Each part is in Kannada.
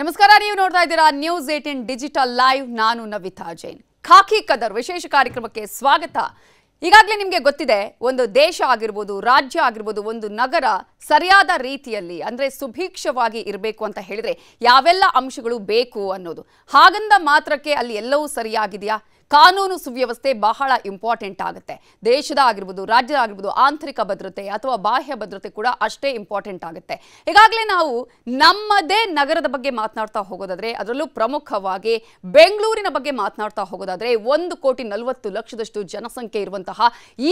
ನಮಸ್ಕಾರ, ನೀವು ನೋಡ್ತಾ ಇದ್ದೀರಾ ನ್ಯೂಸ್ ಏಟಿನ್ ಡಿಜಿಟಲ್ ಲೈವ್ ನಾನು ನವಿತಾ ಜೈನ್. ಖಾಕಿ ಕದರ್ ವಿಶೇಷ ಕಾರ್ಯಕ್ರಮಕ್ಕೆ ಸ್ವಾಗತ. ಈಗಾಗಲೇ ನಿಮಗೆ ಗೊತ್ತಿದೆ, ಒಂದು ದೇಶ ಆಗಿರ್ಬೋದು, ರಾಜ್ಯ ಆಗಿರ್ಬೋದು, ಒಂದು ನಗರ ಸರಿಯಾದ ರೀತಿಯಲ್ಲಿ, ಅಂದ್ರೆ ಸುಭೀಕ್ಷವಾಗಿ ಇರಬೇಕು ಅಂತ ಹೇಳಿದ್ರೆ ಯಾವೆಲ್ಲ ಅಂಶಗಳು ಬೇಕು ಅನ್ನೋದು? ಹಾಗಂದ ಮಾತ್ರಕ್ಕೆ ಅಲ್ಲಿ ಎಲ್ಲವೂ ಸರಿಯಾಗಿದೆಯಾ? ಕಾನೂನು ಸುವ್ಯವಸ್ಥೆ ಬಹಳ ಇಂಪಾರ್ಟೆಂಟ್ ಆಗುತ್ತೆ. ದೇಶದ ಆಗಿರ್ಬೋದು, ರಾಜ್ಯದ ಆಗಿರ್ಬೋದು, ಆಂತರಿಕ ಭದ್ರತೆ ಅಥವಾ ಬಾಹ್ಯ ಭದ್ರತೆ ಕೂಡ ಅಷ್ಟೇ ಇಂಪಾರ್ಟೆಂಟ್ ಆಗುತ್ತೆ. ಈಗಾಗಲೇ ನಾವು ನಮ್ಮದೇ ನಗರದ ಬಗ್ಗೆ ಮಾತನಾಡ್ತಾ ಹೋಗೋದಾದ್ರೆ, ಅದರಲ್ಲೂ ಪ್ರಮುಖವಾಗಿ ಬೆಂಗಳೂರಿನ ಬಗ್ಗೆ ಮಾತನಾಡ್ತಾ ಹೋಗೋದಾದ್ರೆ, ಒಂದು ಕೋಟಿ ನಲವತ್ತು ಲಕ್ಷದಷ್ಟು ಜನಸಂಖ್ಯೆ ಇರುವಂತಹ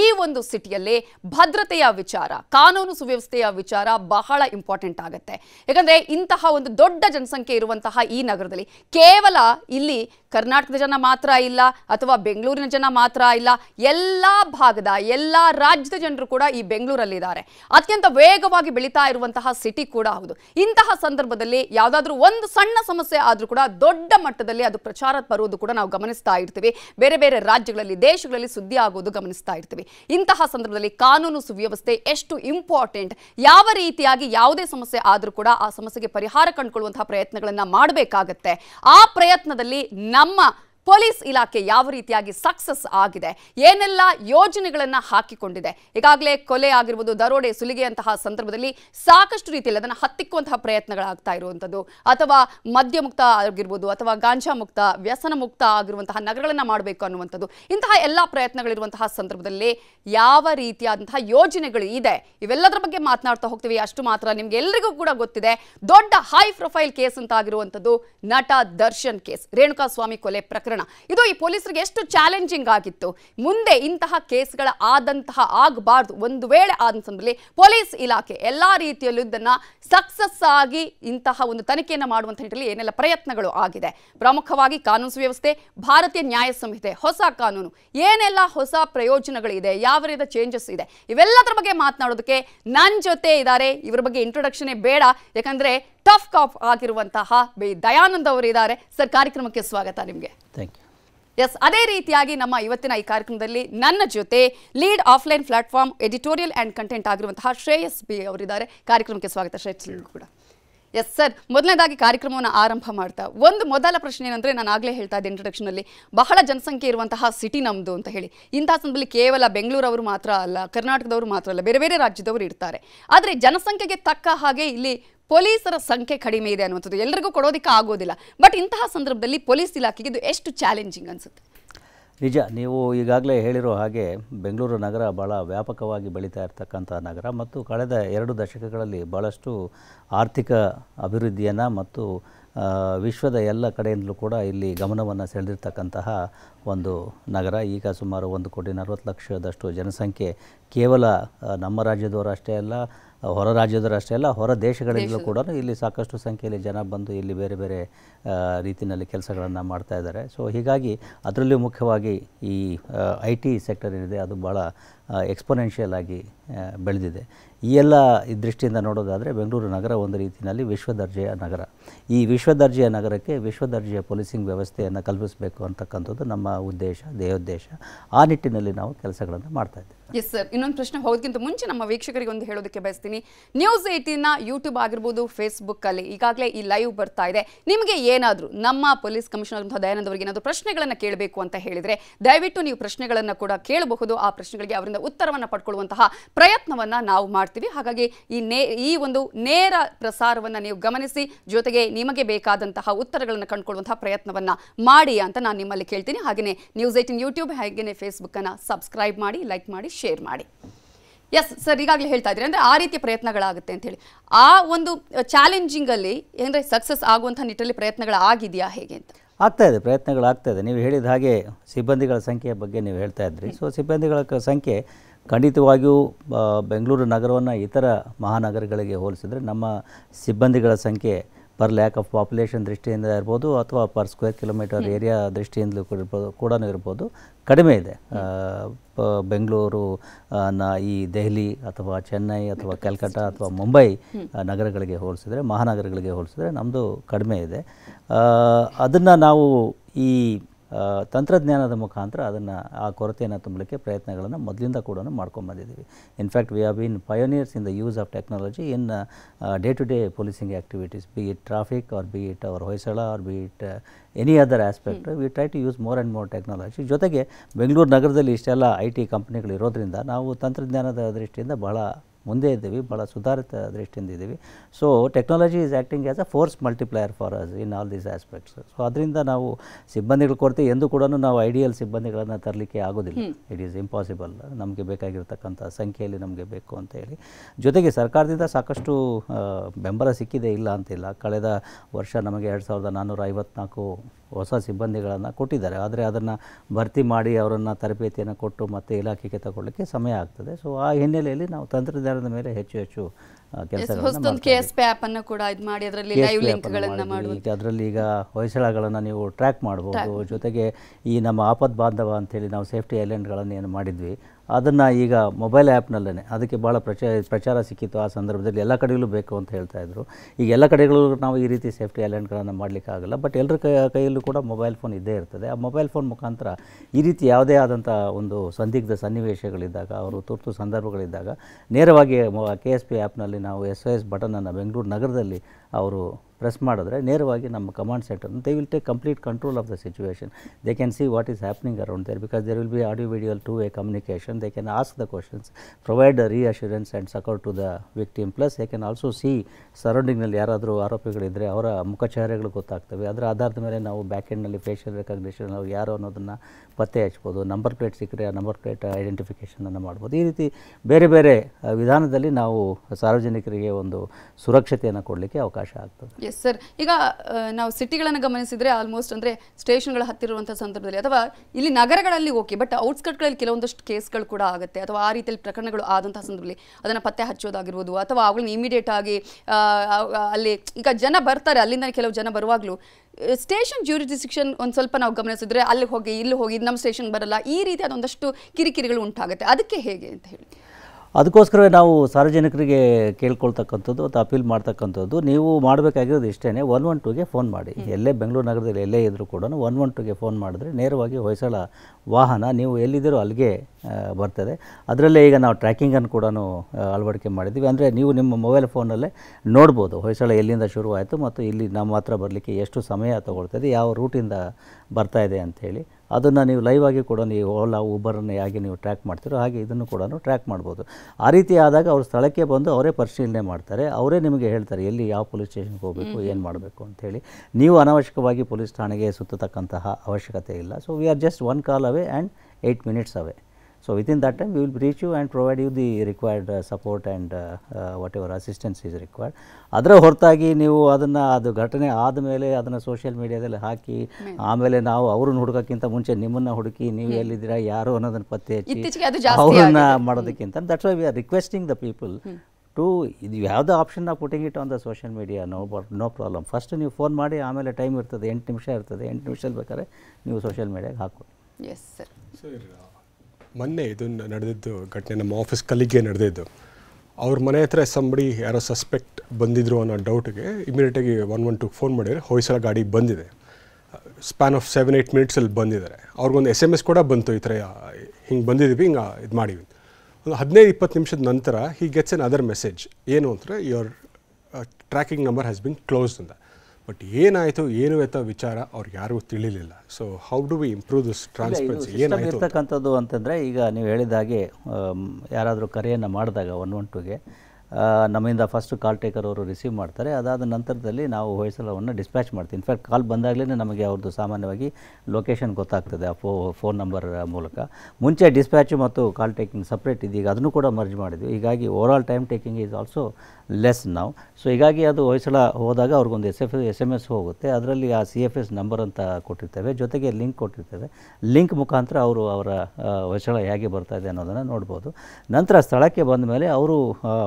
ಈ ಒಂದು ಸಿಟಿಯಲ್ಲಿ ಭದ್ರತೆಯ ವಿಚಾರ, ಕಾನೂನು ಸುವ್ಯವಸ್ಥೆಯ ವಿಚಾರ ಬಹಳ ಇಂಪಾರ್ಟೆಂಟ್ ಆಗುತ್ತೆ. ಯಾಕಂದ್ರೆ ಇಂತಹ ಒಂದು ದೊಡ್ಡ ಜನಸಂಖ್ಯೆ ಇರುವಂತಹ ಈ ನಗರದಲ್ಲಿ ಕೇವಲ ಇಲ್ಲಿ ಕರ್ನಾಟಕದ ಜನ ಮಾತ್ರ ಇಲ್ಲ ಅಥವಾ ಬೆಂಗಳೂರಿನ ಜನ ಮಾತ್ರ ಇಲ್ಲ, ಎಲ್ಲ ಭಾಗದ, ಎಲ್ಲ ರಾಜ್ಯದ ಜನರು ಕೂಡ ಈ ಬೆಂಗಳೂರಲ್ಲಿದ್ದಾರೆ. ಅತ್ಯಂತ ವೇಗವಾಗಿ ಬೆಳೀತಾ ಇರುವಂತಹ ಸಿಟಿ ಕೂಡ ಹೌದು. ಇಂತಹ ಸಂದರ್ಭದಲ್ಲಿ ಯಾವುದಾದ್ರೂ ಒಂದು ಸಣ್ಣ ಸಮಸ್ಯೆ ಆದರೂ ಕೂಡ ದೊಡ್ಡ ಮಟ್ಟದಲ್ಲಿ ಅದು ಪ್ರಚಾರ ಬರುವುದು ಕೂಡ ನಾವು ಗಮನಿಸ್ತಾ ಇರ್ತೀವಿ. ಬೇರೆ ಬೇರೆ ರಾಜ್ಯಗಳಲ್ಲಿ, ದೇಶಗಳಲ್ಲಿ ಸುದ್ದಿ ಆಗೋದು ಗಮನಿಸ್ತಾ ಇರ್ತೀವಿ. ಇಂತಹ ಸಂದರ್ಭದಲ್ಲಿ ಕಾನೂನು ಸುವ್ಯವಸ್ಥೆ ಎಷ್ಟು ಇಂಪಾರ್ಟೆಂಟ್ ಯಾವ ರೀತಿಯಾಗಿ ಯಾವುದೇ ಸಮಸ್ಯೆ ಆದರೂ ಕೂಡ ಆ ಸಮಸ್ಯೆಗೆ ಪರಿಹಾರ ಕಂಡುಕೊಳ್ಳುವಂತಹ ಪ್ರಯತ್ನಗಳನ್ನು ಮಾಡಬೇಕಾಗತ್ತೆ. ಆ ಪ್ರಯತ್ನದಲ್ಲಿ ನಮ್ಮ ಪೊಲೀಸ್ ಇಲಾಖೆ ಯಾವ ರೀತಿಯಾಗಿ ಸಕ್ಸಸ್ ಆಗಿದೆ, ಏನೆಲ್ಲ ಯೋಜನೆಗಳನ್ನ ಹಾಕಿಕೊಂಡಿದೆ, ಈಗಾಗಲೇ ಕೊಲೆ ಆಗಿರ್ಬೋದು, ದರೋಡೆ, ಸುಲಿಗೆಯಂತಹ ಸಂದರ್ಭದಲ್ಲಿ ಸಾಕಷ್ಟು ರೀತಿಯಲ್ಲಿ ಅದನ್ನು ಹತ್ತಿಕ್ಕುವಂತಹ ಪ್ರಯತ್ನಗಳಾಗ್ತಾ ಇರುವಂಥದ್ದು. ಅಥವಾ ಮದ್ಯಮುಕ್ತ ಆಗಿರ್ಬೋದು, ಅಥವಾ ಗಾಂಜಾ ಮುಕ್ತ, ವ್ಯಸನ ಮುಕ್ತ ಆಗಿರುವಂತಹ ನಗರಗಳನ್ನು ಮಾಡಬೇಕು ಅನ್ನುವಂಥದ್ದು. ಇಂತಹ ಎಲ್ಲ ಪ್ರಯತ್ನಗಳಿರುವಂತಹ ಸಂದರ್ಭದಲ್ಲಿ ಯಾವ ರೀತಿಯಾದಂತಹ ಯೋಜನೆಗಳು ಇದೆ, ಇವೆಲ್ಲದರ ಬಗ್ಗೆ ಮಾತನಾಡ್ತಾ ಹೋಗ್ತೀವಿ. ಅಷ್ಟು ಮಾತ್ರ ನಿಮ್ಗೆ ಎಲ್ರಿಗೂ ಕೂಡ ಗೊತ್ತಿದೆ. ದೊಡ್ಡ ಹೈ ಪ್ರೊಫೈಲ್ ಕೇಸ್ ಅಂತ ಆಗಿರುವಂಥದ್ದು ನಟ ದರ್ಶನ್ ಕೇಸ್ ರೇಣುಕಾ ಸ್ವಾಮಿ ಕೊಲೆ ಪ್ರಕರಣ. ಇದು ಈ ಪೊಲೀಸರಿಗೆ ಎಷ್ಟು ಚಾಲೆಂಜಿಂಗ್ ಆಗಿತ್ತು. ಮುಂದೆ ಇಂತಹ ಕೇಸ್ಗಳ ಆದಂತಹ ಆಗಬಾರ್ದು. ಒಂದು ವೇಳೆ ಆದ ಸಂದರ್ಭದಲ್ಲಿ ಪೊಲೀಸ್ ಇಲಾಖೆ ಎಲ್ಲಾ ರೀತಿಯಲ್ಲೂ ಇದನ್ನ ಸಕ್ಸಸ್ ಆಗಿ ಇಂತಹ ಒಂದು ತನಿಖೆಯನ್ನು ಮಾಡುವಂತ ನಿಟ್ಟಿನಲ್ಲಿ ಏನೆಲ್ಲ ಪ್ರಯತ್ನಗಳು ಆಗಿದೆ. ಪ್ರಮುಖವಾಗಿ ಕಾನೂನು ಸುವ್ಯವಸ್ಥೆ, ಭಾರತೀಯ ನ್ಯಾಯ ಸಂಹಿತೆ, ಹೊಸ ಕಾನೂನು. ಏನೆಲ್ಲ ಹೊಸ ಪ್ರಯೋಜನಗಳಿದೆ, ಯಾವ ರೀತಿಯ ಚೇಂಜಸ್ ಇದೆ, ಇವೆಲ್ಲದರ ಬಗ್ಗೆ ಮಾತನಾಡೋದಕ್ಕೆ ನನ್ನ ಜೊತೆ ಇದ್ದಾರೆ. ಇವರ ಬಗ್ಗೆ ಇಂಟ್ರೊಡಕ್ಷನ್ ಬೇಡ. ಯಾಕಂದ್ರೆ ಟಫ್ ಕಾಪ್ ಆಗಿರುವಂತಹ ಬಿ ದಯಾನಂದ್ ಅವರು ಇದ್ದಾರೆ. ಸರ್ ಕಾರ್ಯಕ್ರಮಕ್ಕೆ ಸ್ವಾಗತ ನಿಮಗೆ. ಥ್ಯಾಂಕ್ ಯು ಎಸ್ ಅದೇ ರೀತಿಯಾಗಿ ನಮ್ಮ ಇವತ್ತಿನ ಈ ಕಾರ್ಯಕ್ರಮದಲ್ಲಿ ನನ್ನ ಜೊತೆ lead offline platform editorial and content ಆಗಿರುವಂತಹ ಶ್ರೇಯಸ್ ಬಿ ಅವರಿದ್ದಾರೆ. ಕಾರ್ಯಕ್ರಮಕ್ಕೆ ಸ್ವಾಗತ ಶ್ರೇಯಸ್ ಕೂಡ. ಎಸ್ ಸರ್ ಮೊದಲನೇದಾಗಿ ಕಾರ್ಯಕ್ರಮವನ್ನು ಆರಂಭ ಮಾಡ್ತಾ ಒಂದು ಮೊದಲ ಪ್ರಶ್ನೆ ಏನಂದ್ರೆ ನಾನು ಆಗಲೇ ಹೇಳ್ತಾ ಇದ್ದೆ ಅಲ್ಲಿ ಬಹಳ ಜನಸಂಖ್ಯೆ ಇರುವಂತಹ ಸಿಟಿ ನಮ್ಮದು ಅಂತ ಹೇಳಿ. ಇಂತಹ ಸಂದರ್ಭದಲ್ಲಿ ಕೇವಲ ಬೆಂಗಳೂರವರು ಮಾತ್ರ ಅಲ್ಲ ಕರ್ನಾಟಕದವರು ಮಾತ್ರ ಅಲ್ಲ ಬೇರೆ ಬೇರೆ ರಾಜ್ಯದವರು ಇರ್ತಾರೆ. ಆದರೆ ಜನಸಂಖ್ಯೆಗೆ ತಕ್ಕ ಹಾಗೆ ಇಲ್ಲಿ ಪೊಲೀಸರ ಸಂಖ್ಯೆ ಕಡಿಮೆ ಇದೆ ಅನ್ನುವಂಥದ್ದು ಎಲ್ಲರಿಗೂ ಕೊಡೋದಕ್ಕೆ ಆಗೋದಿಲ್ಲ. ಬಟ್ ಇಂತಹ ಸಂದರ್ಭದಲ್ಲಿ ಪೊಲೀಸ್ ಇಲಾಖೆಗೆ ಇದು ಎಷ್ಟು ಚಾಲೆಂಜಿಂಗ್ ಅನ್ಸುತ್ತೆ? ನಿಜ, ನೀವು ಈಗಾಗಲೇ ಹೇಳಿರೋ ಹಾಗೆ ಬೆಂಗಳೂರು ನಗರ ಭಾಳ ವ್ಯಾಪಕವಾಗಿ ಬೆಳೀತಾ ಇರ್ತಕ್ಕಂಥ ನಗರ ಮತ್ತು ಕಳೆದ ಎರಡು ದಶಕಗಳಲ್ಲಿ ಭಾಳಷ್ಟು ಆರ್ಥಿಕ ಅಭಿವೃದ್ಧಿಯನ್ನು ಮತ್ತು ವಿಶ್ವದ ಎಲ್ಲ ಕಡೆಯಿಂದಲೂ ಕೂಡ ಇಲ್ಲಿ ಗಮನವನ್ನು ಸೆಳೆದಿರ್ತಕ್ಕಂತಹ ಒಂದು ನಗರ. ಈಗ ಸುಮಾರು ಒಂದು ಕೋಟಿ ನಲವತ್ತು ಲಕ್ಷದಷ್ಟು ಜನಸಂಖ್ಯೆ ಕೇವಲ ನಮ್ಮ ರಾಜ್ಯದವರು ಅಷ್ಟೇ ಅಲ್ಲ ಹೊರ ರಾಜ್ಯದವರು ಅಷ್ಟೇ ಅಲ್ಲ ಹೊರ ದೇಶಗಳಿಂದಲೂ ಕೂಡ ಇಲ್ಲಿ ಸಾಕಷ್ಟು ಸಂಖ್ಯೆಯಲ್ಲಿ ಜನ ಬಂದು ಇಲ್ಲಿ ಬೇರೆ ಬೇರೆ ರೀತಿಯಲ್ಲಿ ಕೆಲಸಗಳನ್ನು ಮಾಡ್ತಾ ಇದ್ದಾರೆ. ಸೊ ಹೀಗಾಗಿ ಅದರಲ್ಲೂ ಮುಖ್ಯವಾಗಿ ಈ ಐ ಟಿ ಸೆಕ್ಟರ್ ಏನಿದೆ ಅದು ಭಾಳ ಎಕ್ಸ್ಪೊನೆನ್ಷಿಯಲ್ ಆಗಿ ಬೆಳೆದಿದೆ. ಈ ಎಲ್ಲ ಈ ದೃಷ್ಟಿಯಿಂದ ನೋಡೋದಾದರೆ ಬೆಂಗಳೂರು ನಗರ ಒಂದು ರೀತಿಯಲ್ಲಿ ವಿಶ್ವ ದರ್ಜೆಯ ನಗರ. ಈ ವಿಶ್ವ ದರ್ಜೆಯ ನಗರಕ್ಕೆ ವಿಶ್ವ ದರ್ಜೆಯ ಪೊಲೀಸಿಂಗ್ ವ್ಯವಸ್ಥೆಯನ್ನು ಕಲ್ಪಿಸಬೇಕು ಅಂತಕ್ಕಂಥದ್ದು ನಮ್ಮ ಉದ್ದೇಶ ದೇಹೋದ್ದೇಶ. ಆ ನಿಟ್ಟಿನಲ್ಲಿ ನಾವು ಕೆಲಸಗಳನ್ನು ಮಾಡ್ತಾ ಇದ್ದೇವೆ. ಎಸ್ ಸರ್ ಇನ್ನೊಂದು ಪ್ರಶ್ನೆ ಹೋಗೋದಕ್ಕಿಂತ ಮುಂಚೆ ನಮ್ಮ ವೀಕ್ಷಕರಿಗೆ ಒಂದು ಹೇಳೋದಕ್ಕೆ ಬಯಸ್ತೀನಿ. ನ್ಯೂಸ್ ಏಯ್ಟೀನ್ನ ಯೂಟ್ಯೂಬ್ ಆಗಿರ್ಬೋದು ಫೇಸ್ಬುಕ್ಕಲ್ಲಿ ಈಗಾಗಲೇ ಈ ಲೈವ್ ಬರ್ತಾ ಇದೆ. ನಿಮಗೆ ಏನಾದರೂ ನಮ್ಮ ಪೊಲೀಸ್ ಕಮಿಷನರ್ ದಯಾನಂದ್ ಅವರಿಗೆ ಏನಾದರೂ ಪ್ರಶ್ನೆಗಳನ್ನು ಕೇಳಬೇಕು ಅಂತ ಹೇಳಿದರೆ, ದಯವಿಟ್ಟು ನೀವು ಪ್ರಶ್ನೆಗಳನ್ನು ಕೂಡ ಕೇಳಬಹುದು. ಆ ಪ್ರಶ್ನೆಗಳಿಗೆ ಅವರಿಂದ ಉತ್ತರವನ್ನು ಪಡ್ಕೊಳ್ಳುವಂತಹ ಪ್ರಯತ್ನವನ್ನು ನಾವು ಮಾಡ್ತೀವಿ. ಹಾಗಾಗಿ ಈ ನೇ, ಈ ಒಂದು ನೇರ ಪ್ರಸಾರವನ್ನು ನೀವು ಗಮನಿಸಿ, ಜೊತೆಗೆ ನಿಮಗೆ ಬೇಕಾದಂತಹ ಉತ್ತರಗಳನ್ನು ಕಂಡುಕೊಳ್ಳುವಂತಹ ಪ್ರಯತ್ನವನ್ನ ಮಾಡಿ ಅಂತ ನಾನು ನಿಮ್ಮಲ್ಲಿ ಕೇಳ್ತೀನಿ. ಹಾಗೆಯೇ ನ್ಯೂಸ್ ಏಟಿನ್ ಯೂಟ್ಯೂಬ್ ಹಾಗೆಯೇ ಫೇಸ್ಬುಕ್ಕನ್ನು ಸಬ್ಸ್ಕ್ರೈಬ್ ಮಾಡಿ ಲೈಕ್ ಮಾಡಿ ಶೇರ್ ಮಾಡಿ. ಎಸ್ ಸರ್ ಈಗಾಗಲೇ ಹೇಳ್ತಾ ಇದ್ದೀರಿ ಅಂದರೆ ಆ ರೀತಿಯ ಪ್ರಯತ್ನಗಳಾಗುತ್ತೆ ಅಂತ ಹೇಳಿ. ಆ ಒಂದು ಚಾಲೆಂಜಿಂಗಲ್ಲಿ ಅಂದರೆ ಸಕ್ಸಸ್ ಆಗುವಂಥ ನಿಟ್ಟಲ್ಲಿ ಪ್ರಯತ್ನಗಳಾಗಿದೆಯಾ ಹೇಗೆ ಅಂತ? ಆಗ್ತಾ ಇದೆ, ಪ್ರಯತ್ನಗಳಾಗ್ತಾ ಇದೆ. ನೀವು ಹೇಳಿದ ಹಾಗೆ ಸಿಬ್ಬಂದಿಗಳ ಸಂಖ್ಯೆಯ ಬಗ್ಗೆ ನೀವು ಹೇಳ್ತಾ ಇದ್ರಿ. ಸೊ ಸಿಬ್ಬಂದಿಗಳ ಸಂಖ್ಯೆ ಖಂಡಿತವಾಗಿಯೂ ಬೆಂಗಳೂರು ನಗರವನ್ನು ಇತರ ಮಹಾನಗರಗಳಿಗೆ ಹೋಲಿಸಿದರೆ ನಮ್ಮ ಸಿಬ್ಬಂದಿಗಳ ಸಂಖ್ಯೆ ಪರ್ ಲ್ಯಾಕ್ ಆಫ್ ಪಾಪ್ಯುಲೇಷನ್ ದೃಷ್ಟಿಯಿಂದ ಇರ್ಬೋದು ಅಥವಾ ಪರ್ ಸ್ಕ್ವೇರ್ ಕಿಲೋಮೀಟರ್ ಏರಿಯಾ ದೃಷ್ಟಿಯಿಂದಲೂ ಕೂಡ ಇರ್ಬೋದು ಕೂಡ ಇರ್ಬೋದು. ಕಡಿಮೆ ಇದೆ. ಬೆಂಗಳೂರು ನ ಈ ದೆಹಲಿ ಅಥವಾ ಚೆನ್ನೈ ಅಥವಾ ಕಲ್ಕಟ್ಟ ಅಥವಾ ಮುಂಬೈ ನಗರಗಳಿಗೆ ಹೋಲಿಸಿದ್ರೆ ಮಹಾನಗರಗಳಿಗೆ ಹೋಲಿಸಿದ್ರೆ ನಮ್ಮದು ಕಡಿಮೆ ಇದೆ. ಅದನ್ನು ನಾವು ಈ ತಂತ್ರಜ್ಞಾನದ ಮುಖಾಂತರ ಅದನ್ನು ಆ ಕೊರತೆಯನ್ನು ತುಂಬಲಿಕ್ಕೆ ಪ್ರಯತ್ನಗಳನ್ನು ಮೊದಲಿಂದ ಕೂಡ ಮಾಡ್ಕೊಂಬಂದಿದ್ದೀವಿ in fact we have been pioneers in the use of technology in day to day policing activities be it traffic or be it our Hoysala or be it any other aspect we try to use more and more technology ಜೊತೆಗೆ ಬೆಂಗಳೂರು ನಗರದಲ್ಲಿ ಇಷ್ಟೆಲ್ಲ ಐ ಟಿ ಕಂಪ್ನಿಗಳು ಇರೋದ್ರಿಂದ ನಾವು ತಂತ್ರಜ್ಞಾನದ ದೃಷ್ಟಿಯಿಂದ ಬಹಳ ಮುಂದೆ ಇದ್ದೀವಿ ಭಾಳ ಸುಧಾರಿತ ದೃಷ್ಟಿಯಿಂದ ಇದ್ದೀವಿ. So technology is acting as a force multiplier for us in all these aspects so ಅದರಿಂದ ನಾವು ಸಿಬ್ಬಂದಿಗಳ ಕೊರತೆ ಎಂದು ಕೂಡ ನಾವು ಐಡಿಯಲ್ ಸಿಬ್ಬಂದಿಗಳನ್ನು ತರಲಿಕ್ಕೆ ಆಗೋದಿಲ್ಲ. ಇಟ್ ಈಸ್ ಇಂಪಾಸಿಬಲ್ ನಮಗೆ ಬೇಕಾಗಿರ್ತಕ್ಕಂಥ ಸಂಖ್ಯೆಯಲ್ಲಿ ನಮಗೆ ಬೇಕು ಅಂತ ಹೇಳಿ. ಜೊತೆಗೆ ಸರ್ಕಾರದಿಂದ ಸಾಕಷ್ಟು ಬೆಂಬಲ ಸಿಕ್ಕಿದೆ ಇಲ್ಲ ಅಂತಿಲ್ಲ. ಕಳೆದ ವರ್ಷ ನಮಗೆ ಎರಡು ಸಾವಿರದ ನಾನ್ನೂರ ಐವತ್ನಾಲ್ಕು ಹೊಸ ಸಿಬ್ಬಂದಿಗಳನ್ನು ಕೊಟ್ಟಿದ್ದಾರೆ. ಆದರೆ ಅದನ್ನು ಭರ್ತಿ ಮಾಡಿ ಅವರನ್ನು ತರಬೇತಿಯನ್ನು ಕೊಟ್ಟು ಮತ್ತೆ ಇಲಾಖೆಗೆ ತಗೊಳ್ಳಿಕ್ಕೆ ಸಮಯ ಆಗ್ತದೆ. ಸೊ ಆ ಹಿನ್ನೆಲೆಯಲ್ಲಿ ನಾವು ತಂತ್ರಜ್ಞಾನದ ಮೇಲೆ ಹೆಚ್ಚು ಹೆಚ್ಚು ಕೆಲಸಗಳನ್ನು ಕೂಡ ಇದು ಮಾಡಿ ಅದರಲ್ಲಿ ಲೈವ್ ಲಿಂಕ್ಗಳನ್ನು ಮಾಡುವುದು ಅದರಲ್ಲಿ ಈಗ ಹೊಯ್ಸಳಗಳನ್ನು ನೀವು ಟ್ರ್ಯಾಕ್ ಮಾಡ್ಬೋದು. ಜೊತೆಗೆ ಈ ನಮ್ಮ ಆಪದ್ ಬಾಂಧವ ಅಂತೇಳಿ ನಾವು ಸೇಫ್ಟಿ ಐಲ್ಯಾಂಡ್ಗಳನ್ನು ಏನು ಮಾಡಿದ್ವಿ. ಅದನ್ನು ಈಗ ಮೊಬೈಲ್ ಆ್ಯಪ್ನಲ್ಲೇ ಅದಕ್ಕೆ ಭಾಳ ಪ್ರಚಾರ ಪ್ರಚಾರ ಸಿಕ್ಕಿತ್ತು ಆ ಸಂದರ್ಭದಲ್ಲಿ. ಎಲ್ಲ ಕಡೆಗಳೂ ಬೇಕು ಅಂತ ಹೇಳ್ತಾ ಇದ್ರು. ಈಗ ಎಲ್ಲ ಕಡೆಗಳು ನಾವು ಈ ರೀತಿ ಸೇಫ್ಟಿ ಐಲ್ಯಾಂಡ್ಗಳನ್ನು ಮಾಡ್ಲಿಕ್ಕೆ ಆಗಲ್ಲ. ಬಟ್ ಎಲ್ಲರ ಕೈ ಕೈಯಲ್ಲೂ ಕೂಡ ಮೊಬೈಲ್ ಫೋನ್ ಇದ್ದೇ ಇರ್ತದೆ. ಆ ಮೊಬೈಲ್ ಫೋನ್ ಮುಖಾಂತರ ಈ ರೀತಿ ಯಾವುದೇ ಆದಂಥ ಒಂದು ಸಂದಿಗ್ಧ ಸನ್ನಿವೇಶಗಳಿದ್ದಾಗ ಅವರು ತುರ್ತು ಸಂದರ್ಭಗಳಿದ್ದಾಗ ನೇರವಾಗಿ ಕೆ ಎಸ್ ಪಿ ಆ್ಯಪ್ನಲ್ಲಿ ನಾವು ಎಸ್ ಐ ಎಸ್ ಬಟನನ್ನು ಬೆಂಗಳೂರು ನಗರದಲ್ಲಿ ಅವರು ಪ್ರೆಸ್ ಮಾಡಿದ್ರೆ ನೇರವಾಗಿ ನಮ್ಮ command centre they will take complete control of the situation they can see what is happening around there because there will be audio video to a communication they can ask the questions provide reassurance and succour to the victim plus they can also see ಸರೌಂಡಿಂಗ್ನಲ್ಲಿ ಯಾರಾದರೂ ಆರೋಪಿಗಳಿದ್ದರೆ ಅವರ ಮುಖಚಹರೆಗಳು ಗೊತ್ತಾಗ್ತವೆ. ಅದರ ಆಧಾರದ ಮೇಲೆ ನಾವು ಬ್ಯಾಕ್ ಎಂಡ್ನಲ್ಲಿ ಫೇಶಿಯಲ್ ರೆಕಗ್ನಿಷನ್ ಅವ್ರು ಯಾರು ಅನ್ನೋದನ್ನು ಪತ್ತೆ ಹಚ್ಬೋದು ನಂಬರ್ ಪ್ಲೇಟ್ ಸಿಕ್ಕರೆ ಆ ನಂಬರ್ ಪ್ಲೇಟ್ ಐಡೆಂಟಿಫಿಕೇಷನನ್ನು ಮಾಡ್ಬೋದು. ಈ ರೀತಿ ಬೇರೆ ಬೇರೆ ವಿಧಾನದಲ್ಲಿ ನಾವು ಸಾರ್ವಜನಿಕರಿಗೆ ಒಂದು ಸುರಕ್ಷತೆಯನ್ನು ಕೊಡಲಿಕ್ಕೆ ಅವಕಾಶ ಆಗ್ತದೆ. ಎಸ್ ಸರ್ ಈಗ ನಾವು ಸಿಟಿಗಳನ್ನು ಗಮನಿಸಿದರೆ ಆಲ್ಮೋಸ್ಟ್ ಅಂದರೆ ಸ್ಟೇಷನ್ಗಳ ಹತ್ತಿರುವಂಥ ಸಂದರ್ಭದಲ್ಲಿ ಅಥವಾ ಇಲ್ಲಿ ನಗರಗಳಲ್ಲಿ ಓಕೆ ಬಟ್ ಔಟ್ಸ್ಕಟ್ಗಳಲ್ಲಿ ಕೆಲವೊಂದಷ್ಟು ಕೇಸ್ಗಳು ಕೂಡ ಆಗುತ್ತೆ. ಅಥವಾ ಆ ರೀತಿಯಲ್ಲಿ ಪ್ರಕರಣಗಳು ಆದಂಥ ಸಂದರ್ಭದಲ್ಲಿ ಅದನ್ನು ಪತ್ತೆ ಹಚ್ಚೋದಾಗಿರ್ಬೋದು, ಅಥವಾ ಅವುಗಳನ್ನ ಇಮಿಡಿಯೇಟ್ ಆಗಿ ಅಲ್ಲಿ ಈಗ ಜನ ಬರ್ತಾರೆ ಅಲ್ಲಿಂದ ಕೆಲವು ಜನ ಬರುವಾಗಲೂ ಸ್ಟೇಷನ್ ಜ್ಯೂರಿಡಿಸಿಕ್ಷನ್ ಒಂದು ಸ್ವಲ್ಪ ನಾವು ಗಮನಿಸಿದ್ರೆ ಅಲ್ಲಿ ಹೋಗಿ ಇಲ್ಲಿ ಹೋಗಿ ನಮ್ಮ ಸ್ಟೇಷನ್ ಬರಲ್ಲ, ಈ ರೀತಿ ಒಂದಷ್ಟು ಕಿರಿಕಿರಿಗಳು ಉಂಟಾಗುತ್ತೆ. ಅದಕ್ಕೆ ಹೇಗೆ ಅಂತ ಹೇಳಿ. ಅದಕ್ಕೋಸ್ಕರವೇ ನಾವು ಸಾರ್ವಜನಿಕರಿಗೆ ಕೇಳ್ಕೊಳ್ತಕ್ಕಂಥದ್ದು ಅಥವಾ ಅಪೀಲ್ ಮಾಡ್ತಕ್ಕಂಥದ್ದು ನೀವು ಮಾಡಬೇಕಾಗಿರೋದು ಇಷ್ಟೇ ಒನ್ ಒನ್ ಟೂಗೆ ಫೋನ್ ಮಾಡಿ. ಎಲ್ಲೇ ಬೆಂಗಳೂರು ನಗರದಲ್ಲಿ ಎಲ್ಲೇ ಇದ್ದರೂ ಕೂಡ ಒನ್ ಒನ್ ಟೂಗೆ ಫೋನ್ ಮಾಡಿದ್ರೆ ನೇರವಾಗಿ ಹೊಯ್ಸಳ ವಾಹನ ನೀವು ಎಲ್ಲಿದ್ದೀರೋ ಅಲ್ಲಿಗೆ ಬರ್ತದೆ. ಅದರಲ್ಲೇ ಈಗ ನಾವು ಟ್ರ್ಯಾಕಿಂಗನ್ನು ಕೂಡ ಅಳವಡಿಕೆ ಮಾಡಿದ್ದೀವಿ. ಅಂದರೆ ನೀವು ನಿಮ್ಮ ಮೊಬೈಲ್ ಫೋನಲ್ಲೇ ನೋಡ್ಬೋದು ಹೊಯ್ಸಳ ಎಲ್ಲಿಂದ ಶುರುವಾಯಿತು ಮತ್ತು ಇಲ್ಲಿ ನಮ್ಮ ಹತ್ರ ಬರಲಿಕ್ಕೆ ಎಷ್ಟು ಸಮಯ ತಗೊಳ್ತದೆ ಯಾವ ರೂಟಿಂದ ಬರ್ತಾ ಇದೆ ಅಂಥೇಳಿ. ಅದನ್ನು ನೀವು ಲೈವ್ ಆಗಿ ಕೂಡ ನೀವು ಓಲಾ ಊಬರನ್ನು ಹೇಗೆ ನೀವು ಟ್ರ್ಯಾಕ್ ಮಾಡ್ತೀರೋ ಹಾಗೆ ಇದನ್ನು ಕೂಡ ಟ್ರ್ಯಾಕ್ ಮಾಡ್ಬೋದು. ಆ ರೀತಿ ಆದಾಗ ಅವ್ರ ಸ್ಥಳಕ್ಕೆ ಬಂದು ಅವರೇ ಪರಿಶೀಲನೆ ಮಾಡ್ತಾರೆ. ಅವರೇ ನಿಮಗೆ ಹೇಳ್ತಾರೆ ಎಲ್ಲಿ ಯಾವ ಪೊಲೀಸ್ ಸ್ಟೇಷನ್ಗೆ ಹೋಗಬೇಕು ಏನು ಮಾಡಬೇಕು ಅಂಥೇಳಿ ನೀವು ಅನವಶ್ಯಕವಾಗಿ ಪೊಲೀಸ್ ಠಾಣೆಗೆ ಸುತ್ತತಕ್ಕಂತಹ ಅವಶ್ಯಕತೆ ಇಲ್ಲ. So we are just one call away and eight minutes away so time that time reach will and provide you provide you the required support and whatever assistance is required ಅದರ ಹೊರತಾಗಿ ನೀವು ಅದನ್ನು ಅದು ಘಟನೆ ಆದಮೇಲೆ ಅದನ್ನು ಸೋಷಿಯಲ್ ಮೀಡಿಯಾದಲ್ಲಿ ಹಾಕಿ ಆಮೇಲೆ ನಾವು ಅವ್ರನ್ನ ಹುಡುಕೋಕ್ಕಿಂತ ಮುಂಚೆ ನಿಮ್ಮನ್ನು ಹುಡುಕಿ ನೀವು ಎಲ್ಲಿದ್ದೀರಾ ಯಾರು ಅನ್ನೋದನ್ನು ಪತ್ತೆ ಹಚ್ಚಿ ಅವ್ರನ್ನ ಮಾಡೋದಕ್ಕಿಂತ. That's why we are requesting the people to ಇದು ಯಾವುದೋ ಆಪ್ಷನ್ನ putting it on the social media no but no problem first ನೀವು ಫೋನ್ ಮಾಡಿ ಆಮೇಲೆ ಟೈಮ್ ಇರ್ತದೆ ಎಂಟು ನಿಮಿಷ ಇರ್ತದೆ ಎಂಟು ನಿಮಿಷದಲ್ಲಿ ಬೇಕಾದ್ರೆ ನೀವು ಸೋಷಿಯಲ್ ಮೀಡಿಯಾಗೆ ಹಾಕ್ಬೋದು ಎಸ್ ಸರ್ ಸರ್ ಮೊನ್ನೆ ಇದು ನಡೆದಿದ್ದು, ಘಟನೆ ನಮ್ಮ ಆಫೀಸ್ ಕಲ್ಲಿಗೆ ನಡೆದಿದ್ದು. ಅವ್ರ ಮನೆ ಹತ್ರ ಸಂಬಡಿ ಯಾರೋ ಸಸ್ಪೆಕ್ಟ್ ಬಂದಿದ್ರು ಅನ್ನೋ ಡೌಟ್ಗೆ ಇಮಿಡಿಯೇಟಾಗಿ ಒನ್ ಒನ್ ಟು ಫೋನ್ ಮಾಡಿದರೆ ಹೊಯ್ಸಳ ಗಾಡಿ ಬಂದಿದೆ. ಸ್ಪ್ಯಾನ್ ಆಫ್ ಸೆವೆನ್ ಏಯ್ಟ್ ಮಿನಿಟ್ಸಲ್ಲಿ ಬಂದಿದ್ದಾರೆ. ಅವ್ರಿಗೊಂದು ಎಸ್ ಎಂ ಎಸ್ ಕೂಡ ಬಂತು ಈ ಥರ ಹಿಂಗೆ ಬಂದಿದ್ದೀವಿ ಹಿಂಗೆ ಇದು ಮಾಡಿವಿ. ಒಂದು ಹದಿನೈದು, ಇಪ್ಪತ್ತು ನಿಮಿಷದ ನಂತರ he gets N other message ಏನು ಅಂದರೆ your tracking number has been closed ಅಂತ. ಬಟ್ ಏನಾಯಿತು ಏನು ಎತ್ತ ವಿಚಾರ ಅವ್ರಿಗೆ ಯಾರಿಗೂ ತಿಳಿಲಿಲ್ಲ. So how do we improve this transparency ಏನಾಯಿತು? ಇರ್ತಕ್ಕಂಥದ್ದು ಅಂತಂದರೆ ಈಗ ನೀವು ಹೇಳಿದ ಹಾಗೆ ಯಾರಾದರೂ ಕರೆಯನ್ನು ಮಾಡಿದಾಗ ಒನ್ ಒನ್ ಟುಗೆ ನಮ್ಮಿಂದ ಫಸ್ಟ್ ಕಾಲ್ ಟೇಕರ್ ಅವರು ರಿಸೀವ್ ಮಾಡ್ತಾರೆ. ಅದಾದ ನಂತರದಲ್ಲಿ ನಾವು ಹೊಯ್ಸಲವನ್ನು ಡಿಸ್ಪ್ಯಾಚ್ ಮಾಡ್ತೀವಿ. ಇನ್ಫ್ಯಾಕ್ಟ್ ಕಾಲ್ ಬಂದಾಗಲೇ ನಮಗೆ ಅವ್ರದ್ದು ಸಾಮಾನ್ಯವಾಗಿ ಲೊಕೇಶನ್ ಗೊತ್ತಾಗ್ತದೆ ಆ ಫೋ ಫೋನ್ ನಂಬರ್ ಮೂಲಕ. ಮುಂಚೆ ಡಿಸ್ಪ್ಯಾಚು ಮತ್ತು ಕಾಲ್ ಟೇಕಿಂಗ್ ಸಪ್ರೇಟ್ ಇದೀಗ ಅದನ್ನು ಕೂಡ ಮರ್ಜ್ ಮಾಡಿದ್ವಿ. ಹೀಗಾಗಿ overall time taking is also less ನಾವು ಸೊ ಹೀಗಾಗಿ ಅದು ಹೊಯ್ಸಳ ಹೋದಾಗ ಅವ್ರಿಗೊಂದು S F S M S ಹೋಗುತ್ತೆ. ಅದರಲ್ಲಿ ಆ ಸಿ ಎಫ್ ಎಸ್ ನಂಬರ್ ಅಂತ ಕೊಟ್ಟಿರ್ತೇವೆ. ಜೊತೆಗೆ ಲಿಂಕ್ ಕೊಟ್ಟಿರ್ತೇವೆ. ಲಿಂಕ್ ಮುಖಾಂತರ ಅವರು ಅವರ ಹೊಯ್ಸಳ ಹೇಗೆ ಬರ್ತಾ ಇದೆ ಅನ್ನೋದನ್ನು ನೋಡ್ಬೋದು. ನಂತರ ಸ್ಥಳಕ್ಕೆ ಬಂದ ಮೇಲೆ ಅವರು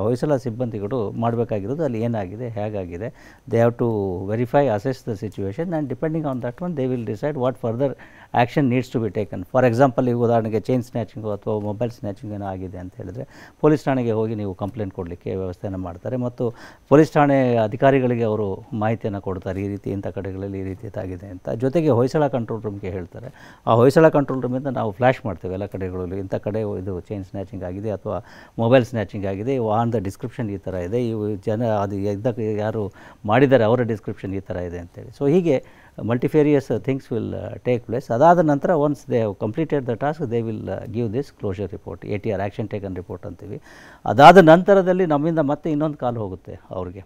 ಹೊಯ್ಸಳ ಸಿಬ್ಬಂದಿಗಳು ಮಾಡಬೇಕಾಗಿರೋದು ಅಲ್ಲಿ ಏನಾಗಿದೆ, ಹೇಗಾಗಿದೆ. They have to verify assess the situation and depending on that one they will decide what further action needs to be taken for example ಈಗ ಉದಾಹರಣೆಗೆ ಚೈನ್ ಸ್ನ್ಯಾಚಿಂಗು ಅಥವಾ ಮೊಬೈಲ್ ಸ್ನ್ಯಾಚಿಂಗ್ ಏನೋ ಆಗಿದೆ ಅಂತ ಹೇಳಿದ್ರೆ ಪೊಲೀಸ್ ಠಾಣೆಗೆ ಹೋಗಿ ನೀವು ಕಂಪ್ಲೇಂಟ್ ಕೊಡಲಿಕ್ಕೆ ವ್ಯವಸ್ಥೆಯನ್ನು ಮಾಡ್ತಾರೆ. ಮತ್ತು ಪೊಲೀಸ್ ಠಾಣೆ ಅಧಿಕಾರಿಗಳಿಗೆ ಅವರು ಮಾಹಿತಿಯನ್ನು ಕೊಡ್ತಾರೆ. ಈ ರೀತಿ ಇಂಥ ಕಡೆಗಳಲ್ಲಿ ಈ ರೀತಿ ಆಗಿದೆ ಅಂತ. ಜೊತೆಗೆ ಹೊಯ್ಸಳ ಕಂಟ್ರೋಲ್ ರೂಮ್ಗೆ ಹೇಳ್ತಾರೆ. ಆ ಹೊಯ್ಸಳ ಕಂಟ್ರೋಲ್ ರೂಮಿಂದ ನಾವು ಫ್ಲ್ಯಾಶ್ ಮಾಡ್ತೇವೆ ಎಲ್ಲ ಕಡೆಗಳಲ್ಲಿ. ಇಂಥ ಕಡೆ ಇದು ಚೈನ್ ಸ್ನ್ಯಾಚಿಂಗ್ ಆಗಿದೆ ಅಥವಾ ಮೊಬೈಲ್ ಸ್ನ್ಯಾಚಿಂಗ್ ಆಗಿದೆ. ವಾಹನದ ಡಿಸ್ಕ್ರಿಪ್ಷನ್ ಈ ಥರ ಇದೆ. ಇವು ಜನ ಅದು ಇದಕ್ಕೆ ಯಾರು ಮಾಡಿದ್ದಾರೆ ಅವರ ಡಿಸ್ಕ್ರಿಪ್ಷನ್ ಈ ಥರ ಇದೆ ಅಂತೇಳಿ. ಸೊ ಹೀಗೆ multifarious things will take place ಅದಾದ ನಂತರ once they have completed the task they will give this closure report A T R action taken report ಅಂತೀವಿ. ಅದಾದ ನಂತರದಲ್ಲಿ ನಮ್ಮಿಂದ ಮತ್ತೆ ಇನ್ನೊಂದು ಕಾಲ್ ಹೋಗುತ್ತೆ ಅವ್ರಿಗೆ.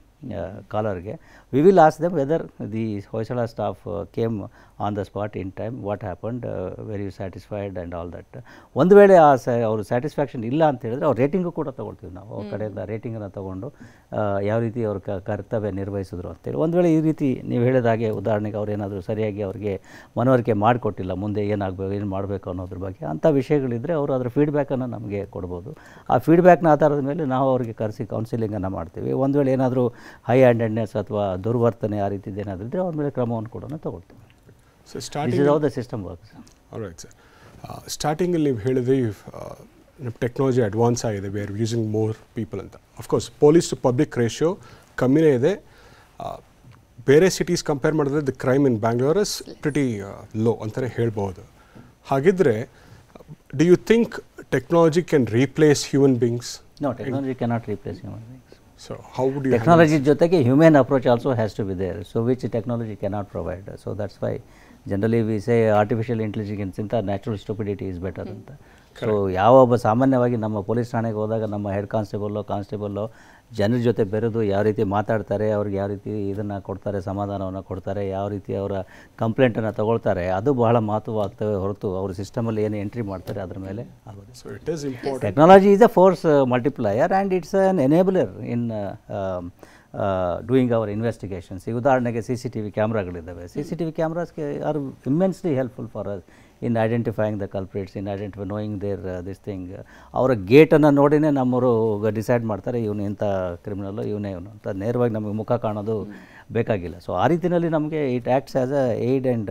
ಕಾಲರ್ಗೆ. We will ask them whether the Hoysala staff came on the spot in time what happened very satisfied and all that ಒಂದು ವೇಳೆ ಆ ಸ ಅವರು ಸ್ಯಾಟಿಸ್ಫ್ಯಾಕ್ಷನ್ ಇಲ್ಲ ಅಂತ ಹೇಳಿದ್ರೆ ಅವ್ರ ರೇಟಿಂಗು ಕೂಡ ತೊಗೊಳ್ತೀವಿ ನಾವು. ಅವ್ರ ಕಡೆಯಿಂದ ರೇಟಿಂಗನ್ನು ತೊಗೊಂಡು ಯಾವ ರೀತಿ ಅವ್ರ ಕರ್ತವ್ಯ ನಿರ್ವಹಿಸಿದ್ರು ಅಂತೇಳಿ ಒಂದು ವೇಳೆ ಈ ರೀತಿ ನೀವು ಹೇಳಿದ ಹಾಗೆ ಉದಾಹರಣೆಗೆ ಅವ್ರು ಏನಾದರೂ ಸರಿಯಾಗಿ ಅವರಿಗೆ ಮನವರಿಕೆ ಮಾಡಿಕೊಟ್ಟಿಲ್ಲ ಮುಂದೆ ಏನಾಗಬೇಕು ಏನು ಮಾಡಬೇಕು ಅನ್ನೋದ್ರ ಬಗ್ಗೆ ಅಂಥ ವಿಷಯಗಳಿದ್ದರೆ ಅವರು ಅದರ ಫೀಡ್ಬ್ಯಾಕನ್ನು ನಮಗೆ ಕೊಡ್ಬೋದು. ಆ ಫೀಡ್ಬ್ಯಾಕ್ನ ಆಧಾರದ ಮೇಲೆ ನಾವು ಅವರಿಗೆ ಕರೆಸಿ ಕೌನ್ಸಿಲಿಂಗನ್ನು ಮಾಡ್ತೀವಿ. ಒಂದು ವೇಳೆ ಏನಾದರೂ ಹೈ ಹ್ಯಾಂಡೆಡ್ನೆಸ್ ಅಥವಾ ದುರ್ವರ್ತನೆ ಆ ರೀತಿದ್ದು ಏನಾದರೂ ಇದ್ದರೆ ಅವ್ರ ಮೇಲೆ ಕ್ರಮವನ್ನು ಕೂಡ ತಗೊಳ್ತೀವಿ. The system works right sir ಸ್ಟಾರ್ಟಿಂಗಲ್ಲಿ ನೀವು ಹೇಳಿದ್ರಿ ನಮ್ಮ ಟೆಕ್ನಾಲಜಿ ಅಡ್ವಾನ್ಸ್ ಆಗಿದೆ we are using more people ಅಂತ. Of course police to public ratio ಕಮ್ಮಿನೇ ಇದೆ. ಬೇರೆ ಸಿಟೀಸ್ ಕಂಪೇರ್ ಮಾಡಿದ್ರೆ the crime in Bangalore is pretty low ಅಂತಲೇ ಹೇಳ್ಬೋದು. ಹಾಗಿದ್ರೆ do you think technology can replace human beings no technology cannot replace human so how would you technology ಜೊತೆಗೆ human approach also has to be there so which technology cannot provide so that's why generally we say artificial ಇಂಟೆಲಿಜೆನ್ಸ್ಗಿಂತ natural stupidity is better ಅಂತ. ಸೊ ಯಾವ ಒಬ್ಬ ಸಾಮಾನ್ಯವಾಗಿ ನಮ್ಮ ಪೊಲೀಸ್ ಠಾಣೆಗೆ ಹೋದಾಗ ನಮ್ಮ ಹೆಡ್ ಕಾನ್ಸ್ಟೇಬಲ್ಲು ಕಾನ್ಸ್ಟೇಬಲ್ಲು ಜನರ ಜೊತೆ ಬೆರೆದು ಯಾವ ರೀತಿ ಮಾತಾಡ್ತಾರೆ ಅವ್ರಿಗೆ ಯಾವ ರೀತಿ ಇದನ್ನು ಕೊಡ್ತಾರೆ ಸಮಾಧಾನವನ್ನು ಕೊಡ್ತಾರೆ ಯಾವ ರೀತಿ ಅವರ ಕಂಪ್ಲೇಂಟನ್ನು ತಗೊಳ್ತಾರೆ ಅದು ಬಹಳ ಮಹತ್ವವಾಗ್ತವೆ ಹೊರತು ಅವರು ಸಿಸ್ಟಮಲ್ಲಿ ಏನು ಎಂಟ್ರಿ ಮಾಡ್ತಾರೆ ಅದರ ಮೇಲೆ technology is important force multiplier and it's an enabler in doing our investigations ಈಗ ಉದಾಹರಣೆಗೆ ಸಿ ಸಿ ಟಿ ವಿ ಕ್ಯಾಮ್ರಾಗಳಿದ್ದಾವೆ C C T V ಕ್ಯಾಮ್ರಾಸ್ಗೆ are immensely helpful for us in identifying the culprits in identify knowing their this thing ಅವರ ಗೇಟನ್ನು ನೋಡಿನೇ ನಮ್ಮವರು ಡಿಸೈಡ್ ಮಾಡ್ತಾರೆ, ಇವನು ಇಂಥ ಕ್ರಿಮಿನಲ್ಲು ಇವನೇ ಇವನು. ಅಂತ ನೇರವಾಗಿ ನಮಗೆ ಮುಖ ಕಾಣೋದು ಬೇಕಾಗಿಲ್ಲ. ಸೊ ಆ ರೀತಿಯಲ್ಲಿ ನಮಗೆ it acts as a aid and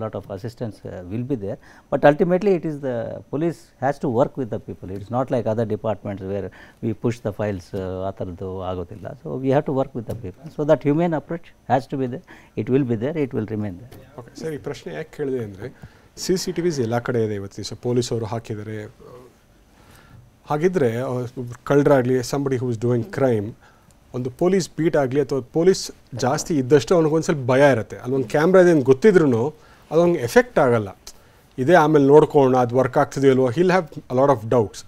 lot of assistance will be there but ultimately it is the police has to work with the people it's not like other departments where we push the files ಆ ಥರದ್ದು ಆಗೋದಿಲ್ಲ. So we have to work with the people so that human approach has to be there it will be there it will remain there okay sir ಈ ಪ್ರಶ್ನೆ ಯಾಕೆ ಕೇಳಿದೆ ಅಂದರೆ ಸಿ ಸಿ ಟಿ ವಿಸ್ ಎಲ್ಲ ಕಡೆ ಇದೆ ಇವತ್ತು ದಿವಸ ಪೊಲೀಸವರು ಹಾಕಿದರೆ ಹಾಗಿದ್ರೆ ಕಳ್ಳರಾಗಲಿ somebody who is doing crime ಒಂದು ಪೊಲೀಸ್ ಬೀಟ್ ಆಗಲಿ ಅಥವಾ ಪೊಲೀಸ್ ಜಾಸ್ತಿ ಇದ್ದಷ್ಟು ಅವ್ನಿಗೆ ಸ್ವಲ್ಪ ಭಯ ಇರುತ್ತೆ. ಅಲ್ಲೊಂದು ಕ್ಯಾಮ್ರಾ ಇದೆ ಅಂತ ಗೊತ್ತಿದ್ರು ಅದೊಂದು ಎಫೆಕ್ಟ್ ಆಗಲ್ಲ. ಇದೇ ಆಮೇಲೆ ನೋಡ್ಕೊಳ್ಳೋಣ ಅದು ವರ್ಕ್ ಆಗ್ತಿದೆಯೋ ಇಲ್ವೋ he'll have a lot of doubts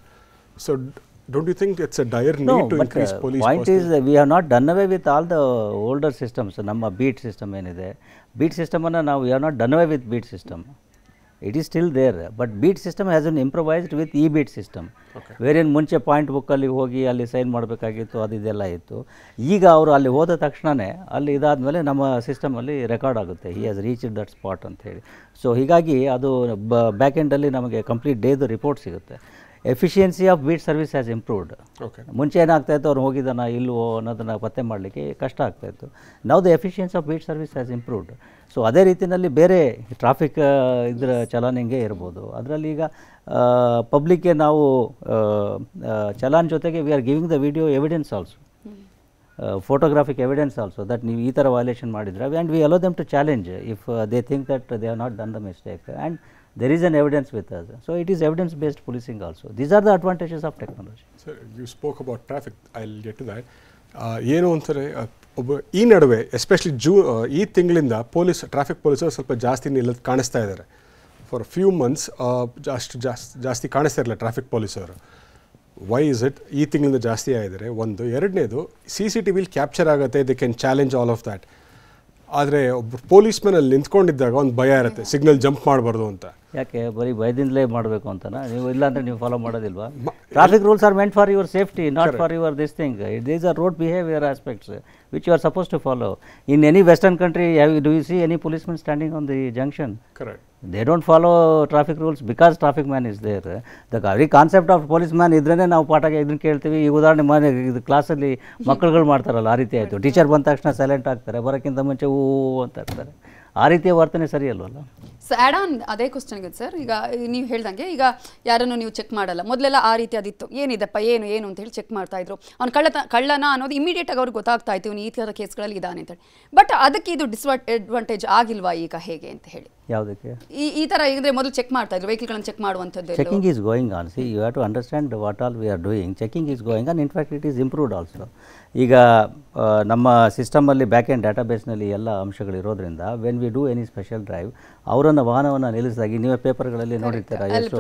so don't you think it's a dire No, need to increase uh, police point is we we not done away with all all older systems systems. ನಮ್ಮ ಬೀಟ್ ಸಿಸ್ಟಮ್ ಏನಿದೆ? ಬೀಟ್ ಸಿಸ್ಟಮನ್ನು ನಾವು we are not done away with beat system it is still there but beat system has an improvised with e beat system ವೇರೇನು ಮುಂಚೆ ಪಾಯಿಂಟ್ ಬುಕ್ಕಲ್ಲಿ ಹೋಗಿ ಅಲ್ಲಿ ಸೈನ್ ಮಾಡಬೇಕಾಗಿತ್ತು ಅದು ಇದೆಲ್ಲ ಇತ್ತು. ಈಗ ಅವರು ಅಲ್ಲಿ ಹೋದ ತಕ್ಷಣವೇ ಅಲ್ಲಿ ಇದಾದ ಮೇಲೆ ನಮ್ಮ ಸಿಸ್ಟಮಲ್ಲಿ ರೆಕಾರ್ಡ್ ಆಗುತ್ತೆ. He has reach that spot ಅಂತ ಹೇಳಿ. ಸೊ ಹೀಗಾಗಿ ಅದು ಬ್ಯಾಕ್ ಎಂಡಲ್ಲಿ ನಮಗೆ ಕಂಪ್ಲೀಟ್ ಡೇದು ರಿಪೋರ್ಟ್ ಸಿಗುತ್ತೆ. Efficiency of beat service has improved okay ಮುಂಚೆ ಏನಾಗ್ತಾ ಇತ್ತು ಅವ್ರು ಹೋಗಿದ್ದಾನ ಇಲ್ವೋ ಅನ್ನೋದನ್ನು ಪತ್ತೆ ಮಾಡಲಿಕ್ಕೆ ಕಷ್ಟ ಆಗ್ತಾ ಇತ್ತು. ನಾವು the efficiency of beat service has improved so ಅದೇ ರೀತಿಯಲ್ಲಿ ಬೇರೆ ಟ್ರಾಫಿಕ್ ಇದರ ಹಿಂಗೆ ಇರ್ಬೋದು. ಅದರಲ್ಲಿ ಈಗ ಪಬ್ಲಿಕ್ಗೆ ನಾವು ಚಲನ್ ಚಲಾನ್ ಜೊತೆಗೆ we are giving the video evidence also photographic evidence also that ನೀವು ಈ ಥರ ವೈಲೇಷನ್ ಮಾಡಿದ್ರೆ and we allow them to challenge if they think that they have not done the mistake and there is an evidence with us so it is evidence based policing also these are the advantages of technology sir you spoke about traffic get to that. ಏನು ಅಂತಾರೆ ಒಬ್ಬ ಈ ನಡುವೆ ಎಸ್ಪೆಷಲಿ ಜೂ ಈ ತಿಂಗಳಿಂದ ಪೊಲೀಸ್ ಟ್ರಾಫಿಕ್ ಪೊಲೀಸರು ಸ್ವಲ್ಪ ಜಾಸ್ತಿ ನಿಲ್ಲೋದು ಕಾಣಿಸ್ತಾ ಇದ್ದಾರೆ. ಫಾರ್ ಫ್ಯೂ ಮಂತ್ಸ್ ಅಷ್ಟು ಜಾಸ್ತಿ ಜಾಸ್ತಿ ಕಾಣಿಸ್ತಾ ಇರಲಿಲ್ಲ ಟ್ರಾಫಿಕ್ ಪೊಲೀಸರು. ವೈ ಇಸ್ ಇಟ್ ಈ ತಿಂಗಳಿಂದ ಜಾಸ್ತಿ ಆಗಿದ್ದಾರೆ. ಒಂದು ಎರಡನೇದು ಸಿ ಸಿ ಟಿ ವಿಲಿ ಕ್ಯಾಪ್ಚರ್ ಆಗುತ್ತೆ they can challenge all of that ಆದರೆ ಒಬ್ಬರು ಪೊಲೀಸ್ ಮ್ಯಾನ್ ನಿಂತ್ಕೊಂಡಿದ್ದಾಗ ಒಂದು ಭಯ ಇರುತ್ತೆ ಸಿಗ್ನಲ್ ಜಂಪ್ ಮಾಡಬಾರ್ದು ಅಂತ. ಯಾಕೆ ಬರೀ ಭಯದಿಂದಲೇ ಮಾಡಬೇಕು ಅಂತನಾ? ನೀವು ಇಲ್ಲಾಂದ್ರೆ ನೀವು follow ಮಾಡೋದಿಲ್ವಾ? Traffic rules are meant for your safety not for your this thing these are road behaviour aspects which you are suppose to follow in any western country do you see any policeman standing on the junction correct they don't follow traffic rules because traffic man is there the very concept of police man ಇದ್ರೇ ನಾವು ಪಾಠಕ್ಕೆ ಇದನ್ನು ಕೇಳ್ತೀವಿ. ಈ ಉದಾಹರಣೆ ಮನೆ ಇದು ಕ್ಲಾಸಲ್ಲಿ ಮಕ್ಕಳುಗಳು ಮಾಡ್ತಾರಲ್ಲ ಆ ರೀತಿ ಆಯಿತು. ಟೀಚರ್ ಬಂದ ತಕ್ಷಣ ಸೈಲೆಂಟ್ ಆಗ್ತಾರೆ ಬರೋಕ್ಕಿಂತ ಮುಂಚೆ ಹೂ ಅಂತ ಇರ್ತಾರೆ. ಆ ರೀತಿಯ ವರ್ತನೆ ಸರಿ ಅಲ್ವಲ್ಲ? ಸೊ ಆ್ಯಡ್ ಆನ್ ಅದೇ ಕ್ವಶನ್ಗೆ ಸರ್ ಈಗ ನೀವು ಹೇಳ್ದಂಗೆ ಈಗ ಯಾರನ್ನು ನೀವು ಚೆಕ್ ಮಾಡಲ್ಲ. ಮೊದಲೆಲ್ಲ ಆ ರೀತಿ ಅದಿತ್ತು. ಏನಿದೆಪ್ಪ ಏನು ಏನು ಅಂತ ಹೇಳಿ ಚೆಕ್ ಮಾಡ್ತಾ ಇದ್ರು. ಅವ್ನು ಕಳ್ಳತ ಕಳ್ಳನ ಅನ್ನೋದು ಇಮಿಡಿಯೇಟ್ ಆಗಿ ಅವ್ರಿಗೆ ಗೊತ್ತಾಗ್ತಾ ಇತ್ತು ಇವ್ನು ಈ ಥರ ಕೇಸ್ಗಳಲ್ಲಿ ಇದ್ದಾನೆ ಅಂತೇಳಿ ಬಟ್ ಅದಕ್ಕೆ ಇದು ಡಿಸ್ಅಡ್ವಾಂಟೇಜ್ ಆಗಿಲ್ವಾ ಈಗ ಹೇಗೆ ಅಂತ ಹೇಳಿ? ಯಾವುದಕ್ಕೆ? ಈ ಈ ಥರ ಅಂದರೆ ಮೊದಲು ಚೆಕ್ ಮಾಡ್ತಾ ಇದ್ರು ವೆಹಿಕಲ್ಗಳನ್ನು ಚೆಕ್ ಮಾಡುವಂಥದ್ದು checking is going on see you have to understand what all we are doing checking is going on in fact it is improved also ಈಗ ನಮ್ಮ ಸಿಸ್ಟಮಲ್ಲಿ ಬ್ಯಾಕ್ ಎಂಡ್ ಡಾಟಾಬೇಸ್ನಲ್ಲಿ ಎಲ್ಲ ಅಂಶಗಳಿರೋದ್ರಿಂದ when we do any special drive ಅವರನ್ನು ವಾಹನವನ್ನು ನಿಲ್ಲಿಸಿದಾಗಿ ನೀವೇ ಪೇಪರ್ಗಳಲ್ಲಿ ನೋಡಿರ್ತೀರ? ಎಷ್ಟು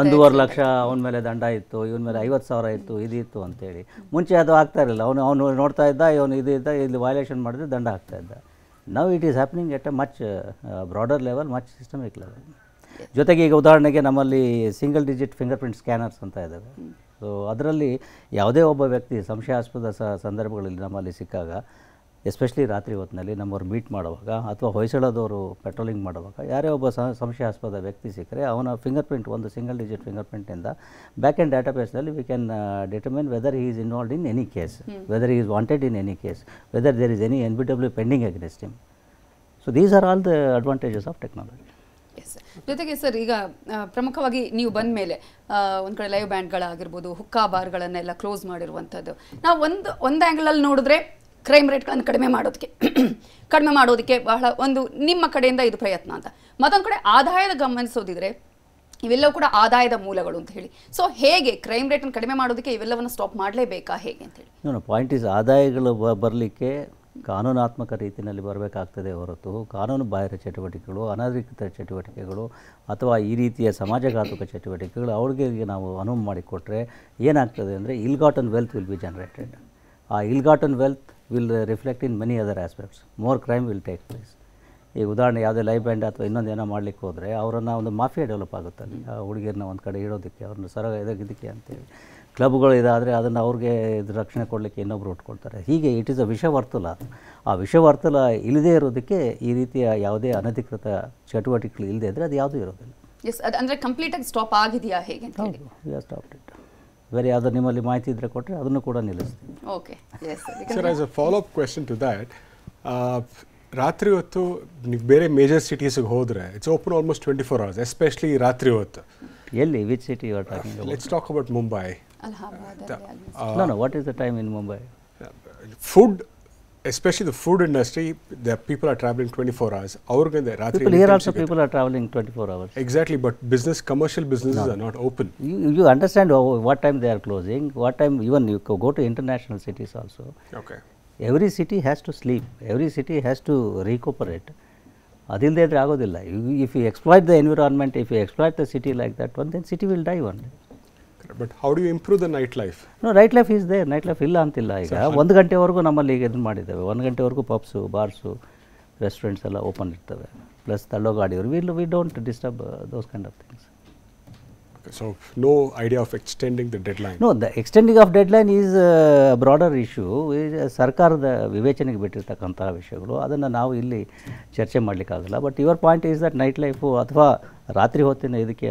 ಒಂದೂವರೆ ಲಕ್ಷ ಅವನ ಮೇಲೆ ದಂಡ ಇತ್ತು ಇವನ ಮೇಲೆ ಐವತ್ತು ಸಾವಿರ ಇತ್ತು ಇದು ಇತ್ತು ಅಂತೇಳಿ. ಮುಂಚೆ ಅದು ಆಗ್ತಾ ಇರಲಿಲ್ಲ. ಅವನು ಅವನು ನೋಡ್ತಾ ಇದ್ದ ಇವನು ಇದು ಇದ್ದ ಇಲ್ಲಿ ವಯಲೇಷನ್ ಮಾಡಿದ್ರೆ ದಂಡ ಆಗ್ತಾ ಇದ್ದ. Now it is happening at a much broader level much systemic level ಜೊತೆಗೆ ಈಗ ಉದಾಹರಣೆಗೆ ನಮ್ಮಲ್ಲಿ single digit finger print scanners ಅಂತ ಇದ್ದಾವೆ ಸೊ ಅದರಲ್ಲಿ ಯಾವುದೇ ಒಬ್ಬ ವ್ಯಕ್ತಿ ಸಂಶಯಾಸ್ಪದ ಸ ಸಂದರ್ಭಗಳಲ್ಲಿ ನಮ್ಮಲ್ಲಿ ಸಿಕ್ಕಾಗ ಎಸ್ಪೆಷಲಿ ರಾತ್ರಿ ಹೊತ್ತಿನಲ್ಲಿ ನಮ್ಮವ್ರು ಮೀಟ್ ಮಾಡುವಾಗ ಅಥವಾ ಹೊಯ್ಸಳದವರು ಪೆಟ್ರೋಲಿಂಗ್ ಮಾಡುವಾಗ ಯಾರೇ ಒಬ್ಬ ಸಂಶಯಾಸ್ಪದ ವ್ಯಕ್ತಿ ಸಿಕ್ಕರೆ ಅವನ ಫಿಂಗರ್ ಪ್ರಿಂಟ್ ಒಂದು ಸಿಂಗಲ್ ಡಿಜಿಟ್ ಫಿಂಗರ್ ಪ್ರಿಂಟಿಂದ back end ಡಾಟಾಬೇಸ್ನಲ್ಲಿ we can determine whether he is involved in any case whether he is wanted in any case whether there is any N B W pending against him so these are all the advantages of technology ಜೊತೆಗೆ ಸರ್, ಈಗ ಪ್ರಮುಖವಾಗಿ ನೀವು ಬಂದ ಮೇಲೆ ಒಂದು ಕಡೆ ಲೈವ್ ಬ್ಯಾಂಡ್ಗಳಾಗಿರ್ಬೋದು ಹುಕ್ಕಾ ಬಾರ್ಗಳನ್ನೆಲ್ಲ ಕ್ಲೋಸ್ ಮಾಡಿರುವಂಥದ್ದು ನಾವು ಒಂದು ಒಂದು ಆ್ಯಂಗಲಲ್ಲಿ ನೋಡಿದ್ರೆ ಕ್ರೈಮ್ ರೇಟ್ಗಳನ್ನು ಕಡಿಮೆ ಮಾಡೋದಕ್ಕೆ ಕಡಿಮೆ ಮಾಡೋದಕ್ಕೆ ಬಹಳ ಒಂದು ನಿಮ್ಮ ಕಡೆಯಿಂದ ಇದು ಪ್ರಯತ್ನ ಅಂತ. ಮತ್ತೊಂದು ಕಡೆ ಆದಾಯದ ಗಮನಿಸೋದಿದ್ರೆ, ಇವೆಲ್ಲವೂ ಕೂಡ ಆದಾಯದ ಮೂಲಗಳು ಅಂತ ಹೇಳಿ. ಸೊ ಹೇಗೆ ಕ್ರೈಮ್ ರೇಟನ್ನು ಕಡಿಮೆ ಮಾಡೋದಕ್ಕೆ ಇವೆಲ್ಲವನ್ನು ಸ್ಟಾಪ್ ಮಾಡಲೇಬೇಕಾ ಹೇಗೆ ಅಂತ ಹೇಳಿ? ಪಾಯಿಂಟ್ ಇಸ್ ಆದಾಯಗಳು ಬರಲಿಕ್ಕೆ ಕಾನೂನಾತ್ಮಕ ರೀತಿಯಲ್ಲಿ ಬರಬೇಕಾಗ್ತದೆ ಹೊರತು ಕಾನೂನು ಬಾಹಿರ ಚಟುವಟಿಕೆಗಳು, ಅನಧಿಕೃತ ಚಟುವಟಿಕೆಗಳು ಅಥವಾ ಈ ರೀತಿಯ ಸಮಾಜಘಾತುಕ ಚಟುವಟಿಕೆಗಳು ಅವ್ರಿಗೆ ನಾವು ಅನುವು ಮಾಡಿಕೊಟ್ರೆ ಏನಾಗ್ತದೆ ಅಂದರೆ ill gotten wealth will be generated ಆ ill gotten wealth will reflect in many other aspects more crime will take place ಈಗ ಉದಾಹರಣೆ ಯಾವುದೇ ಲೈಫ್ ಬ್ಯಾಂಡ್ ಅಥವಾ ಇನ್ನೊಂದು ಏನೋ ಮಾಡ್ಲಿಕ್ಕೆ ಹೋದರೆ, ಅವರನ್ನು ಒಂದು ಮಾಫಿಯಾ ಡೆವಲಪ್ ಆಗುತ್ತೆ ಅಲ್ಲಿ ಆ ಹುಡುಗಿಯರನ್ನ ಒಂದು ಕಡೆ ಇಡೋದಕ್ಕೆ, ಅವ್ರನ್ನ ಸರ ಇದಕ್ಕೆ ಅಂತೇಳಿ. ಕ್ಲಬ್ಗಳು ಇದಾದರೆ ಅದನ್ನು ಅವ್ರಿಗೆ ಇದು ರಕ್ಷಣೆ ಕೊಡಲಿಕ್ಕೆ ಇನ್ನೊಬ್ರು ಉಟ್ಕೊಳ್ತಾರೆ. ಹೀಗೆ ಇಟ್ ಈಸ್ ಅ ವಿಷವರ್ತುಲ. ಆ ವಿಷವರ್ತುಲ ಇಲ್ಲದೇ ಇರೋದಕ್ಕೆ ಈ ರೀತಿಯ ಯಾವುದೇ ಅನಧಿಕೃತ ಚಟುವಟಿಕೆಗಳು ಇಲ್ಲದೇ ಇದ್ದರೆ ಅದು ಯಾವುದೂ ಇರೋದಿಲ್ಲ. ಎಸ್ ಅದು ಅಂದರೆ ಕಂಪ್ಲೀಟಾಗಿ ಸ್ಟಾಪ್ ಆಗಿದೆಯಾ ಹೇಗೆ ಅಂತ ಹೇಳಿ? ಹೌದು ಸ್ಟಾಪ್ ಇಟ್ ಬೇರೆ ಯಾವುದೋ ನಿಮ್ಮಲ್ಲಿ ಮಾಹಿತಿ ಇದ್ದರೆ ಕೊಟ್ಟರೆ ಅದನ್ನು ಕೂಡ ನಿಲ್ಲಿಸ್ತೀನಿ. Okay yes sir. As a follow up question to that ರಾತ್ರಿ ಹೊತ್ತು ನೀವು ಬೇರೆ ಮೇಜರ್ ಸಿಟೀಸ್ಗೆ ಹೋದರೆ it's open almost twenty four hours especially ರಾತ್ರಿ ಹೊತ್ತು. ಎಲ್ಲಿ which city you are talking let's talk about Mumbai Allahabad no no what is the time in Mumbai food especially the food industry the people are travelling twenty four hours ಅವ್ರಿಗೆ ರಾತ್ರಿ People here also people are traveling 24 hours. Exactly but business commercial business are not open You, you understand how- what time they are closing, what time even you co- go to international cities also. Okay Every city has to sleep, every city has to recuperate. ಅದಿಲ್ಲದೆ ಇದ್ರೆ ಆಗೋದಿಲ್ಲ if you exploit the environment if you exploit the city like that one then city will die one but how do improve the night life no night life is they night life ಇಲ್ಲ ಅಂತಿಲ್ಲ ಈಗ. ಒಂದು ಗಂಟೆವರೆಗೂ ನಮ್ಮಲ್ಲಿ ಈಗ ಇದು ಮಾಡಿದ್ದೇವೆ. ಒಂದು ಗಂಟೆವರೆಗೂ ಪಬ್ಸು ಬಾರ್ಸು ರೆಸ್ಟೋರೆಂಟ್ಸ್ ಎಲ್ಲ ಓಪನ್ ಇರ್ತವೆ. ಪ್ಲಸ್ ತಳ್ಳೋ ಗಾಡಿಯವರು. Will we don't disturb those kind of things so no idea of extending the deadline no the extending of deadline is broader issue ಸರ್ಕಾರದ ವಿವೇಚನೆಗೆ ಬಿಟ್ಟಿರ್ತಕ್ಕಂತಹ ವಿಷಯಗಳು ಅದನ್ನು ನಾವು ಇಲ್ಲಿ ಚರ್ಚೆ ಮಾಡಲಿಕ್ಕಾಗಲ್ಲ but your point is that night life ಅಥವಾ ರಾತ್ರಿ ಹೊತ್ತಿನ ಇದಕ್ಕೆ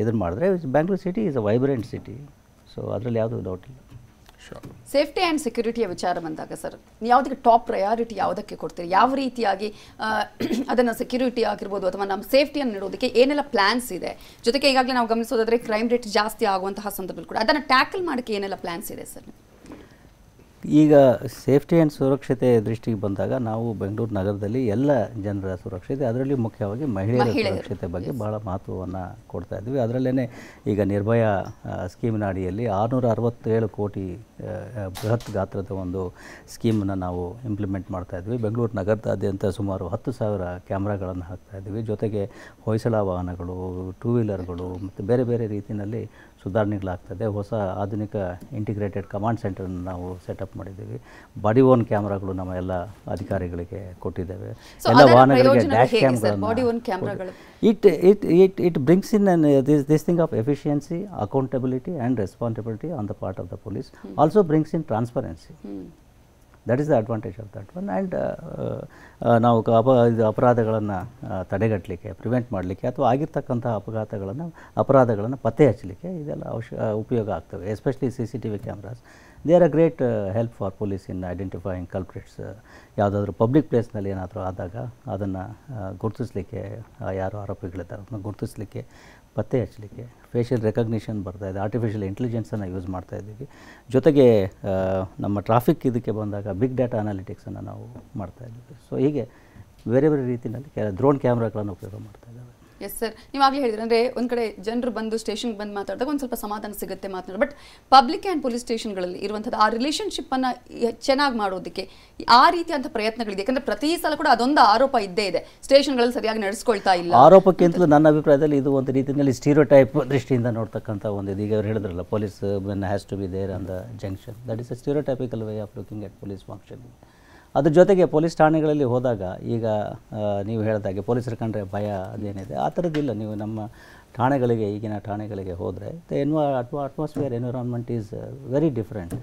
ಇದನ್ನು ಮಾಡಿದ್ರೆ Bangalore city is a vibrant city so ಅದರಲ್ಲಿ ಯಾವುದೂ ಡೌಟ್ ಇಲ್ಲ ಸೇಫ್ಟಿ ಆ್ಯಂಡ್ ಸೆಕ್ಯೂರಿಟಿಯ ವಿಚಾರ ಬಂದಾಗ ಸರ್ ಯಾವುದಕ್ಕೆ ಟಾಪ್ ಪ್ರಯಾರಿಟಿ ಯಾವುದಕ್ಕೆ ಕೊಡ್ತೀರಿ? ಯಾವ ರೀತಿಯಾಗಿ ಅದನ್ನು ಸೆಕ್ಯೂರಿಟಿ ಆಗಿರ್ಬೋದು ಅಥವಾ ನಮ್ಮ ಸೇಫ್ಟಿಯನ್ನು ನೀಡೋದಕ್ಕೆ ಏನೆಲ್ಲ ಪ್ಲಾನ್ಸ್ ಇದೆ? ಜೊತೆಗೆ ಈಗಾಗಲೇ ನಾವು ಗಮನಿಸೋದಾದ್ರೆ ಕ್ರೈಮ್ ರೇಟ್ ಜಾಸ್ತಿ ಆಗುವಂತಹ ಸಂದರ್ಭದಲ್ಲಿ ಕೂಡ ಅದನ್ನು ಟ್ಯಾಕಲ್ ಮಾಡೋಕ್ಕೆ ಏನೆಲ್ಲ ಪ್ಲಾನ್ಸ್ ಇದೆ ಸರ್? ಈಗ ಸೇಫ್ಟಿ ಆ್ಯಂಡ್ ಸುರಕ್ಷತೆ ದೃಷ್ಟಿಗೆ ಬಂದಾಗ ನಾವು ಬೆಂಗಳೂರು ನಗರದಲ್ಲಿ ಎಲ್ಲ ಜನರ ಸುರಕ್ಷತೆ ಅದರಲ್ಲಿ ಮುಖ್ಯವಾಗಿ ಮಹಿಳೆಯರ ಸುರಕ್ಷತೆ ಬಗ್ಗೆ ಭಾಳ ಮಹತ್ವವನ್ನು ಕೊಡ್ತಾ ಇದ್ವಿ ಅದರಲ್ಲೇ ಈಗ ನಿರ್ಭಯ ಸ್ಕೀಮಿನ ಅಡಿಯಲ್ಲಿ ಆರುನೂರ ಅರವತ್ತೇಳು ಕೋಟಿ ಬೃಹತ್ ಗಾತ್ರದ ಒಂದು ಸ್ಕೀಮನ್ನು ನಾವು ಇಂಪ್ಲಿಮೆಂಟ್ ಮಾಡ್ತಾ ಇದ್ವಿ ಬೆಂಗಳೂರು ನಗರದಾದ್ಯಂತ ಸುಮಾರು ಹತ್ತು ಸಾವಿರ ಕ್ಯಾಮ್ರಾಗಳನ್ನು ಹಾಕ್ತಾ ಇದ್ವಿ ಜೊತೆಗೆ ಹೊಯ್ಸಳ ವಾಹನಗಳು ಟೂ ವೀಲರ್ಗಳು ಮತ್ತು ಬೇರೆ ಬೇರೆ ರೀತಿಯಲ್ಲಿ ಸುಧಾರಣೆಗಳಾಗ್ತದೆ. ಹೊಸ ಆಧುನಿಕ ಇಂಟಿಗ್ರೇಟೆಡ್ ಕಮಾಂಡ್ ಸೆಂಟರ್ನ ನಾವು ಸೆಟಪ್ ಮಾಡಿದ್ದೀವಿ. ಬಾಡಿ ಓನ್ ಕ್ಯಾಮ್ರಾಗಳು ನಮ್ಮ ಎಲ್ಲ ಅಧಿಕಾರಿಗಳಿಗೆ ಕೊಟ್ಟಿದ್ದೇವೆ. ಎಲ್ಲ ವಾಹನಗಳಿಗೆ ಡ್ಯಾಶ್ ಹೇಗೆ sir? ಕ್ಯಾಮ್ಗಳನ್ನು ಕ್ಯಾಮ್ರಾಗಳು? It it it it brings in this this thing of efficiency accountability and responsibility on the part of the police also brings in transparency that is the advantage of that one and ನಾವು ಅಪ, ಇದು ಅಪರಾಧಗಳನ್ನು ತಡೆಗಟ್ಟಲಿಕ್ಕೆ ಪ್ರಿವೆಂಟ್ ಮಾಡಲಿಕ್ಕೆ ಅಥವಾ ಆಗಿರ್ತಕ್ಕಂಥ ಅಪಘಾತಗಳನ್ನು, ಅಪರಾಧಗಳನ್ನು ಪತ್ತೆ ಹಚ್ಚಲಿಕ್ಕೆ ಇದೆಲ್ಲ ಅವಶ್ಯ ಉಪಯೋಗ ಆಗ್ತವೆ. Especially C C T V cameras they are a great help for police in identifying culprits ಯಾವುದಾದ್ರೂ ಪಬ್ಲಿಕ್ ಪ್ಲೇಸ್ನಲ್ಲಿ ಏನಾದರೂ ಆದಾಗ ಅದನ್ನು ಗುರುತಿಸಲಿಕ್ಕೆ ಯಾರು ಆರೋಪಿಗಳಿದ್ದಾರೆ ಅದನ್ನು ಗುರುತಿಸ್ಲಿಕ್ಕೆ ಪತ್ತೆ ಹಚ್ಚಲಿಕ್ಕೆ ಫೇಷಿಯಲ್ ರೆಕಗ್ನಿಷನ್ ಬರ್ತಾ ಇದೆ ಆರ್ಟಿಫಿಷಿಯಲ್ ಇಂಟೆಲಿಜೆನ್ಸನ್ನು ಯೂಸ್ ಮಾಡ್ತಾ ಇದ್ದೀವಿ. ಜೊತೆಗೆ ನಮ್ಮ ಟ್ರಾಫಿಕ್ ಇದಕ್ಕೆ ಬಂದಾಗ ಬಿಗ್ ಡಾಟಾ ಅನಾಲಿಟಿಕ್ಸನ್ನು ನಾವು ಮಾಡ್ತಾ ಇದ್ದೀವಿ. ಸೊ ಹೀಗೆ, ಬೇರೆ ಬೇರೆ ರೀತಿಯಲ್ಲಿ ಕೆಲ ಡ್ರೋನ್ ಕ್ಯಾಮ್ರಾಗಳನ್ನು ಉಪಯೋಗ ಮಾಡ್ತಾ ಇದ್ದಾವೆ. ಎಸ್ ಸರ್ ನೀವು ಆಗಲೇ ಹೇಳಿದ್ರೆ, ಅಂದರೆ ಒಂದು ಕಡೆ ಜನರು ಬಂದು ಸ್ಟೇಷನ್ಗೆ ಬಂದು ಮಾತಾಡಿದಾಗ ಒಂದು ಸ್ವಲ್ಪ ಸಮಾಧಾನ ಸಿಗುತ್ತೆ ಮಾತನಾಡ ಬಟ್ ಪಬ್ಲಿಕ್ ಆ್ಯಂಡ್ ಪೊಲೀಸ್ ಸ್ಟೇಷನ್ಗಳಲ್ಲಿ ಇರುವಂಥದ್ದು ಆ ರಿಲೇಷನ್ಶಿಪ್ಪನ್ನು ಚೆನ್ನಾಗಿ ಮಾಡೋದಕ್ಕೆ, ಆ ರೀತಿಯಾದಂಥ ಪ್ರಯತ್ನಗಳಿದೆ. ಯಾಕಂದರೆ ಪ್ರತಿ ಸಲ ಕೂಡ ಅದೊಂದು ಆರೋಪ ಇದ್ದೇ ಇದೆ. ಸ್ಟೇಷನ್ಗಳಲ್ಲಿ ಸರಿಯಾಗಿ ನಡೆಸ್ಕೊಳ್ತಾ ಇಲ್ಲ. ಆರೋಪಕ್ಕಿಂತಲೂ ನನ್ನ ಅಭಿಪ್ರಾಯದಲ್ಲಿ ಇದು ಒಂದು ರೀತಿಯಲ್ಲಿ ಸ್ಟೀರೋ ಟೈಪ್ ದೃಷ್ಟಿಯಿಂದ ನೋಡ್ತಕ್ಕಂಥ ಒಂದು ಈಗ ಅವ್ರು ಹೇಳಿದ್ರಲ್ಲ police has to be there on the junction that is a stereotypical way of looking at police functioning ಅದ್ರ ಜೊತೆಗೆ ಪೊಲೀಸ್ ಠಾಣೆಗಳಲ್ಲಿ ಹೋದಾಗ ಈಗ ನೀವು ಹೇಳಿದಾಗೆ ಪೊಲೀಸರು ಕಂಡ್ರೆ ಭಯ ಅದೇನಿದೆ, ಆ ಥರದ್ದಿಲ್ಲ. ನೀವು ನಮ್ಮ ಠಾಣೆಗಳಿಗೆ, ಈಗಿನ ಠಾಣೆಗಳಿಗೆ ಹೋದರೆ, the envi atmosphere environment is very different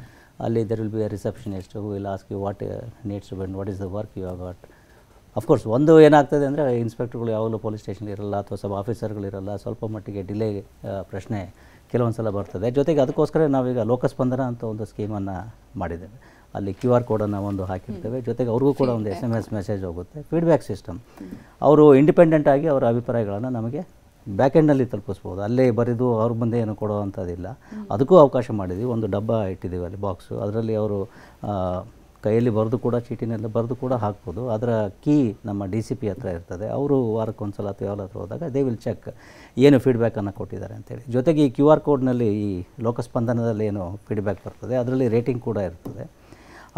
ಅಲ್ಲಿ there will be a receptionist who will ask you what needs to bend what is the work you got of course ಒಂದು ಏನಾಗ್ತದೆ ಅಂದರೆ ಇನ್ಸ್ಪೆಕ್ಟರ್ಗಳು ಯಾವಾಗಲೂ ಪೊಲೀಸ್ ಸ್ಟೇಷನ್ ಇರಲ್ಲ, ಅಥವಾ ಸ್ವಲ್ಪ ಆಫೀಸರ್ಗಳಿರಲ್ಲ ಸ್ವಲ್ಪ ಮಟ್ಟಿಗೆ ಡಿಲೇ ಪ್ರಶ್ನೆ ಕೆಲವೊಂದು ಸಲ ಬರ್ತದೆ. ಜೊತೆಗೆ ಅದಕ್ಕೋಸ್ಕರ ನಾವೀಗ ಲೋಕಸ್ಪಂದನ ಅಂತ ಒಂದು ಸ್ಕೀಮನ್ನು ಮಾಡಿದ್ದೇವೆ. ಅಲ್ಲಿ ಕ್ಯೂ ಆರ್ ಕೋಡನ್ನು ಒಂದು ಹಾಕಿರ್ತೇವೆ. ಜೊತೆಗೆ ಅವ್ರಿಗೂ ಕೂಡ ಒಂದು ಎಸ್ ಎಂ ಎಸ್ ಮೆಸೇಜ್ ಹೋಗುತ್ತೆ. ಫೀಡ್ಬ್ಯಾಕ್ ಸಿಸ್ಟಮ್ ಅವರು ಇಂಡಿಪೆಂಡೆಂಟ್ ಆಗಿ ಅವರ ಅಭಿಪ್ರಾಯಗಳನ್ನು ನಮಗೆ ಬ್ಯಾಕ್ ಎಂಡಲ್ಲಿ ತಲುಪಿಸ್ಬೋದು. ಅಲ್ಲೇ ಬರೆದು ಅವ್ರ ಮುಂದೆ ಏನು ಕೊಡುವಂಥದ್ದಿಲ್ಲ ಅದಕ್ಕೂ ಅವಕಾಶ ಮಾಡಿದ್ವಿ. ಒಂದು ಡಬ್ಬ ಇಟ್ಟಿದ್ದೀವಿ ಅಲ್ಲಿ ಬಾಕ್ಸು ಅದರಲ್ಲಿ ಅವರು ಕೈಯಲ್ಲಿ ಬರೆದು ಕೂಡ ಚೀಟಿನೆಲ್ಲ ಬರೆದು ಕೂಡ ಹಾಕ್ಬೋದು. ಅದರ ಕೀ ನಮ್ಮ ಡಿ ಸಿ ಪಿ ಹತ್ರ ಇರ್ತದೆ. ಅವರು ವಾರಕ್ಕೊಂದ್ಸಲ ಅಥವಾ ಹತ್ರ ಹೋದಾಗ ದೇ ವಿಲ್ ಚೆಕ್ ಏನು ಫೀಡ್ಬ್ಯಾಕನ್ನು ಕೊಟ್ಟಿದ್ದಾರೆ ಅಂತೇಳಿ ಜೊತೆಗೆ ಈ ಕ್ಯೂ ಆರ್ ಕೋಡ್ನಲ್ಲಿ ಈ ಲೋಕಸ್ಪಂದನದಲ್ಲಿ ಏನು ಫೀಡ್ಬ್ಯಾಕ್ ಬರ್ತದೆ ಅದರಲ್ಲಿ ರೇಟಿಂಗ್ ಕೂಡ ಇರ್ತದೆ.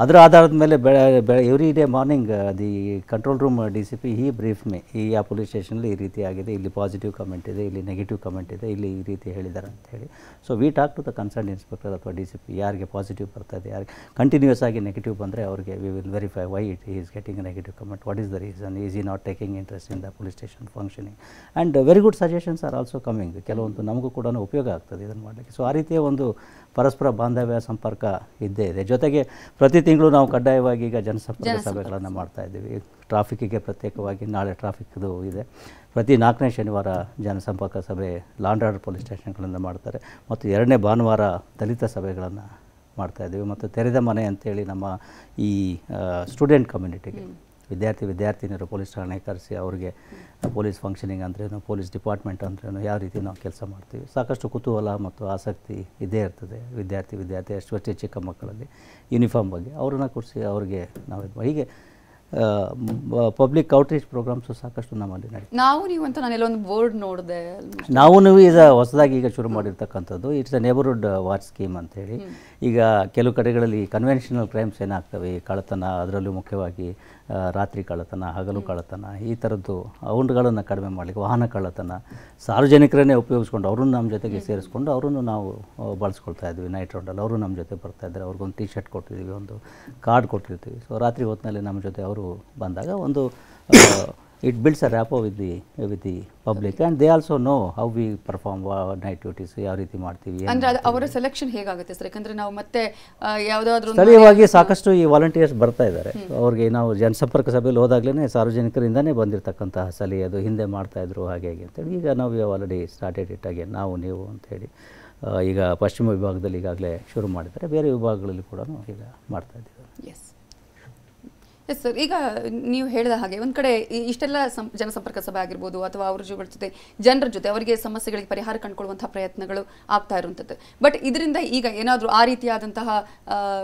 ಅದರ ಆಧಾರದ ಮೇಲೆ ಬೆಳೆ ಬೆಳೆ every day morning the control room D C P ಈ ಬ್ರೀಫ್ ಮೇ ಈ, ಆ ಪೊಲೀಸ್ ಸ್ಟೇಷನಲ್ಲಿ ಈ ರೀತಿ ಆಗಿದೆ. ಇಲ್ಲಿ ಪಾಸಿಟಿವ್ ಕಮೆಂಟ್ ಇದೆ, ಇಲ್ಲಿ ನೆಗೆಟಿವ್ ಕಮೆಂಟ್ ಇದೆ, ಇಲ್ಲಿ ಈ ರೀತಿ ಹೇಳಿದ್ದಾರೆ ಅಂತ ಹೇಳಿ. So we talk to the concern inspector ಅಥವಾ ಡಿ ಸಿ ಪಿ ಯಾರಿಗೆ ಪಾಸಿಟಿವ್ ಬರ್ತಾ ಇದೆ, ಯಾರಿಗೆ ಕಂಟಿನ್ಯೂಸ್ ಆಗಿ ನೆಗೆಟಿವ್ ಬಂದರೆ ಅವರಿಗೆ we will verify why it is getting negative comment what is the reason is he not taking interest in the police station functioning and very good suggestions are also coming ಕೆಲವೊಂದು ನಮಗೂ ಕೂಡ ಉಪಯೋಗ ಆಗ್ತದೆ ಇದನ್ನು ಮಾಡಲಿಕ್ಕೆ. ಸೊ ಆ ರೀತಿಯ ಒಂದು ಪರಸ್ಪರ ಬಾಂಧವ್ಯ ಸಂಪರ್ಕ ಇದ್ದೇ ಇದೆ. ಜೊತೆಗೆ ಪ್ರತಿ ತಿಂಗಳು ನಾವು ಕಡ್ಡಾಯವಾಗಿ ಈಗ ಜನಸಂಪರ್ಕ ಸಭೆಗಳನ್ನು ಮಾಡ್ತಾ ಇದ್ದೀವಿ. ಟ್ರಾಫಿಕ್ಕಿಗೆ ಪ್ರತ್ಯೇಕವಾಗಿ ನಾಳೆ ಟ್ರಾಫಿಕ್ದು ಇದೆ ಪ್ರತಿ ನಾಲ್ಕನೇ ಶನಿವಾರ ಜನಸಂಪರ್ಕ ಸಭೆ ಲಾಂಡ್ರಾಡ್ ಪೊಲೀಸ್ ಸ್ಟೇಷನ್ಗಳನ್ನು ಮಾಡ್ತಾರೆ. ಮತ್ತು ಎರಡನೇ ಭಾನುವಾರ ದಲಿತ ಸಭೆಗಳನ್ನು ಮಾಡ್ತಾ ಇದ್ದೀವಿ. ಮತ್ತು ತೆರೆದ ಮನೆ ಅಂತೇಳಿ ನಮ್ಮ ಈ ಸ್ಟೂಡೆಂಟ್ ಕಮ್ಯುನಿಟಿಗೆ ವಿದ್ಯಾರ್ಥಿ ವಿದ್ಯಾರ್ಥಿನಿಯರು ಪೊಲೀಸ್ ಠಾಣೆ ಕರೆಸಿ ಅವರಿಗೆ ಪೊಲೀಸ್ ಫಂಕ್ಷನಿಂಗ್ ಅಂದ್ರೇನು ಪೊಲೀಸ್ ಡಿಪಾರ್ಟ್ಮೆಂಟ್ ಅಂದ್ರೇನು ಯಾವ ರೀತಿ ನಾವು ಕೆಲಸ ಮಾಡ್ತೀವಿ. ಸಾಕಷ್ಟು ಕುತೂಹಲ ಮತ್ತು ಆಸಕ್ತಿ ಇದ್ದೇ ಇರ್ತದೆ ವಿದ್ಯಾರ್ಥಿ ವಿದ್ಯಾರ್ಥಿ ಅಷ್ಟು ಚಿಕ್ಕ ಮಕ್ಕಳಲ್ಲಿ. ಯೂನಿಫಾರ್ಮ್ ಬಗ್ಗೆ ಅವ್ರನ್ನ ಕೂರಿಸಿ ಅವ್ರಿಗೆ ನಾವು ಇದು ಹೀಗೆ ಪಬ್ಲಿಕ್ ಔಟ್ರೀಚ್ ಪ್ರೋಗ್ರಾಮ್ಸು ಸಾಕಷ್ಟು ನಮ್ಮಲ್ಲಿ ನಡೀತದೆ. ನಾವು ನೀವು ಅಂತ ನಾನು ಎಲ್ಲೊಂದು ಬೋರ್ಡ್ ನೋಡಿದೆ. ನಾವು ನೀವು ಈಗ ಹೊಸದಾಗಿ ಈಗ ಶುರು ಮಾಡಿರ್ತಕ್ಕಂಥದ್ದು it's a neighbourhood watch scheme ಅಂತೇಳಿ ಈಗ ಕೆಲವು ಕಡೆಗಳಲ್ಲಿ ಕನ್ವೆನ್ಷನಲ್ ಕ್ರೈಮ್ಸ್ ಏನಾಗ್ತವೆ ಈ ಕಳ್ಳತನ ಅದರಲ್ಲೂ ಮುಖ್ಯವಾಗಿ ರಾತ್ರಿ ಕಳ್ಳತನ, ಹಗಲು ಕಳ್ಳತನ, ಈ ಥರದ್ದು ಔಂಡ್ಗಳನ್ನು ಕಡಿಮೆ ಮಾಡಲಿಕ್ಕೆ, ವಾಹನ ಕಳ್ಳತನ, ಸಾರ್ವಜನಿಕರನ್ನೇ ಉಪಯೋಗಿಸ್ಕೊಂಡು ಅವ್ರನ್ನ ನಮ್ಮ ಜೊತೆಗೆ ಸೇರಿಸ್ಕೊಂಡು ಅವರನ್ನು ನಾವು ಬಳಸ್ಕೊಳ್ತಾ ಇದ್ವಿ. ನೈಟ್ ರೌಂಡಲ್ಲಿ ಅವರು ನಮ್ಮ ಜೊತೆ ಬರ್ತಾ ಇದ್ದಾರೆ. ಅವ್ರಿಗೊಂದು ಟಿ ಶರ್ಟ್ ಕೊಟ್ಟಿದ್ದೀವಿ, ಒಂದು ಕಾರ್ಡ್ ಕೊಟ್ಟಿರ್ತೀವಿ. ಸೊ ರಾತ್ರಿ ಹೊತ್ತಿನಲ್ಲಿ ನಮ್ಮ ಜೊತೆ ಅವರು ಬಂದಾಗ ಒಂದು it builds a rapport with the with the public and they also know how we perform night duties ಯಾವ ರೀತಿ ಮಾಡ್ತೀವಿ ಅಂದರೆ ಅಂದ್ರೆ ಅದು ಅವರ ಸೆಲೆಕ್ಷನ್ ಹೇಗಾಗುತ್ತೆ ಸರ್? ಯಾಕಂದ್ರೆ ನಾವು ಮತ್ತೆ ಯಾವುದಾದ್ರೂ ಸ್ಥಳೀಯವಾಗಿ ಸಾಕಷ್ಟು ಈ ವಾಲಂಟಿಯರ್ಸ್ ಬರ್ತಾ ಇದ್ದಾರೆ. ಅವ್ರಿಗೆ ನಾವು ಜನಸಂಪರ್ಕ ಸಭೆಯಲ್ಲಿ ಹೋದಾಗಲೇ ಸಾರ್ವಜನಿಕರಿಂದನೇ ಬಂದಿರತಕ್ಕಂತಹ ಸಲಹೆ ಅದು ಹಿಂದೆ ಮಾಡ್ತಾ ಇದ್ರು ಹಾಗೆ ಹೇಗೆ ಅಂತೇಳಿ. ಈಗ ನಾವು ಆಲ್ರೆಡಿ ಸ್ಟಾರ್ಟೆಡ್ ಇಟ್ ಹಾಗೆ ನಾವು ನೀವು ಅಂತೇಳಿ ಈಗ ಪಶ್ಚಿಮ ವಿಭಾಗದಲ್ಲಿ ಈಗಾಗಲೇ ಶುರು ಮಾಡಿದ್ದಾರೆ. ಬೇರೆ ವಿಭಾಗಗಳಲ್ಲಿ ಕೂಡ ಈಗ ಮಾಡ್ತಾ ಇದ್ದೀವಿ. ಎಸ್ ಎಸ್ ಸರ್ ಈಗ ನೀವು ಹೇಳಿದ ಹಾಗೆ ಒಂದು ಕಡೆ ಇಷ್ಟೆಲ್ಲ ಸಂ ಜನಸಂಪರ್ಕ ಸಭೆ ಆಗಿರ್ಬೋದು ಅಥವಾ ಅವ್ರ ಜೊತೆ ಜನರ ಜೊತೆ ಅವರಿಗೆ ಸಮಸ್ಯೆಗಳಿಗೆ ಪರಿಹಾರ ಕಂಡುಕೊಳ್ಳುವಂತಹ ಪ್ರಯತ್ನಗಳು ಆಗ್ತಾ ಇರುವಂಥದ್ದು. ಬಟ್ ಇದರಿಂದ ಈಗ ಏನಾದರೂ ಆ ರೀತಿಯಾದಂತಹ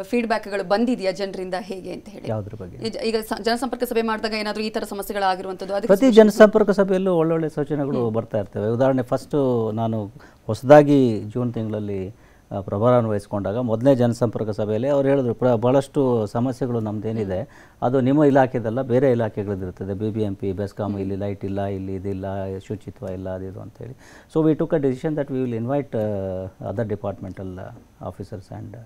ಫೀಡ್ಬ್ಯಾಕ್ಗಳು ಬಂದಿದೆಯಾ ಜನರಿಂದ ಹೇಗೆ ಅಂತ ಹೇಳಿ? ಯಾವುದ್ರ ಬಗ್ಗೆ? ಈಗ- ಜನಸಂಪರ್ಕ ಸಭೆ ಮಾಡಿದಾಗ ಏನಾದರೂ ಈ ಥರ ಸಮಸ್ಯೆಗಳಾಗಿರುವಂಥದ್ದು ಅದಕ್ಕೆ ಪ್ರತಿ ಜನಸಂಪರ್ಕ ಸಭೆಯಲ್ಲೂ ಒಳ್ಳೊಳ್ಳೆ ಸೂಚನೆಗಳು ಬರ್ತಾ ಇರ್ತವೆ. ಉದಾಹರಣೆ ಫಸ್ಟು ನಾನು ಹೊಸದಾಗಿ ಜೂನ್ ತಿಂಗಳಲ್ಲಿ ಪ್ರಭಾರವನ್ನು ವಹಿಸ್ಕೊಂಡಾಗ ಮೊದಲನೇ ಜನಸಂಪರ್ಕ ಸಭೆಯಲ್ಲಿ ಅವ್ರು ಹೇಳಿದ್ರು ಪ್ರ ಭಾಳಷ್ಟು ಸಮಸ್ಯೆಗಳು ನಮ್ಮದೇನಿದೆ ಅದು ನಿಮ್ಮ ಇಲಾಖೆದಲ್ಲ ಬೇರೆ ಇಲಾಖೆಗಳದ್ದಿರ್ತದೆ B B M P BESCOM ಇಲ್ಲಿ ಲೈಟ್ ಇಲ್ಲ ಇಲ್ಲಿ ಇದಿಲ್ಲ ಶುಚಿತ್ವ ಇಲ್ಲ ಅದಿದು ಅಂತೇಳಿ. So we took a decision that we will invite other departmental officers and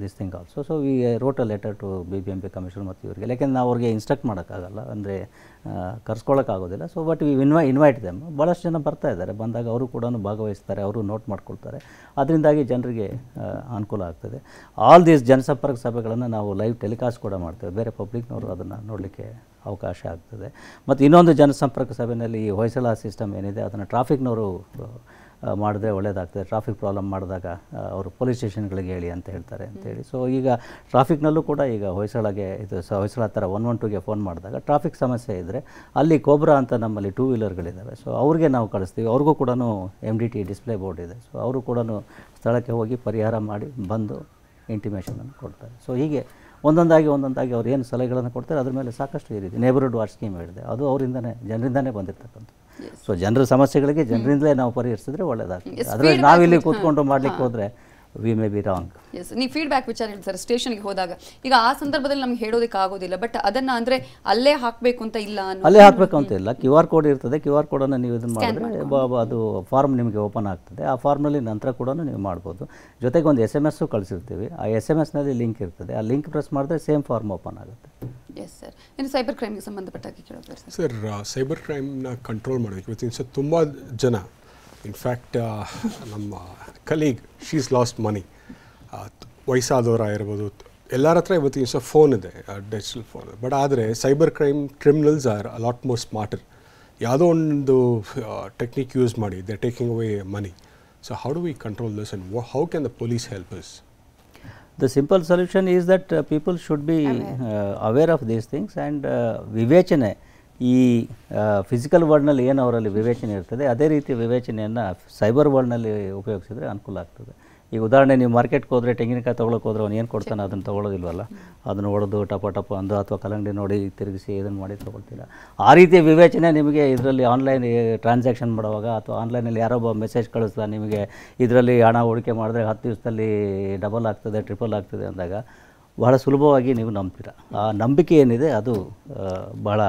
this thing also so we wrote a letter to B B M P commissioner ಮತ್ತು ಇವರಿಗೆ. ಯಾಕೆಂದ್ರೆ ನಾವು ಅವ್ರಿಗೆ ಇನ್ಸ್ಟ್ರಕ್ಟ್ ಮಾಡೋಕ್ಕಾಗಲ್ಲ. ಅಂದರೆ ಕರ್ಸ್ಕೊಳ್ಳೋಕ್ಕಾಗೋದಿಲ್ಲ so but we invi invite them ಭಾಳಷ್ಟು ಜನ ಬರ್ತಾ ಇದ್ದಾರೆ. ಬಂದಾಗ ಅವರು ಕೂಡ ಭಾಗವಹಿಸ್ತಾರೆ. ಅವರು ನೋಟ್ ಮಾಡ್ಕೊಳ್ತಾರೆ. ಅದರಿಂದಾಗಿ ಜನರಿಗೆ ಅನುಕೂಲ ಆಗ್ತದೆ. ಆಲ್ ದೀಸ್ ಜನಸಂಪರ್ಕ ಸಭೆಗಳನ್ನು ನಾವು ಲೈವ್ ಟೆಲಿಕಾಸ್ಟ್ ಕೂಡ ಮಾಡ್ತೇವೆ. ಬೇರೆ ಪಬ್ಲಿಕ್ನವರು ಅದನ್ನು ನೋಡಲಿಕ್ಕೆ ಅವಕಾಶ ಆಗ್ತದೆ. ಮತ್ತು ಇನ್ನೊಂದು ಜನಸಂಪರ್ಕ ಸಭೆಯಲ್ಲಿ ಈ ಹೊಯ್ಸಳ ಸಿಸ್ಟಮ್ ಏನಿದೆ, ಅದನ್ನು ಟ್ರಾಫಿಕ್ನವರು ಮಾಡಿದ್ರೆ ಒಳ್ಳೇದಾಗ್ತದೆ. ಟ್ರಾಫಿಕ್ ಪ್ರಾಬ್ಲಮ್ ಮಾಡಿದಾಗ ಅವರು ಪೊಲೀಸ್ ಸ್ಟೇಷನ್ಗಳಿಗೆ ಹೇಳಿ ಅಂತ ಹೇಳ್ತಾರೆ ಅಂತೇಳಿ ಸೊ ಈಗ ಟ್ರಾಫಿಕ್ನಲ್ಲೂ ಕೂಡ ಈಗ ಹೊಯ್ಸಳಗೆ ಇದು ಸ, ಹೊಯ್ಸಳ ಥರ ಒನ್ ಒನ್ ಟೂಗೆ ಫೋನ್ ಮಾಡಿದಾಗ ಟ್ರಾಫಿಕ್ ಸಮಸ್ಯೆ ಇದ್ದರೆ ಅಲ್ಲಿ ಕೋಬ್ರಾ ಅಂತ ನಮ್ಮಲ್ಲಿ ಟೂ ವೀಲರ್ಗಳಿದ್ದಾವೆ ಸೊ ಅವ್ರಿಗೆ ನಾವು ಕಳಿಸ್ತೀವಿ. ಅವ್ರಿಗೂ ಕೂಡ M D T display board ಇದೆ. ಸೊ ಅವರು ಕೂಡ ಸ್ಥಳಕ್ಕೆ ಹೋಗಿ ಪರಿಹಾರ ಮಾಡಿ ಬಂದು ಇಂಟಿಮೇಷನನ್ನು ಕೊಡ್ತಾರೆ. ಸೊ ಹೀಗೆ ಒಂದೊಂದಾಗಿ ಒಂದೊಂದಾಗಿ ಅವ್ರು ಏನು ಸಲಹೆಗಳನ್ನು ಕೊಡ್ತಾರೆ, ಅದ್ರ ಮೇಲೆ ಸಾಕಷ್ಟು ಈ ರೀತಿ ನೇಬರ್ಹುಡ್ ವಾಚ್ ಸ್ಕೀಮ್ ಹೇಳಿದೆ. ಅದು ಅವರಿಂದನೇ, ಜನರಿಂದನೇ ಬಂದಿರ್ತಕ್ಕಂಥ ಸೊ ಜನರ ಸಮಸ್ಯೆಗಳಿಗೆ ಜನರಿಂದಲೇ ನಾವು ಪರಿಹರಿಸಿದ್ರೆ ಒಳ್ಳೆಯದಾಗ್ತದೆ ಅದರಲ್ಲಿ ನಾವಿಲ್ಲಿ ಕೂತ್ಕೊಂಡು ಮಾಡ್ಲಿಕ್ಕೆ ಹೋದರೆ we may be wrong yes ನೀವು ಫೀಡ್ಬ್ಯಾಕ್ ವಿಚಾರ ಹೇಳ್ತಾರೆ ಸ್ಟೇಷನ್ಗೆ ಹೋದಾಗ. ಈಗ ಆ ಸಂದರ್ಭದಲ್ಲಿ ನಮ್ಗೆ ಹೇಳೋದಕ್ಕೆ ಆಗೋದಿಲ್ಲ ಬಟ್ ಅದನ್ನ ಅಂದ್ರೆ ಅಲ್ಲೇ ಹಾಕ್ಬೇಕು ಅಂತ ಇಲ್ಲ ಅಲ್ಲೇ ಹಾಕಬೇಕು ಅಂತ ಇಲ್ಲ. ಕ್ಯೂ ಆರ್ ಕೋಡ್ ಇರ್ತದೆ ಕ್ಯೂ ಆರ್ ಕೋಡನ್ನು ನೀವು ಇದನ್ನು ಮಾಡಿದ್ರೆ ಅದು ಫಾರ್ಮ್ ನಿಮಗೆ ಓಪನ್ ಆಗ್ತದೆ. ಆ ಫಾರ್ಮ್ನಲ್ಲಿ ನಂತರ ಕೂಡ ನೀವು ಮಾಡ್ಬೋದು. ಜೊತೆಗೆ ಒಂದು ಎಸ್ ಎಂ ಎಸ್ಸು ಕಳಿಸಿರ್ತೀವಿ. ಆ ಎಸ್ ಎಂ ಎಸ್ನಲ್ಲಿ ಲಿಂಕ್ ಇರ್ತದೆ. ಆ ಲಿಂಕ್ ಪ್ರೆಸ್ ಮಾಡಿದ್ರೆ ಸೇಮ್ ಫಾರ್ಮ್ ಓಪನ್ ಆಗುತ್ತೆ. ಎಸ್ ಸರ್ ಇನ್ನು ಸೈಬರ್ ಕ್ರೈಮ್ಗೆ ಸಂಬಂಧಪಟ್ಟಾಗಿ ಕೇಳೋದು ಸರ್ ಸರ್ ಸೈಬರ್ ಕ್ರೈಮ್ನ ಕಂಟ್ರೋಲ್ ಮಾಡೋದಕ್ಕೆ ಇವತ್ತಿನ ತುಂಬ ಜನ ಇನ್ಫ್ಯಾಕ್ಟ್ ನಮ್ಮ ಕಲೀಗ್ ಶೀಸ್ ಲಾಸ್ಟ್ ಮನಿ ವಯಸ್ಸಾದವರಾಗಿರ್ಬೋದು ಎಲ್ಲರ ಹತ್ರ ಇವತ್ತು ಸಹ ಫೋನ್ ಇದೆ ಡಿಜಿಟಲ್ ಫೋನ್ ಬಟ್ ಆದರೆ cyber crime criminals are a lot more smarter ಯಾವುದೋ ಒಂದು ಟೆಕ್ನಿಕ್ ಯೂಸ್ ಮಾಡಿ they taking away money so how do we control this and how can the police help is The simple solution is that uh, people should aware of aware of these things and uh, ವಿವೇಚನೆ ಈ ಫಿಸಿಕಲ್ ವರ್ಲ್ಡ್ನಲ್ಲಿ ಏನು ಅವರಲ್ಲಿ ವಿವೇಚನೆ ಇರ್ತದೆ, ಅದೇ ರೀತಿ ವಿವೇಚನೆಯನ್ನು ಸೈಬರ್ ವರ್ಲ್ಡ್ನಲ್ಲಿ ಉಪಯೋಗಿಸಿದ್ರೆ ಅನುಕೂಲ ಆಗ್ತದೆ. ಈಗ ಉದಾಹರಣೆ, ನೀವು ಮಾರ್ಕೆಟ್ಗೆ ಹೋದರೆ ತೆಂಗಿನಕಾಯಿ ತೊಗೊಳಕ್ಕೆ ಹೋದ್ರೆ ಅವ್ನು ಏನು ಕೊಡ್ತಾನೆ ಅದನ್ನು ತೊಗೊಳೋದಿಲ್ವಲ್ಲ? ಅದನ್ನು ಹೊಡೆದು ಟಪ ಟಪ ಅಂದು ಅಥವಾ ಕಲ್ಲಂಗಡಿ ನೋಡಿ ತಿರುಗಿಸಿ ಇದನ್ನು ಮಾಡಿ ತೊಗೊಳ್ತೀರ? ಆ ರೀತಿಯ ವಿವೇಚನೆ ನಿಮಗೆ ಇದರಲ್ಲಿ ಆನ್ಲೈನ್ ಟ್ರಾನ್ಸಾಕ್ಷನ್ ಮಾಡುವಾಗ ಅಥವಾ ಆನ್ಲೈನಲ್ಲಿ ಯಾರೊಬ್ಬ ಮೆಸೇಜ್ ಕಳಿಸ್ತಾ ನಿಮಗೆ ಇದರಲ್ಲಿ ಹಣ ಹೂಡಿಕೆ ಮಾಡಿದ್ರೆ ಹತ್ತು ದಿವಸದಲ್ಲಿ ಡಬಲ್ ಆಗ್ತದೆ ಟ್ರಿಪಲ್ ಆಗ್ತದೆ ಅಂದಾಗ ಬಹಳ ಸುಲಭವಾಗಿ ನೀವು ನಂಬ್ತೀರ? ಆ ನಂಬಿಕೆ ಏನಿದೆ ಅದು ಬಹಳ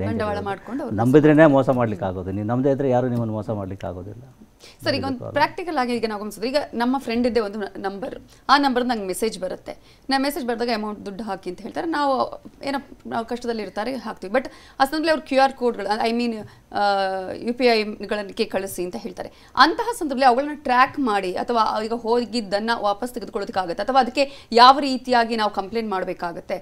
ಬಂಡವಾಳ ಮಾಡ್ಕೊಂಡು ನಂಬಿದ್ರೇ ಮೋಸ ಮಾಡ್ಲಿಕ್ಕೆ ಆಗೋದು. ನೀವು ನಂಬದೇ ಇದ್ರೆ ಯಾರು ನಿಮ್ಮನ್ನು ಮೋಸ ಮಾಡ್ಲಿಕ್ಕೆ ಆಗೋದಿಲ್ಲ. ಸರ್ ಈಗ ಒಂದು ಪ್ರಾಕ್ಟಿಕಲ್ ಆಗಿ ಈಗ ನಾವು ಗಮನಿಸಿದ್ರೆ ಈಗ ನಮ್ಮ ಫ್ರೆಂಡ್ ಇದ್ದೆ ಒಂದು ನಂಬರ್ ಆ ನಂಬರ್ ನಂಗೆ ಮೆಸೇಜ್ ಬರುತ್ತೆ. ನಾ ಮೆಸೇಜ್ ಬರೆದಾಗ ಅಮೌಂಟ್ ದುಡ್ಡು ಹಾಕಿ ಅಂತ ಹೇಳ್ತಾರೆ. ನಾವು ಏನೋ ನಾವು ಕಷ್ಟದಲ್ಲಿ ಇರ್ತಾರೆ ಹಾಕ್ತೀವಿ. ಬಟ್ ಆ ಸಂದರ್ಭದಲ್ಲಿ ಅವ್ರು ಕ್ಯೂ ಆರ್ ಕೋಡ್ಗಳು ಐ ಮೀನ್ ಯು ಪಿ ಐಗಳಕ್ಕೆ ಕಳಿಸಿ ಅಂತ ಹೇಳ್ತಾರೆ. ಅಂತಹ ಸಂದರ್ಭದಲ್ಲಿ ಅವುಗಳನ್ನ ಟ್ರ್ಯಾಕ್ ಮಾಡಿ ಅಥವಾ ಈಗ ಹೋಗಿದ್ದನ್ನ ವಾಪಸ್ ತೆಗೆದುಕೊಳ್ಳೋದಕ್ಕಾಗುತ್ತೆ ಅಥವಾ ಅದಕ್ಕೆ ಯಾವ ರೀತಿಯಾಗಿ ನಾವು ಕಂಪ್ಲೇಂಟ್ ಮಾಡಬೇಕಾಗತ್ತೆ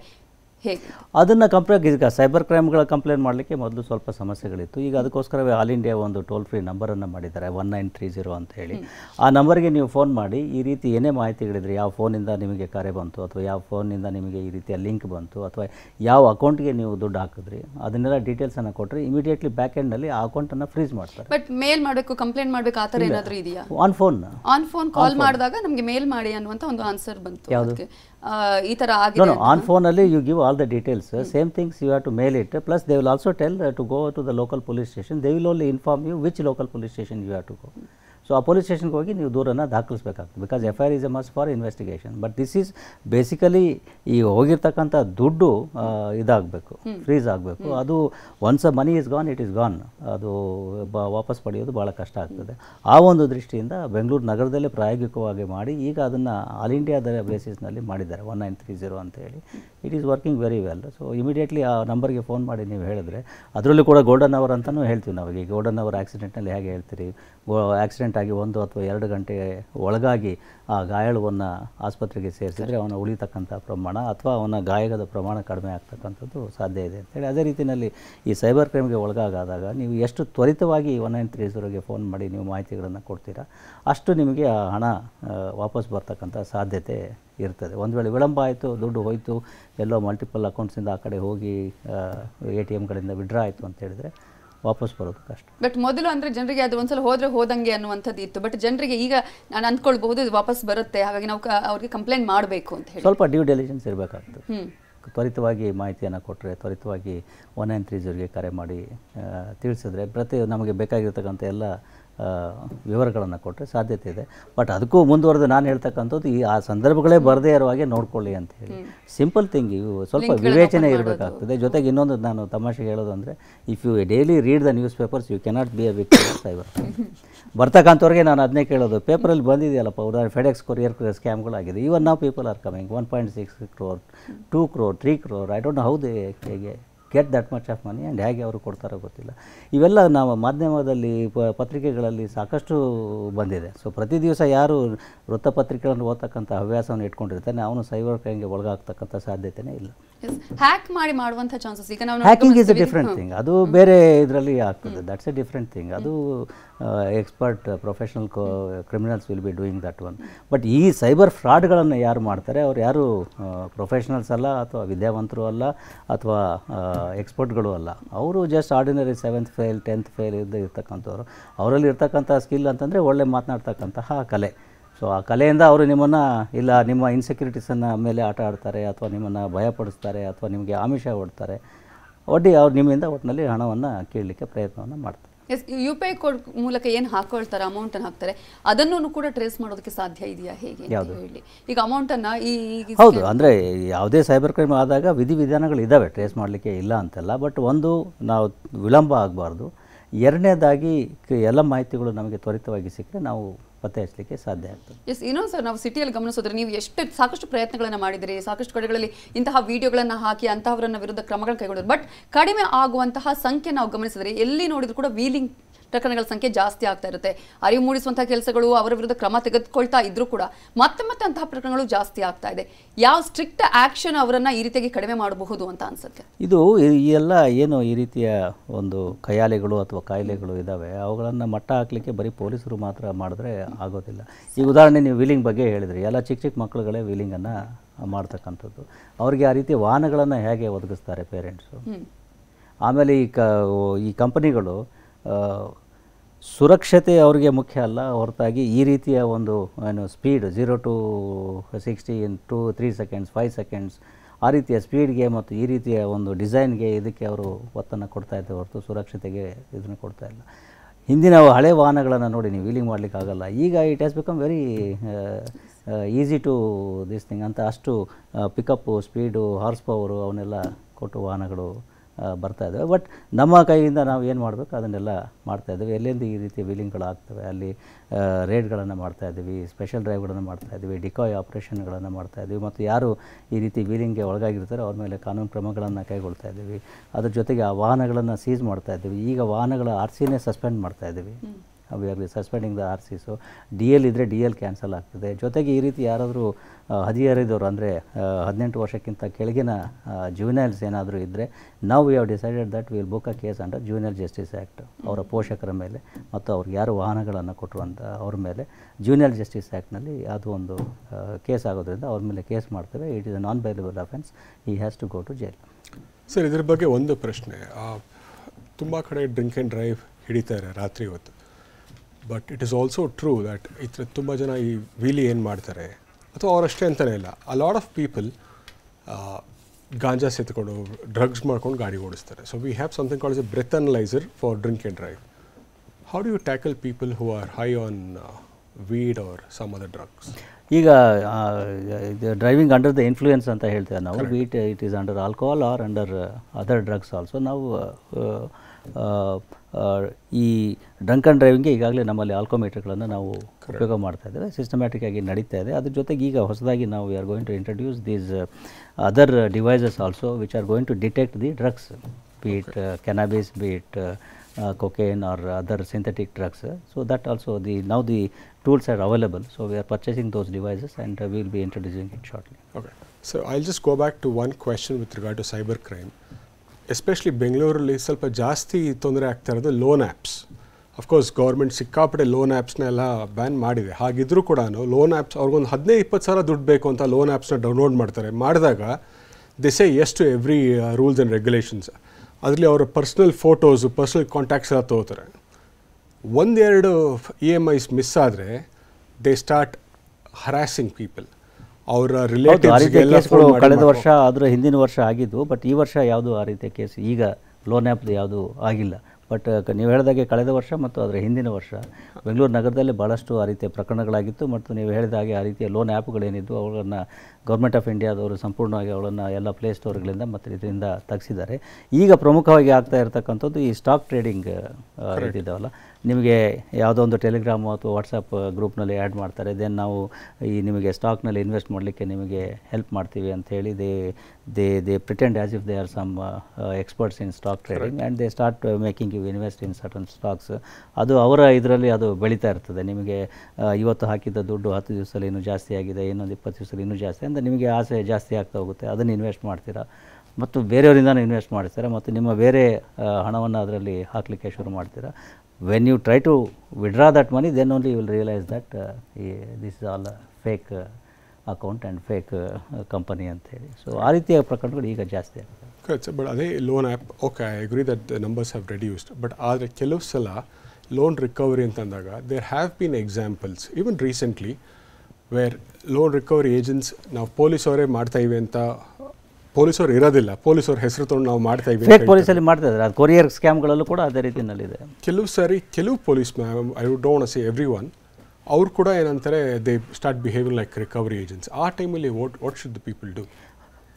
ಅದನ್ನು ಕಂಪ್ಲೇ ಈಗ ಸೈಬರ್ ಕ್ರೈಮ್ಗಳ ಕಂಪ್ಲೇಂಟ್ ಮಾಡಲಿಕ್ಕೆ ಮೊದಲು ಸ್ವಲ್ಪ ಸಮಸ್ಯೆಗಳಿತ್ತು. ಈಗ ಅದಕ್ಕೋಸ್ಕರವೇ ಆಲ್ ಇಂಡಿಯಾ ಒಂದು ಟೋಲ್ ಫ್ರೀ ನಂಬರನ್ನು ಮಾಡಿದ್ದಾರೆ ಒನ್ ನೈನ್ ತ್ರೀ ಜೀರೋ ಅಂತ ಹೇಳಿ. ಆ ನಂಬರ್ಗೆ ನೀವು ಫೋನ್ ಮಾಡಿ ಈ ರೀತಿ ಏನೇ ಮಾಹಿತಿಗಳಿದ್ರೆ ಯಾವ ಫೋನಿಂದ ನಿಮಗೆ ಕರೆ ಬಂತು ಅಥವಾ ಯಾವ ಫೋನಿಂದ ನಿಮಗೆ ಈ ರೀತಿಯ ಲಿಂಕ್ ಬಂತು ಅಥವಾ ಯಾವ ಅಕೌಂಟ್ಗೆ ನೀವು ದುಡ್ಡು ಹಾಕಿದ್ರಿ ಅದನ್ನೆಲ್ಲ ಡೀಟೇಲ್ಸನ್ನು ಕೊಟ್ಟರೆ ಇಮಿಡಿಯೇಟ್ಲಿ ಬ್ಯಾಕ್ ಎಂಡ್ನಲ್ಲಿ ಆ ಅಕೌಂಟನ್ನು ಫ್ರೀಸ್ ಮಾಡ್ತಾರೆ. ಬಟ್ ಮೇಲ್ ಮಾಡಬೇಕು ಕಂಪ್ಲೇಂಟ್ ಮಾಡಬೇಕು ಆ ಥರ ಏನಾದರೂ ಇದೆಯಾ? On phone on phone call ಮಾಡಿದಾಗ ನಮಗೆ ಮೇಲ್ ಮಾಡಿ ಅನ್ನುವಂಥ ಒಂದು ಆನ್ಸರ್ ಬಂತು ಈ ತರ ಆಗಿದೆ no, on phone only you give all the details. uh, Same things you have to mail it. Plus, they will also tell uh, to go to the local police station. They will only inform you which local police station so ಆ ಪೊಲೀಸ್ ಸ್ಟೇಷನ್ಗೆ ಹೋಗಿ ನೀವು ದೂರನ್ನು ದಾಖಲಿಸಬೇಕಾಗ್ತದೆ. Because F I R is a must for investigation but this is basically ಈ ಹೋಗಿರ್ತಕ್ಕಂಥ ದುಡ್ಡು ಇದಾಗಬೇಕು. ಫ್ರೀಸ್ ಆಗಬೇಕು. ಅದು once a money is gone it is gone ಅದು ಬ ವಾಪಸ್ ಪಡೆಯೋದು ಭಾಳ ಕಷ್ಟ ಆಗ್ತದೆ. ಆ ಒಂದು ದೃಷ್ಟಿಯಿಂದ ಬೆಂಗಳೂರು ನಗರದಲ್ಲೇ ಪ್ರಾಯೋಗಿಕವಾಗಿ ಮಾಡಿ ಈಗ ಅದನ್ನು ಆಲ್ ಇಂಡಿಯಾದ ಬೇಸಿಸ್ನಲ್ಲಿ ಮಾಡಿದ್ದಾರೆ. ಒನ್ ನೈನ್ ತ್ರೀ ಜೀರೋ ಅಂತ ಹೇಳಿ. It is working very well so immediately ಆ ನಂಬರ್ಗೆ ಫೋನ್ ಮಾಡಿ ನೀವು ಹೇಳಿದ್ರೆ ಅದರಲ್ಲೂ ಕೂಡ ಗೋಲ್ಡನ್ ಅವರ್ ಅಂತಲೂ ಹೇಳ್ತೀವಿ ನಾವು ಈಗ ಗೋಲ್ಡನ್ ಅವರ್ ಆಕ್ಸಿಡೆಂಟ್ನಲ್ಲಿ ಹೇಗೆ ಹೇಳ್ತೀರಿ? ಆಕ್ಸಿಡೆಂಟ್ ಆಗಿ ಒಂದು ಅಥವಾ ಎರಡು ಗಂಟೆ ಒಳಗಾಗಿ ಆ ಗಾಯಾಳುವನ್ನು ಆಸ್ಪತ್ರೆಗೆ ಸೇರಿಸಿದರೆ ಅವನ ಉಳಿತಕ್ಕಂಥ ಪ್ರಮಾಣ ಅಥವಾ ಅವನ ಗಾಯಗದ ಪ್ರಮಾಣ ಕಡಿಮೆ ಆಗ್ತಕ್ಕಂಥದ್ದು ಸಾಧ್ಯ ಇದೆ ಅಂತೇಳಿ ಅದೇ ರೀತಿಯಲ್ಲಿ ಈ ಸೈಬರ್ ಕ್ರೈಮ್ಗೆ ಒಳಗಾಗಾದಾಗ ನೀವು ಎಷ್ಟು ತ್ವರಿತವಾಗಿ ಒನ್ ನೈನ್ ತ್ರೀ ಝೀರೋಗೆ ಫೋನ್ ಮಾಡಿ ನೀವು ಮಾಹಿತಿಗಳನ್ನು ಕೊಡ್ತೀರಾ, ಅಷ್ಟು ನಿಮಗೆ ಆ ಹಣ ವಾಪಸ್ ಬರ್ತಕ್ಕಂಥ ಸಾಧ್ಯತೆ ಇರ್ತದೆ. ಒಂದು ವೇಳೆ ವಿಳಂಬ ಆಯಿತು, ದುಡ್ಡು ಹೋಯಿತು, ಎಲ್ಲೋ ಮಲ್ಟಿಪಲ್ ಅಕೌಂಟ್ಸಿಂದ ಆ ಕಡೆ ಹೋಗಿ ಎ ಟಿ ಎಮ್ಗಳಿಂದ ವಿಡ್ರಾ ಆಯಿತು ಅಂತ ಹೇಳಿದರೆ ವಾಪಸ್ ಬರೋದು ಕಷ್ಟ. ಬಟ್ ಮೊದಲು ಅಂದ್ರೆ ಜನರಿಗೆ ಅದು ಒಂದ್ಸಲ ಹೋದ್ರೆ ಹೋದಂಗೆ ಅನ್ನುವಂಥದ್ದು ಇತ್ತು. ಬಟ್ ಜನರಿಗೆ ಈಗ ನಾನು ಅಂದ್ಕೊಳ್ಬಹುದು ಇದು ವಾಪಸ್ ಬರುತ್ತೆ. ಹಾಗಾಗಿ ನಾವು ಅವ್ರಿಗೆ ಕಂಪ್ಲೇಂಟ್ ಮಾಡಬೇಕು ಅಂತ ಹೇಳಿ. ಸ್ವಲ್ಪ ಡ್ಯೂ ಡೆಲಿಜೆನ್ಸ್ ಇರಬೇಕಾಗ್ತದೆ. ತ್ವರಿತವಾಗಿ ಮಾಹಿತಿಯನ್ನು ಕೊಟ್ಟರೆ ತ್ವರಿತವಾಗಿ ಒನ್ ನೈನ್ ತ್ರೀ ಜೀರೋಗೆ ಕರೆ ಮಾಡಿ ತಿಳಿಸಿದ್ರೆ ಪ್ರತಿ ನಮಗೆ ಬೇಕಾಗಿರ್ತಕ್ಕಂಥ ಎಲ್ಲ ವಿವರಗಳನ್ನು ಕೊಟ್ಟರೆ ಸಾಧ್ಯತೆ ಇದೆ. ಬಟ್ ಅದಕ್ಕೂ ಮುಂದುವರೆದು ನಾನು ಹೇಳ್ತಕ್ಕಂಥದ್ದು ಈ ಆ ಸಂದರ್ಭಗಳೇ ಬರದೇ ಇರುವ ಹಾಗೆ ನೋಡ್ಕೊಳ್ಳಿ ಅಂತ ಹೇಳಿ. ಸಿಂಪಲ್ ಥಿಂಗ್ ಇವು ಸ್ವಲ್ಪ ವಿವೇಚನೆ ಇರಬೇಕಾಗ್ತದೆ. ಜೊತೆಗೆ ಇನ್ನೊಂದು ನಾನು ತಮಾಷೆಗೆ ಹೇಳೋದು ಅಂದರೆ if you daily read the newspapers you cannot be a vic of cyber ಬರ್ತಕ್ಕಂಥವ್ರಿಗೆ ನಾನು ಅದನ್ನೇ ಕೇಳೋದು. ಪೇಪರಲ್ಲಿ ಬಂದಿದೆಯಲ್ಲಪ್ಪ ಉದಾಹರಣೆ ಫೆಡೆಕ್ಸ್ ಕೊರಿಯರ್ ಸ್ಕ್ಯಾಮ್ಗಳಾಗಿದೆ ಇವನ್ ನಾವು people are coming one point six crore two crore three crore I don't know how they ಹೇಗೆ get that much of money and ಹೇಗೆ ಅವರು ಕೊಡ್ತಾರೋ ಗೊತ್ತಿಲ್ಲ. ಇವೆಲ್ಲ ನಾವು ಮಾಧ್ಯಮದಲ್ಲಿ ಪ- ಪತ್ರಿಕೆಗಳಲ್ಲಿ ಸಾಕಷ್ಟು ಬಂದಿದೆ. ಸೊ ಪ್ರತಿ ದಿವಸ ಯಾರು ವೃತ್ತಪತ್ರಿಕೆಗಳನ್ನು ಓದ್ತಕ್ಕಂಥ ಹವ್ಯಾಸವನ್ನು ಇಟ್ಕೊಂಡಿರ್ತಾನೆ ಅವನು ಸೈಬರ್ ಕ್ರೈಮ್ಗೆ ಒಳಗಾಗ್ತಕ್ಕಂಥ ಸಾಧ್ಯತೆಯೇ ಇಲ್ಲ. ಹ್ಯಾಕ್ ಮಾಡಿ ಮಾಡುವಂಥ ಚಾನ್ಸಸ್ ಈಗ ನಾವು ಹ್ಯಾಕಿಂಗ್ ಇಸ್ ಎ ಗಮನಿಸ್ತೀವಿ. ಡಿಫ್ರೆಂಟ್ ಥಿಂಗ್ ಅದು ಬೇರೆ ಇದರಲ್ಲಿ ಆಗ್ತದೆ. ದಟ್ಸ್ ಎ ಡಿಫ್ರೆಂಟ್ ಥಿಂಗ್ ಅದು expert professional criminals will be doing that one but ಈ ಸೈಬರ್ ಫ್ರಾಡ್ಗಳನ್ನು ಯಾರು ಮಾಡ್ತಾರೆ? ಅವ್ರು ಯಾರು ಪ್ರೊಫೆಷನಲ್ಸ್ ಅಲ್ಲ ಅಥವಾ ವಿದ್ಯಾವಂತರು ಅಲ್ಲ ಅಥವಾ ಎಕ್ಸ್ಪರ್ಟ್ಗಳು ಅಲ್ಲ. ಅವರು just ordinary seventh fail tenth fail ಇದ್ದ ಇರ್ತಕ್ಕಂಥವ್ರು. ಅವರಲ್ಲಿ ಇರ್ತಕ್ಕಂಥ ಸ್ಕಿಲ್ ಅಂತಂದರೆ ಒಳ್ಳೆ ಮಾತನಾಡ್ತಕ್ಕಂತಹ ಕಲೆ. ಸೊ ಆ ಕಲೆಯಿಂದ ಅವರು ನಿಮ್ಮನ್ನು ಇಲ್ಲ ನಿಮ್ಮ ಇನ್ಸೆಕ್ಯೂರಿಟೀಸನ್ನು ಮೇಲೆ ಆಟ ಆಡ್ತಾರೆ ಅಥವಾ ನಿಮ್ಮನ್ನು ಭಯಪಡಿಸ್ತಾರೆ ಅಥವಾ ನಿಮಗೆ ಆಮಿಷ ಒಡ್ತಾರೆ ಒಡ್ಡಿ ಅವ್ರು ನಿಮ್ಮಿಂದ ಒಟ್ಟಿನಲ್ಲಿ ಹಣವನ್ನು ಕೀಳಲಿಕ್ಕೆ ಪ್ರಯತ್ನವನ್ನು ಮಾಡ್ತಾರೆ. Yes U P I code ಮೂಲಕ ಏನು ಹಾಕೊಳ್ತಾರೆ ಅಮೌಂಟ್ ಅನ್ನು ಹಾಕ್ತಾರೆ ಅದನ್ನು ಕೂಡ ಟ್ರೇಸ್ ಮಾಡೋದಕ್ಕೆ ಸಾಧ್ಯ ಇದೆಯಾ ಹೇಗೆ ಹೇಳಿ. ಈಗ ಅಮೌಂಟ್ ಅನ್ನ ಈ ಹೌದು ಅಂದರೆ ಯಾವುದೇ ಸೈಬರ್ ಕ್ರೈಮ್ ಆದಾಗ ವಿಧಿವಿಧಾನಗಳು ಇದ್ದಾವೆ ಟ್ರೇಸ್ ಮಾಡಲಿಕ್ಕೆ ಇಲ್ಲ ಅಂತಲ್ಲ ಬಟ್ ಒಂದು ನಾವು ವಿಳಂಬ ಆಗಬಾರ್ದು. ಎರಡನೇದಾಗಿ ಎಲ್ಲ ಮಾಹಿತಿಗಳು ನಮಗೆ ತ್ವರಿತವಾಗಿ ಸಿಕ್ಕರೆ ನಾವು ಪತ್ತೆ ಹಚ್ಚಲಿಕ್ಕೆ ಸಾಧ್ಯ ಆಗ್ತದೆ. ಎಸ್ ಇನ್ನೊಂದು ಸರ್ ನಾವು ಸಿಟಿಯಲ್ಲಿ ಗಮನಿಸೋದ್ರೆ ನೀವು ಎಷ್ಟು ಸಾಕಷ್ಟು ಪ್ರಯತ್ನಗಳನ್ನು ಮಾಡಿದಿರಿ ಸಾಕಷ್ಟು ಕಡೆಗಳಲ್ಲಿ ಇಂತಹ ವಿಡಿಯೋಗಳನ್ನು ಹಾಕಿ ಅಂತಹವರನ್ನ ವಿರುದ್ಧ ಕ್ರಮಗಳನ್ನು ಕೈಗೊಂಡಿದ್ರು ಬಟ್ ಕಡಿಮೆ ಆಗುವಂತಹ ಸಂಖ್ಯೆ ನಾವು ಗಮನಿಸಿದ್ರೆ ಎಲ್ಲಿ ನೋಡಿದ್ರು ಕೂಡ ವೀಲಿಂಗ್ ಪ್ರಕರಣಗಳ ಸಂಖ್ಯೆ ಜಾಸ್ತಿ ಆಗ್ತಾ ಇರುತ್ತೆ. ಅರಿವು ಮೂಡಿಸುವಂತಹ ಕೆಲಸಗಳು ಅವರ ವಿರುದ್ಧ ಕ್ರಮ ತೆಗೆದುಕೊಳ್ತಾ ಇದ್ರೂ ಕೂಡ ಮತ್ತೆ ಮತ್ತೆ ಅಂತಹ ಪ್ರಕರಣಗಳು ಜಾಸ್ತಿ ಆಗ್ತಾ ಇದೆ. ಯಾವ ಸ್ಟ್ರಿಕ್ಟ್ ಆಕ್ಷನ್ ಅವರನ್ನ ಈ ರೀತಿಯಾಗಿ ಕಡಿಮೆ ಮಾಡಬಹುದು ಅಂತ ಅನ್ಸುತ್ತೆ? ಇದು ಎಲ್ಲ ಏನು ಈ ರೀತಿಯ ಒಂದು ಕಯಾಲೆಗಳು ಅಥವಾ ಕಾಯಿಲೆಗಳು ಇದ್ದಾವೆ ಅವುಗಳನ್ನು ಮಟ್ಟ ಹಾಕಲಿಕ್ಕೆ ಬರೀ ಪೊಲೀಸರು ಮಾತ್ರ ಮಾಡಿದ್ರೆ ಆಗೋದಿಲ್ಲ. ಈ ಉದಾಹರಣೆ ನೀವು ವೀಲಿಂಗ್ ಬಗ್ಗೆ ಹೇಳಿದ್ರಿ. ಎಲ್ಲ ಚಿಕ್ಕ ಚಿಕ್ಕ ಮಕ್ಕಳುಗಳೇ ವೀಲಿಂಗನ್ನು ಮಾಡ್ತಕ್ಕಂಥದ್ದು. ಅವರಿಗೆ ಆ ರೀತಿ ವಾಹನಗಳನ್ನು ಹೇಗೆ ಒದಗಿಸ್ತಾರೆ ಪೇರೆಂಟ್ಸು ಆಮೇಲೆ ಈ ಕ ಈ ಕಂಪನಿಗಳು ಸುರಕ್ಷತೆ ಅವರಿಗೆ ಮುಖ್ಯ ಅಲ್ಲ, ಹೊರತಾಗಿ ಈ ರೀತಿಯ ಒಂದು, ಏನು speed zero to sixty in two three seconds five seconds ಆ ರೀತಿಯ ಸ್ಪೀಡ್ಗೆ ಮತ್ತು ಈ ರೀತಿಯ ಒಂದು ಡಿಸೈನ್ಗೆ ಇದಕ್ಕೆ ಅವರು ಒತ್ತನ್ನು ಕೊಡ್ತಾ ಇದ್ದಾರೆ ಹೊರತು ಸುರಕ್ಷತೆಗೆ ಇದನ್ನು ಕೊಡ್ತಾ ಇಲ್ಲ. ಹಿಂದಿನ ಹಳೆ ವಾಹನಗಳನ್ನು ನೋಡಿ ನೀವು ವೀಲಿಂಗ್ ಮಾಡಲಿಕ್ಕೆ ಆಗಲ್ಲ. ಈಗ it has become very easy to this thing ಅಂತ ಅಷ್ಟು ಪಿಕಪ್ಪು ಸ್ಪೀಡು ಹಾರ್ಸ್ ಪವರು ಅವನ್ನೆಲ್ಲ ಕೊಟ್ಟು ವಾಹನಗಳು ಬರ್ತಾ ಇದ್ದಾವೆ. ಬಟ್ ನಮ್ಮ ಕೈಯಿಂದ ನಾವು ಏನು ಮಾಡಬೇಕು? ಅದನ್ನೆಲ್ಲ ಮಾಡ್ತಾ ಇದ್ದೀವಿ. ಎಲ್ಲೆಂದು ಈ ರೀತಿ ವೀಲಿಂಗ್ಗಳು ಆಗ್ತವೆ? ಅಲ್ಲಿ ರೇಡ್ಗಳನ್ನು ಮಾಡ್ತಾ ಇದ್ದೀವಿ ಸ್ಪೆಷಲ್ ಡ್ರೈವ್ಗಳನ್ನು ಮಾಡ್ತಾ ಇದ್ದೀವಿ ಡಿಕಾಯ್ ಆಪ್ರೇಷನ್ಗಳನ್ನು ಮಾಡ್ತಾ ಇದ್ದೀವಿ, ಮತ್ತು ಯಾರು ಈ ರೀತಿ ವೀಲಿಂಗ್ಗೆ ಒಳಗಾಗಿರ್ತಾರೋ ಅವ್ರ ಮೇಲೆ ಕಾನೂನು ಕ್ರಮಗಳನ್ನು ಕೈಗೊಳ್ತಾ ಇದ್ದೀವಿ. ಅದ್ರ ಜೊತೆಗೆ ಆ ವಾಹನಗಳನ್ನು ಸೀಸ್ ಮಾಡ್ತಾ ಇದ್ದೀವಿ. ಈಗ ವಾಹನಗಳ ಆರ್ ಸಿನೇ ಸಸ್ಪೆಂಡ್ ಮಾಡ್ತಾ we are suspending the R C so D L ಇದ್ದರೆ ಡಿ ಎಲ್ ಕ್ಯಾನ್ಸಲ್ ಆಗ್ತದೆ. ಜೊತೆಗೆ ಈ ರೀತಿ ಯಾರಾದರೂ ಹದಿಹರಿದವರು ಅಂದರೆ ಹದಿನೆಂಟು ವರ್ಷಕ್ಕಿಂತ ಕೆಳಗಿನ ಜೂನಿಯಲ್ಸ್ ಏನಾದರೂ ಇದ್ದರೆ ನಾವು we have decided that will book a case under junior justice act ಅವರ ಪೋಷಕರ ಮೇಲೆ ಮತ್ತು ಅವ್ರಿಗೆ ಯಾರು ವಾಹನಗಳನ್ನು ಕೊಟ್ಟರುವಂಥ ಅವ್ರ ಮೇಲೆ ಜೂನಿಯರ್ ಜಸ್ಟಿಸ್ ಆ್ಯಕ್ಟ್ನಲ್ಲಿ ಅದು ಒಂದು ಕೇಸ್ ಆಗೋದ್ರಿಂದ ಅವ್ರ ಮೇಲೆ ಕೇಸ್ ಮಾಡ್ತೇವೆ. It is a non bailable offence he has to go to jail sir ಇದ್ರ ಬಗ್ಗೆ ಒಂದು ಪ್ರಶ್ನೆ. ತುಂಬ ಕಡೆ ಡ್ರಿಂಕ್ ಆ್ಯಂಡ್ ಡ್ರೈವ್ ಹಿಡಿತಾರೆ ರಾತ್ರಿ ಹೊತ್ತು. But it is also true that ಈ ಥರ ತುಂಬ ಜನ ಈ ವೀಲಿ ಏನು ಮಾಡ್ತಾರೆ? ಅಥವಾ ಅವರಷ್ಟೇ ಅಂತಲೇ ಇಲ್ಲ. A lot of people ganja ಸೇತ್ಕೊಂಡು drugs ಮಾಡ್ಕೊಂಡು ಗಾಡಿ ಓಡಿಸ್ತಾರೆ. So we have something calls a breath analyser for drink and drive how do you tackle people who are high on weed or some other drugs ಈಗ ಡ್ರೈವಿಂಗ್ ಅಂಡರ್ ದ ಇನ್ಫ್ಲೂಯೆನ್ಸ್ ಅಂತ ಹೇಳ್ತೇವೆ ನಾವು. Whether it is under alcohol or under other drugs also ನಾವು ಆ, ಆ, ಈ ಡ್ರಂಕ್ ಆ್ಯಂಡ್ ಡ್ರೈವಿಂಗ್ಗೆ ಈಗಾಗಲೇ ನಮ್ಮಲ್ಲಿ ಆಲ್ಕೋಮೀಟರ್ಗಳನ್ನು ನಾವು ಉಪಯೋಗ ಮಾಡ್ತಾ ಇದ್ದೇವೆ ಸಿಸ್ಟಮ್ಯಾಟಿಕ್ ಆಗಿ ನಡೀತಾ ಇದೆ ಅದ್ರ ಜೊತೆಗೆ ಈಗ ಹೊಸದಾಗಿ ನಾವು we are going to introduce these other devices also which are going to detect the drugs be it cannabis, be it uh, uh, cocaine or other synthetic drugs. uh, So that also the now the tools are available. So we are purchasing those devices and uh, we will be introducing it shortly. Okay. So I'll just go back to one question with regard to cyber crime. Especially ಬೆಂಗಳೂರಲ್ಲಿ ಸ್ವಲ್ಪ ಜಾಸ್ತಿ ತೊಂದರೆ ಆಗ್ತಾ ಇರೋದು loan apps of course government ಸಿಕ್ಕಾಪಟ್ಟೆ ಲೋನ್ ಆ್ಯಪ್ಸ್ನೆಲ್ಲ ಬ್ಯಾನ್ ಮಾಡಿದೆ. ಹಾಗಿದ್ರೂ ಕೂಡ ಲೋನ್ ಆ್ಯಪ್ಸ್ ಅವ್ರಿಗೊಂದು ಹದಿನೈದು, ಇಪ್ಪತ್ತು ಸಾವಿರ ದುಡ್ಡು ಬೇಕು ಅಂತ ಲೋನ್ ಆ್ಯಪ್ಸ್ನ ಡೌನ್ಲೋಡ್ ಮಾಡ್ತಾರೆ. ಮಾಡಿದಾಗ ದಿಸೆ ಎಷ್ಟು ಎವ್ರಿ ರೂಲ್ಸ್ ಆ್ಯಂಡ್ ರೆಗ್ಯುಲೇಷನ್ಸ್ ಅದರಲ್ಲಿ ಅವರ ಪರ್ಸ್ನಲ್ ಫೋಟೋಸು ಪರ್ಸ್ನಲ್ ಕಾಂಟ್ಯಾಕ್ಟ್ಸ್ ಎಲ್ಲ ತೊಗೋತಾರೆ. ಒಂದೆರಡು ಇ ಎಂ ಐಸ್ ಮಿಸ್ ಆದರೆ ದೇ ಸ್ಟಾರ್ಟ್ ಹರಾಸಿಂಗ್ ಪೀಪಲ್ ಅವರ ರಿಲೇಟಿವ್ಸ್ ಕಳೆದ ವರ್ಷ ಆದರೆ ಹಿಂದಿನ ವರ್ಷ ಆಗಿದ್ದು ಬಟ್ ಈ ವರ್ಷ ಯಾವುದು ಆ ರೀತಿಯ ಕೇಸ್? ಈಗ ಲೋನ್ ಆ್ಯಪ್ದು ಯಾವುದು ಆಗಿಲ್ಲ. ಬಟ್ ನೀವು ಹೇಳಿದಾಗೆ ಕಳೆದ ವರ್ಷ ಮತ್ತು ಅದರ ಹಿಂದಿನ ವರ್ಷ ಬೆಂಗಳೂರು ನಗರದಲ್ಲಿ ಭಾಳಷ್ಟು ಆ ರೀತಿಯ ಪ್ರಕರಣಗಳಾಗಿತ್ತು. ಮತ್ತು ನೀವು ಹೇಳಿದ ಹಾಗೆ ಆ ರೀತಿಯ ಲೋನ್ ಆ್ಯಪ್ಗಳೇನಿದ್ದು ಅವುಗಳನ್ನು ಗೌರ್ಮೆಂಟ್ ಆಫ್ ಇಂಡಿಯಾದವರು ಸಂಪೂರ್ಣವಾಗಿ ಅವಳನ್ನು ಎಲ್ಲ ಪ್ಲೇ ಸ್ಟೋರ್ಗಳಿಂದ ಮತ್ತು ಇದರಿಂದ ತಗ್ಸಿದ್ದಾರೆ. ಈಗ ಪ್ರಮುಖವಾಗಿ ಆಗ್ತಾ ಇರತಕ್ಕಂಥದ್ದು ಈ ಸ್ಟಾಕ್ ಟ್ರೇಡಿಂಗ್ ಇದ್ದಿದ್ದಾವಲ್ಲ ನಿಮಗೆ ಯಾವುದೋ ಒಂದು ಟೆಲಿಗ್ರಾಮ್ ಅಥವಾ ವಾಟ್ಸಪ್ ಗ್ರೂಪ್ನಲ್ಲಿ ಆ್ಯಡ್ ಮಾಡ್ತಾರೆ. ದೆನ್ ನಾವು ಈ ನಿಮಗೆ ಸ್ಟಾಕ್ನಲ್ಲಿ ಇನ್ವೆಸ್ಟ್ ಮಾಡಲಿಕ್ಕೆ ನಿಮಗೆ ಹೆಲ್ಪ್ ಮಾಡ್ತೀವಿ ಅಂತ ಹೇಳಿ they they they pretend as if they are some experts in stock trading and they start making you invest in certain stocks ಅದು ಅವರ ಇದರಲ್ಲಿ ಅದು ಬೆಳೀತಾ ಇರ್ತದೆ. ನಿಮಗೆ ಇವತ್ತು ಹಾಕಿದ್ದ ದುಡ್ಡು ಹತ್ತು ದಿವಸದಲ್ಲಿ ಇನ್ನೂ ಜಾಸ್ತಿ ಆಗಿದೆ ಇನ್ನೊಂದು ಇಪ್ಪತ್ತು ದಿವಸದಲ್ಲಿ ಇನ್ನೂ ಜಾಸ್ತಿ. ಅಂದರೆ ನಿಮಗೆ ಆಸೆ ಜಾಸ್ತಿ ಆಗ್ತಾ ಹೋಗುತ್ತೆ. ಅದನ್ನು ಇನ್ವೆಸ್ಟ್ ಮಾಡ್ತೀರಾ? ಮತ್ತು ಬೇರೆಯವರಿಂದನೂ ಇನ್ವೆಸ್ಟ್ ಮಾಡ್ತೀರಾ? ಮತ್ತು ನಿಮ್ಮ ಬೇರೆ ಹಣವನ್ನು ಅದರಲ್ಲಿ ಹಾಕಲಿಕ್ಕೆ ಶುರು ಮಾಡ್ತೀರಾ? When you try to withdraw that money then only you will realise that ಈ this is all fake account and fake company ಅಂತೇಳಿ ಸೊ ಆ ರೀತಿಯ ಪ್ರಕರಣಗಳು ಈಗ ಜಾಸ್ತಿ ಆಗುತ್ತೆ ಬಟ್ ಅದೇ loan app okay I agree that numbers have reduced but ಆದರೆ ಕೆಲವು ಸಲ ಲೋನ್ ರಿಕವರಿ ಅಂತಂದಾಗ there have been examples even recently where loan recovery agents ನಾವು ಪೊಲೀಸವರೇ ಮಾಡ್ತಾ ಇವೆ ಅಂತ ಪೊಲೀಸರು ಇರೋದಿಲ್ಲ. ಪೊಲೀಸವ್ರ ಹೆಸರು ತೊಗೊಂಡು ನಾವು ಮಾಡ್ತಾ ಇದ್ದೀವಿ ಫೇಕ್ ಪೊಲೀಸಲ್ಲಿ ಮಾಡ್ತಾ ಇದ್ದಾರೆ. ಅದು ಕೊರಿಯರ್ ಸ್ಕ್ಯಾಮ್ಗಳಲ್ಲೂ ಕೂಡ ಅದೇ ರೀತಿಯಲ್ಲಿದೆ. ಕೆಲವು ಸಾರಿ ಕೆಲವು police ma'am I would don't see everyone ಅವ್ರು ಕೂಡ ಏನಂತಾರೆ they start behaving like recovery agents ಆ ಟೈಮಲ್ಲಿ what what should the people do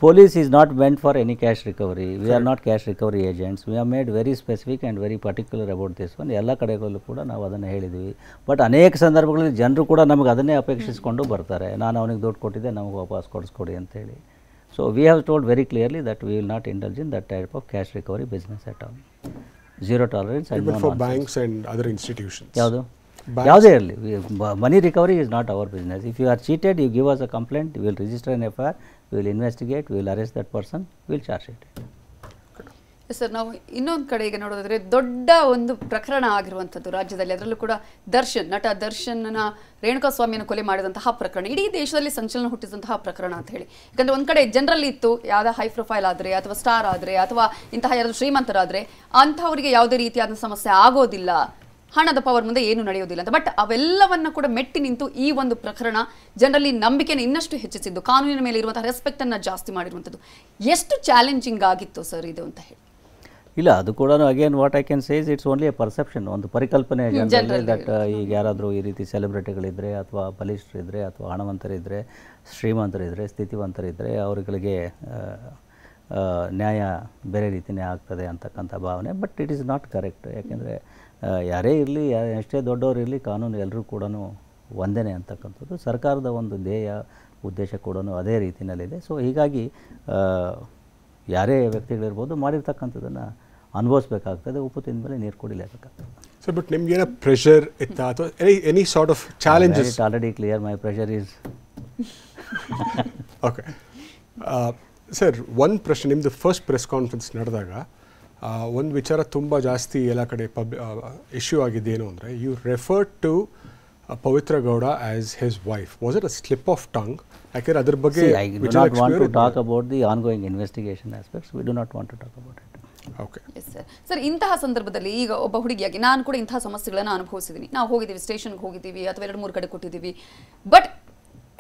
Police is not meant for any cash recovery. We are not cash recovery agents. We have made very specific and very particular about this one. ಎಲ್ಲ ಕಡೆಗಳಲ್ಲೂ ಕೂಡ ನಾವು ಅದನ್ನು ಹೇಳಿದ್ವಿ ಬಟ್ ಅನೇಕ ಸಂದರ್ಭಗಳಲ್ಲಿ ಜನರು ಕೂಡ ನಮಗೆ ಅದನ್ನೇ ಅಪೇಕ್ಷಿಸಿಕೊಂಡು ಬರ್ತಾರೆ ನಾನು ಅವನಿಗೆ ದುಡ್ಡು ಕೊಟ್ಟಿದ್ದೆ ನಮಗೆ ವಾಪಸ್ ಕೊಡಿಸ್ಕೊಡಿ ಅಂತೇಳಿ so we have told very clearly that we will not indulge in that type of cash recovery business at all zero tolerance even for banks and other institutions ಯಾವುದು? ಯಾವುದೇ ಇರಲಿ. Money recovery is not our business if you are cheated you give us a complaint will register N F R will investigate will arrest that person will charge yes sir ನಾವು ಇನ್ನೊಂದು ಕಡೆ ಈಗ ನೋಡೋದಾದ್ರೆ ದೊಡ್ಡ ಒಂದು ಪ್ರಕರಣ ಆಗಿರುವಂಥದ್ದು ರಾಜ್ಯದಲ್ಲಿ. ಅದರಲ್ಲೂ ಕೂಡ ದರ್ಶನ್, ನಟ ದರ್ಶನ್ನ ರೇಣುಕಾ ಸ್ವಾಮಿಯನ್ನು ಕೊಲೆ ಮಾಡಿದಂತಹ ಪ್ರಕರಣ, ಇಡೀ ದೇಶದಲ್ಲಿ ಸಂಚಲನ ಹುಟ್ಟಿದಂತಹ ಪ್ರಕರಣ ಅಂತ ಹೇಳಿ. ಯಾಕಂದರೆ ಒಂದು ಕಡೆ ಜನರಲ್ಲಿ ಇತ್ತು, ಯಾವುದೇ ಹೈ ಪ್ರೊಫೈಲ್ ಆದರೆ, ಅಥವಾ ಸ್ಟಾರ್ ಆದರೆ, ಅಥವಾ ಇಂತಹ ಯಾರು ಶ್ರೀಮಂತರಾದರೆ, ಅಂಥವರಿಗೆ ಯಾವುದೇ ರೀತಿಯಾದ ಸಮಸ್ಯೆ ಆಗೋದಿಲ್ಲ. ಹಣದ ಪವರ್ ಮುಂದೆ ಏನು ನಡೆಯೋದಿಲ್ಲ ಅಂತ. ಬಟ್ ಅವೆಲ್ಲವನ್ನ ಕೂಡ ಮೆಟ್ಟಿ ನಿಂತು ಈ ಒಂದು ಪ್ರಕರಣ ಜನರಲ್ಲಿ ನಂಬಿಕೆನ ಇನ್ನಷ್ಟು ಹೆಚ್ಚಿಸಿದ್ದು ಕಾನೂನಿನ ಮೇಲೆ ಇರುವಂತಹ ರೆಸ್ಪೆಕ್ಟ್ ಅನ್ನ ಜಾಸ್ತಿ ಮಾಡಿರುವಂಥದ್ದು. ಎಷ್ಟು ಚಾಲೆಂಜಿಂಗ್ ಆಗಿತ್ತು ಸರ್ ಇದು ಅಂತ ಹೇಳಿ. ಇಲ್ಲ ಅದು ಕೂಡ again what I can says it's only a perception ಒಂದು ಪರಿಕಲ್ಪನೆ ದಟ್ ಈಗ ಯಾರಾದರೂ ಈ ರೀತಿ ಸೆಲೆಬ್ರಿಟಿಗಳಿದ್ದರೆ ಅಥವಾ ಬಲಿಷ್ಠರಿದ್ದರೆ ಅಥವಾ ಹಣವಂತರಿದ್ದರೆ ಶ್ರೀಮಂತರಿದ್ದರೆ ಸ್ಥಿತಿವಂತರಿದ್ದರೆ ಅವರುಗಳಿಗೆ ನ್ಯಾಯ ಬೇರೆ ರೀತಿಯೇ ಆಗ್ತದೆ ಅಂತಕ್ಕಂಥ ಭಾವನೆ but it is not correct ಯಾಕೆಂದರೆ ಯಾರೇ ಇರಲಿ ಎಷ್ಟೇ ದೊಡ್ಡವರು ಇರಲಿ ಕಾನೂನು ಎಲ್ಲರೂ ಕೂಡ ಒಂದೇ ಅಂತಕ್ಕಂಥದ್ದು. ಸರ್ಕಾರದ ಒಂದು ಧ್ಯೇಯ ಉದ್ದೇಶ ಕೂಡ ಅದೇ ರೀತಿಯಲ್ಲಿದೆ ಸೊ ಹೀಗಾಗಿ ಯಾರೇ ವ್ಯಕ್ತಿಗಳಿರ್ಬೋದು ಮಾಡಿರ್ತಕ್ಕಂಥದ್ದನ್ನು ಅನುಭವಿಸ್ಬೇಕಾಗ್ತದೆ. ಉಪ್ಪು ತಿಂದ ಮೇಲೆ ನೀರು ಕುಡಿಲೇಬೇಕಾಗ್ತದೆ. ಸರ್ ಬಟ್ ನಿಮ್ಗೇನೋ ಪ್ರೆಷರ್ ಇತ್ತ? ಅಥವಾ any any sort of challenges already clear my pressure is okay sir ಒಂದು ಪ್ರಶ್ನೆ ನಿಮ್ಮದು ಫಸ್ಟ್ ಪ್ರೆಸ್ ಕಾನ್ಫರೆನ್ಸ್ ನಡೆದಾಗ ಒಂದು ವಿಚಾರ ತುಂಬ ಜಾಸ್ತಿ ಎಲ್ಲ ಕಡೆ ಪಬ್ ಇಶ್ಯೂ ಏನು ಅಂದರೆ you refer to Pavitra Gowda as his wife was it a slip of tongue ಯಾಕೆಂದ್ರೆ ಅದ್ರ ಬಗ್ಗೆ talk about the ongoing investigation aspects we do not want to talk about it okay sir ಇಂತಹ ಸಂದರ್ಭದಲ್ಲಿ ಈಗ ಒಬ್ಬ ಹುಡುಗಿಯಾಗಿ ನಾನು ಕೂಡ ಇಂತಹ ಸಮಸ್ಯೆಗಳನ್ನು ಅನುಭವಿಸಿದ್ದೀನಿ ನಾವು ಹೋಗಿದ್ದೀವಿ ಸ್ಟೇಷನ್ಗೆ ಹೋಗಿದ್ದೀವಿ ಅಥವಾ ಎರಡು ಮೂರು ಕಡೆ ಕೊಟ್ಟಿದ್ದೀವಿ. ಬಟ್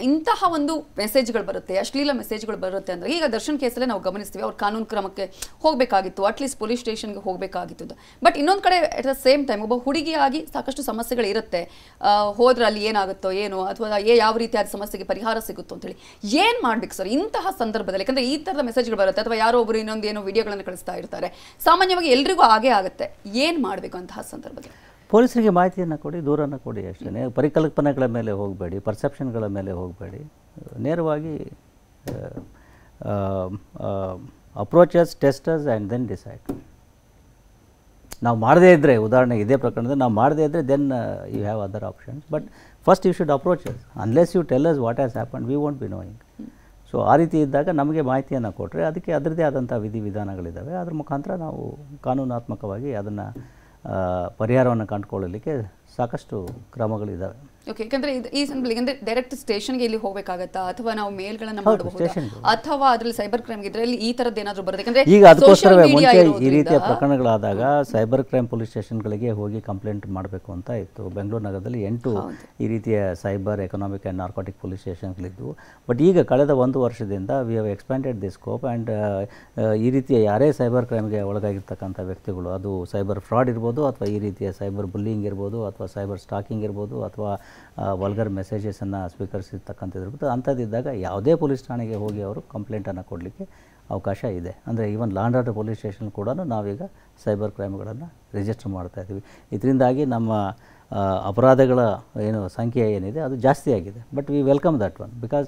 ಇಂತಹ ಒಂದು ಮೆಸೇಜ್ಗಳು ಬರುತ್ತೆ, ಅಶ್ಲೀಲ ಮೆಸೇಜ್ಗಳು ಬರುತ್ತೆ ಅಂದರೆ ಈಗ ದರ್ಶನ್ ಕೇಸಲ್ಲೇ ನಾವು ಗಮನಿಸ್ತೀವಿ, ಅವ್ರು ಕಾನೂನು ಕ್ರಮಕ್ಕೆ ಹೋಗಬೇಕಾಗಿತ್ತು ಅಟ್ಲೀಸ್ಟ್ ಪೊಲೀಸ್ ಸ್ಟೇಷನ್ಗೆ ಹೋಗಬೇಕಾಗಿತ್ತು ಬಟ್ ಇನ್ನೊಂದು ಕಡೆ ಅಟ್ ದ ಸೇಮ್ ಟೈಮ್ ಒಬ್ಬ ಹುಡುಗಿಯಾಗಿ ಸಾಕಷ್ಟು ಸಮಸ್ಯೆಗಳಿರುತ್ತೆ ಹೋದ್ರೆ ಅಲ್ಲಿ ಏನಾಗುತ್ತೋ ಏನೋ, ಅಥವಾ ಏ ಯಾವ ರೀತಿಯಾದ ಸಮಸ್ಯೆಗೆ ಪರಿಹಾರ ಸಿಗುತ್ತೋ ಅಂತೇಳಿ. ಏನು ಮಾಡಬೇಕು ಸರ್ ಇಂತಹ ಸಂದರ್ಭದಲ್ಲಿ, ಯಾಕಂದರೆ ಈ ಥರದ ಮೆಸೇಜ್ಗಳು ಬರುತ್ತೆ, ಅಥವಾ ಯಾರೋ ಒಬ್ಬರು ಇನ್ನೊಂದು ಏನೋ ವಿಡಿಯೋಗಳನ್ನು ಕಳಿಸ್ತಾ ಇರ್ತಾರೆ. ಸಾಮಾನ್ಯವಾಗಿ ಎಲ್ರಿಗೂ ಹಾಗೇ ಆಗುತ್ತೆ. ಏನು ಮಾಡಬೇಕು ಅಂತಹ ಸಂದರ್ಭದಲ್ಲಿ? ಪೊಲೀಸರಿಗೆ ಮಾಹಿತಿಯನ್ನು ಕೊಡಿ, ದೂರನ್ನು ಕೊಡಿ ಅಷ್ಟೇ ಪರಿಕಲ್ಪನೆಗಳ ಮೇಲೆ ಹೋಗಬೇಡಿ ಪರ್ಸೆಪ್ಷನ್ಗಳ ಮೇಲೆ ಹೋಗಬೇಡಿ. ನೇರವಾಗಿ approaches testers and then decide ನಾವು ಮಾಡದೇ ಇದ್ದರೆ ಉದಾಹರಣೆಗೆ ಇದೇ ಪ್ರಕರಣದಲ್ಲಿ ನಾವು ಮಾಡದೇ ಇದ್ದರೆ then you have other options but first you should approaches unless you tell us what has happen we want be knowing so ಆ ರೀತಿ ಇದ್ದಾಗ ನಮಗೆ ಮಾಹಿತಿಯನ್ನು ಕೊಟ್ಟರೆ ಅದಕ್ಕೆ ಅದರದ್ದೇ ಆದಂಥ ವಿಧಿವಿಧಾನಗಳಿದ್ದಾವೆ. ಅದ್ರ ಮುಖಾಂತರ ನಾವು ಕಾನೂನಾತ್ಮಕವಾಗಿ ಅದನ್ನು ಪರಿಹಾರವನ್ನು ಕಂಡುಕೊಳ್ಳಲಿಕ್ಕೆ ಸಾಕಷ್ಟು ಕ್ರಮಗಳಿದ್ದಾವೆ. ಓಕೆ ಯಾಕಂದ್ರೆ ಈ ಸಂದರ್ಭದಲ್ಲಿ ಅಂದ್ರೆ ಡೈರೆಕ್ಟ್ ಸ್ಟೇಷನ್ಗೆ ಇಲ್ಲಿ ಹೋಗಬೇಕಾಗತ್ತಾ? ಅಥವಾ ನಾವು ಮೇಲ್ಗಳನ್ನ ಹೌದು, ಮಾಡಬಹುದು? ಅಥವಾ ಅದರಲ್ಲಿ ಸೈಬರ್ ಕ್ರೈಮ್ ಇದ್ರೆ ಇಲ್ಲಿ ಈ ತರದ್ದು ಏನಾದರೂ ಬರುತ್ತೆ? ಯಾಕಂದ್ರೆ ಈಗ ಅದಕ್ಕೋಸ್ಕರವೇ ಮುಂಚೆ ಈ ರೀತಿಯ ಪ್ರಕರಣಗಳಾದಾಗ ಸೈಬರ್ ಕ್ರೈಮ್ ಪೊಲೀಸ್ ಸ್ಟೇಷನ್ಗಳಿಗೆ ಹೋಗಿ ಕಂಪ್ಲೇಂಟ್ ಮಾಡಬೇಕು ಅಂತ ಇತ್ತು. ಬೆಂಗಳೂರು ನಗರದಲ್ಲಿ ಎಂಟು ಈ ರೀತಿಯ cyber economic and narcotic police ಸ್ಟೇಷನ್ಗಳಿದ್ವು but ಈಗ ಕಳೆದ ಒಂದು ವರ್ಷದಿಂದ we have expanded the scope and ಈ ರೀತಿಯ ಯಾರೇ ಸೈಬರ್ ಕ್ರೈಮ್ಗೆ ಒಳಗಾಗಿರ್ತಕ್ಕಂಥ ವ್ಯಕ್ತಿಗಳು ಅದು ಸೈಬರ್ ಫ್ರಾಡ್ ಇರ್ಬೋದು ಅಥವಾ ಈ ರೀತಿಯ ಸೈಬರ್ ಬುಲ್ಲಿಂಗ್ ಇರ್ಬೋದು ಅಥವಾ ಸೈಬರ್ ಸ್ಟಾಕಿಂಗ್ ಇರ್ಬೋದು ಅಥವಾ ವಲ್ಗರ್ ಮೆಸೇಜಸನ್ನು ಸ್ವೀಕರಿಸಿರ್ತಕ್ಕಂಥದ್ದು ಇರ್ಬೋದು. ಅಂಥದ್ದಿದ್ದಾಗ ಯಾವುದೇ ಪೊಲೀಸ್ ಠಾಣೆಗೆ ಹೋಗಿ ಅವರು ಕಂಪ್ಲೇಂಟನ್ನು ಕೊಡಲಿಕ್ಕೆ ಅವಕಾಶ ಇದೆ. ಅಂದರೆ ಈವನ್ ಲಾಂಡ್ ಪೊಲೀಸ್ ಸ್ಟೇಷನ್ ಕೂಡ ನಾವೀಗ ಸೈಬರ್ ಕ್ರೈಮ್ಗಳನ್ನು ರಿಜಿಸ್ಟರ್ ಮಾಡ್ತಾ ಇದ್ದೀವಿ. ಇದರಿಂದಾಗಿ ನಮ್ಮ ಅಪರಾಧಗಳ ಏನು ಸಂಖ್ಯೆ ಏನಿದೆ ಅದು ಜಾಸ್ತಿ ಆಗಿದೆ. But we welcome that one because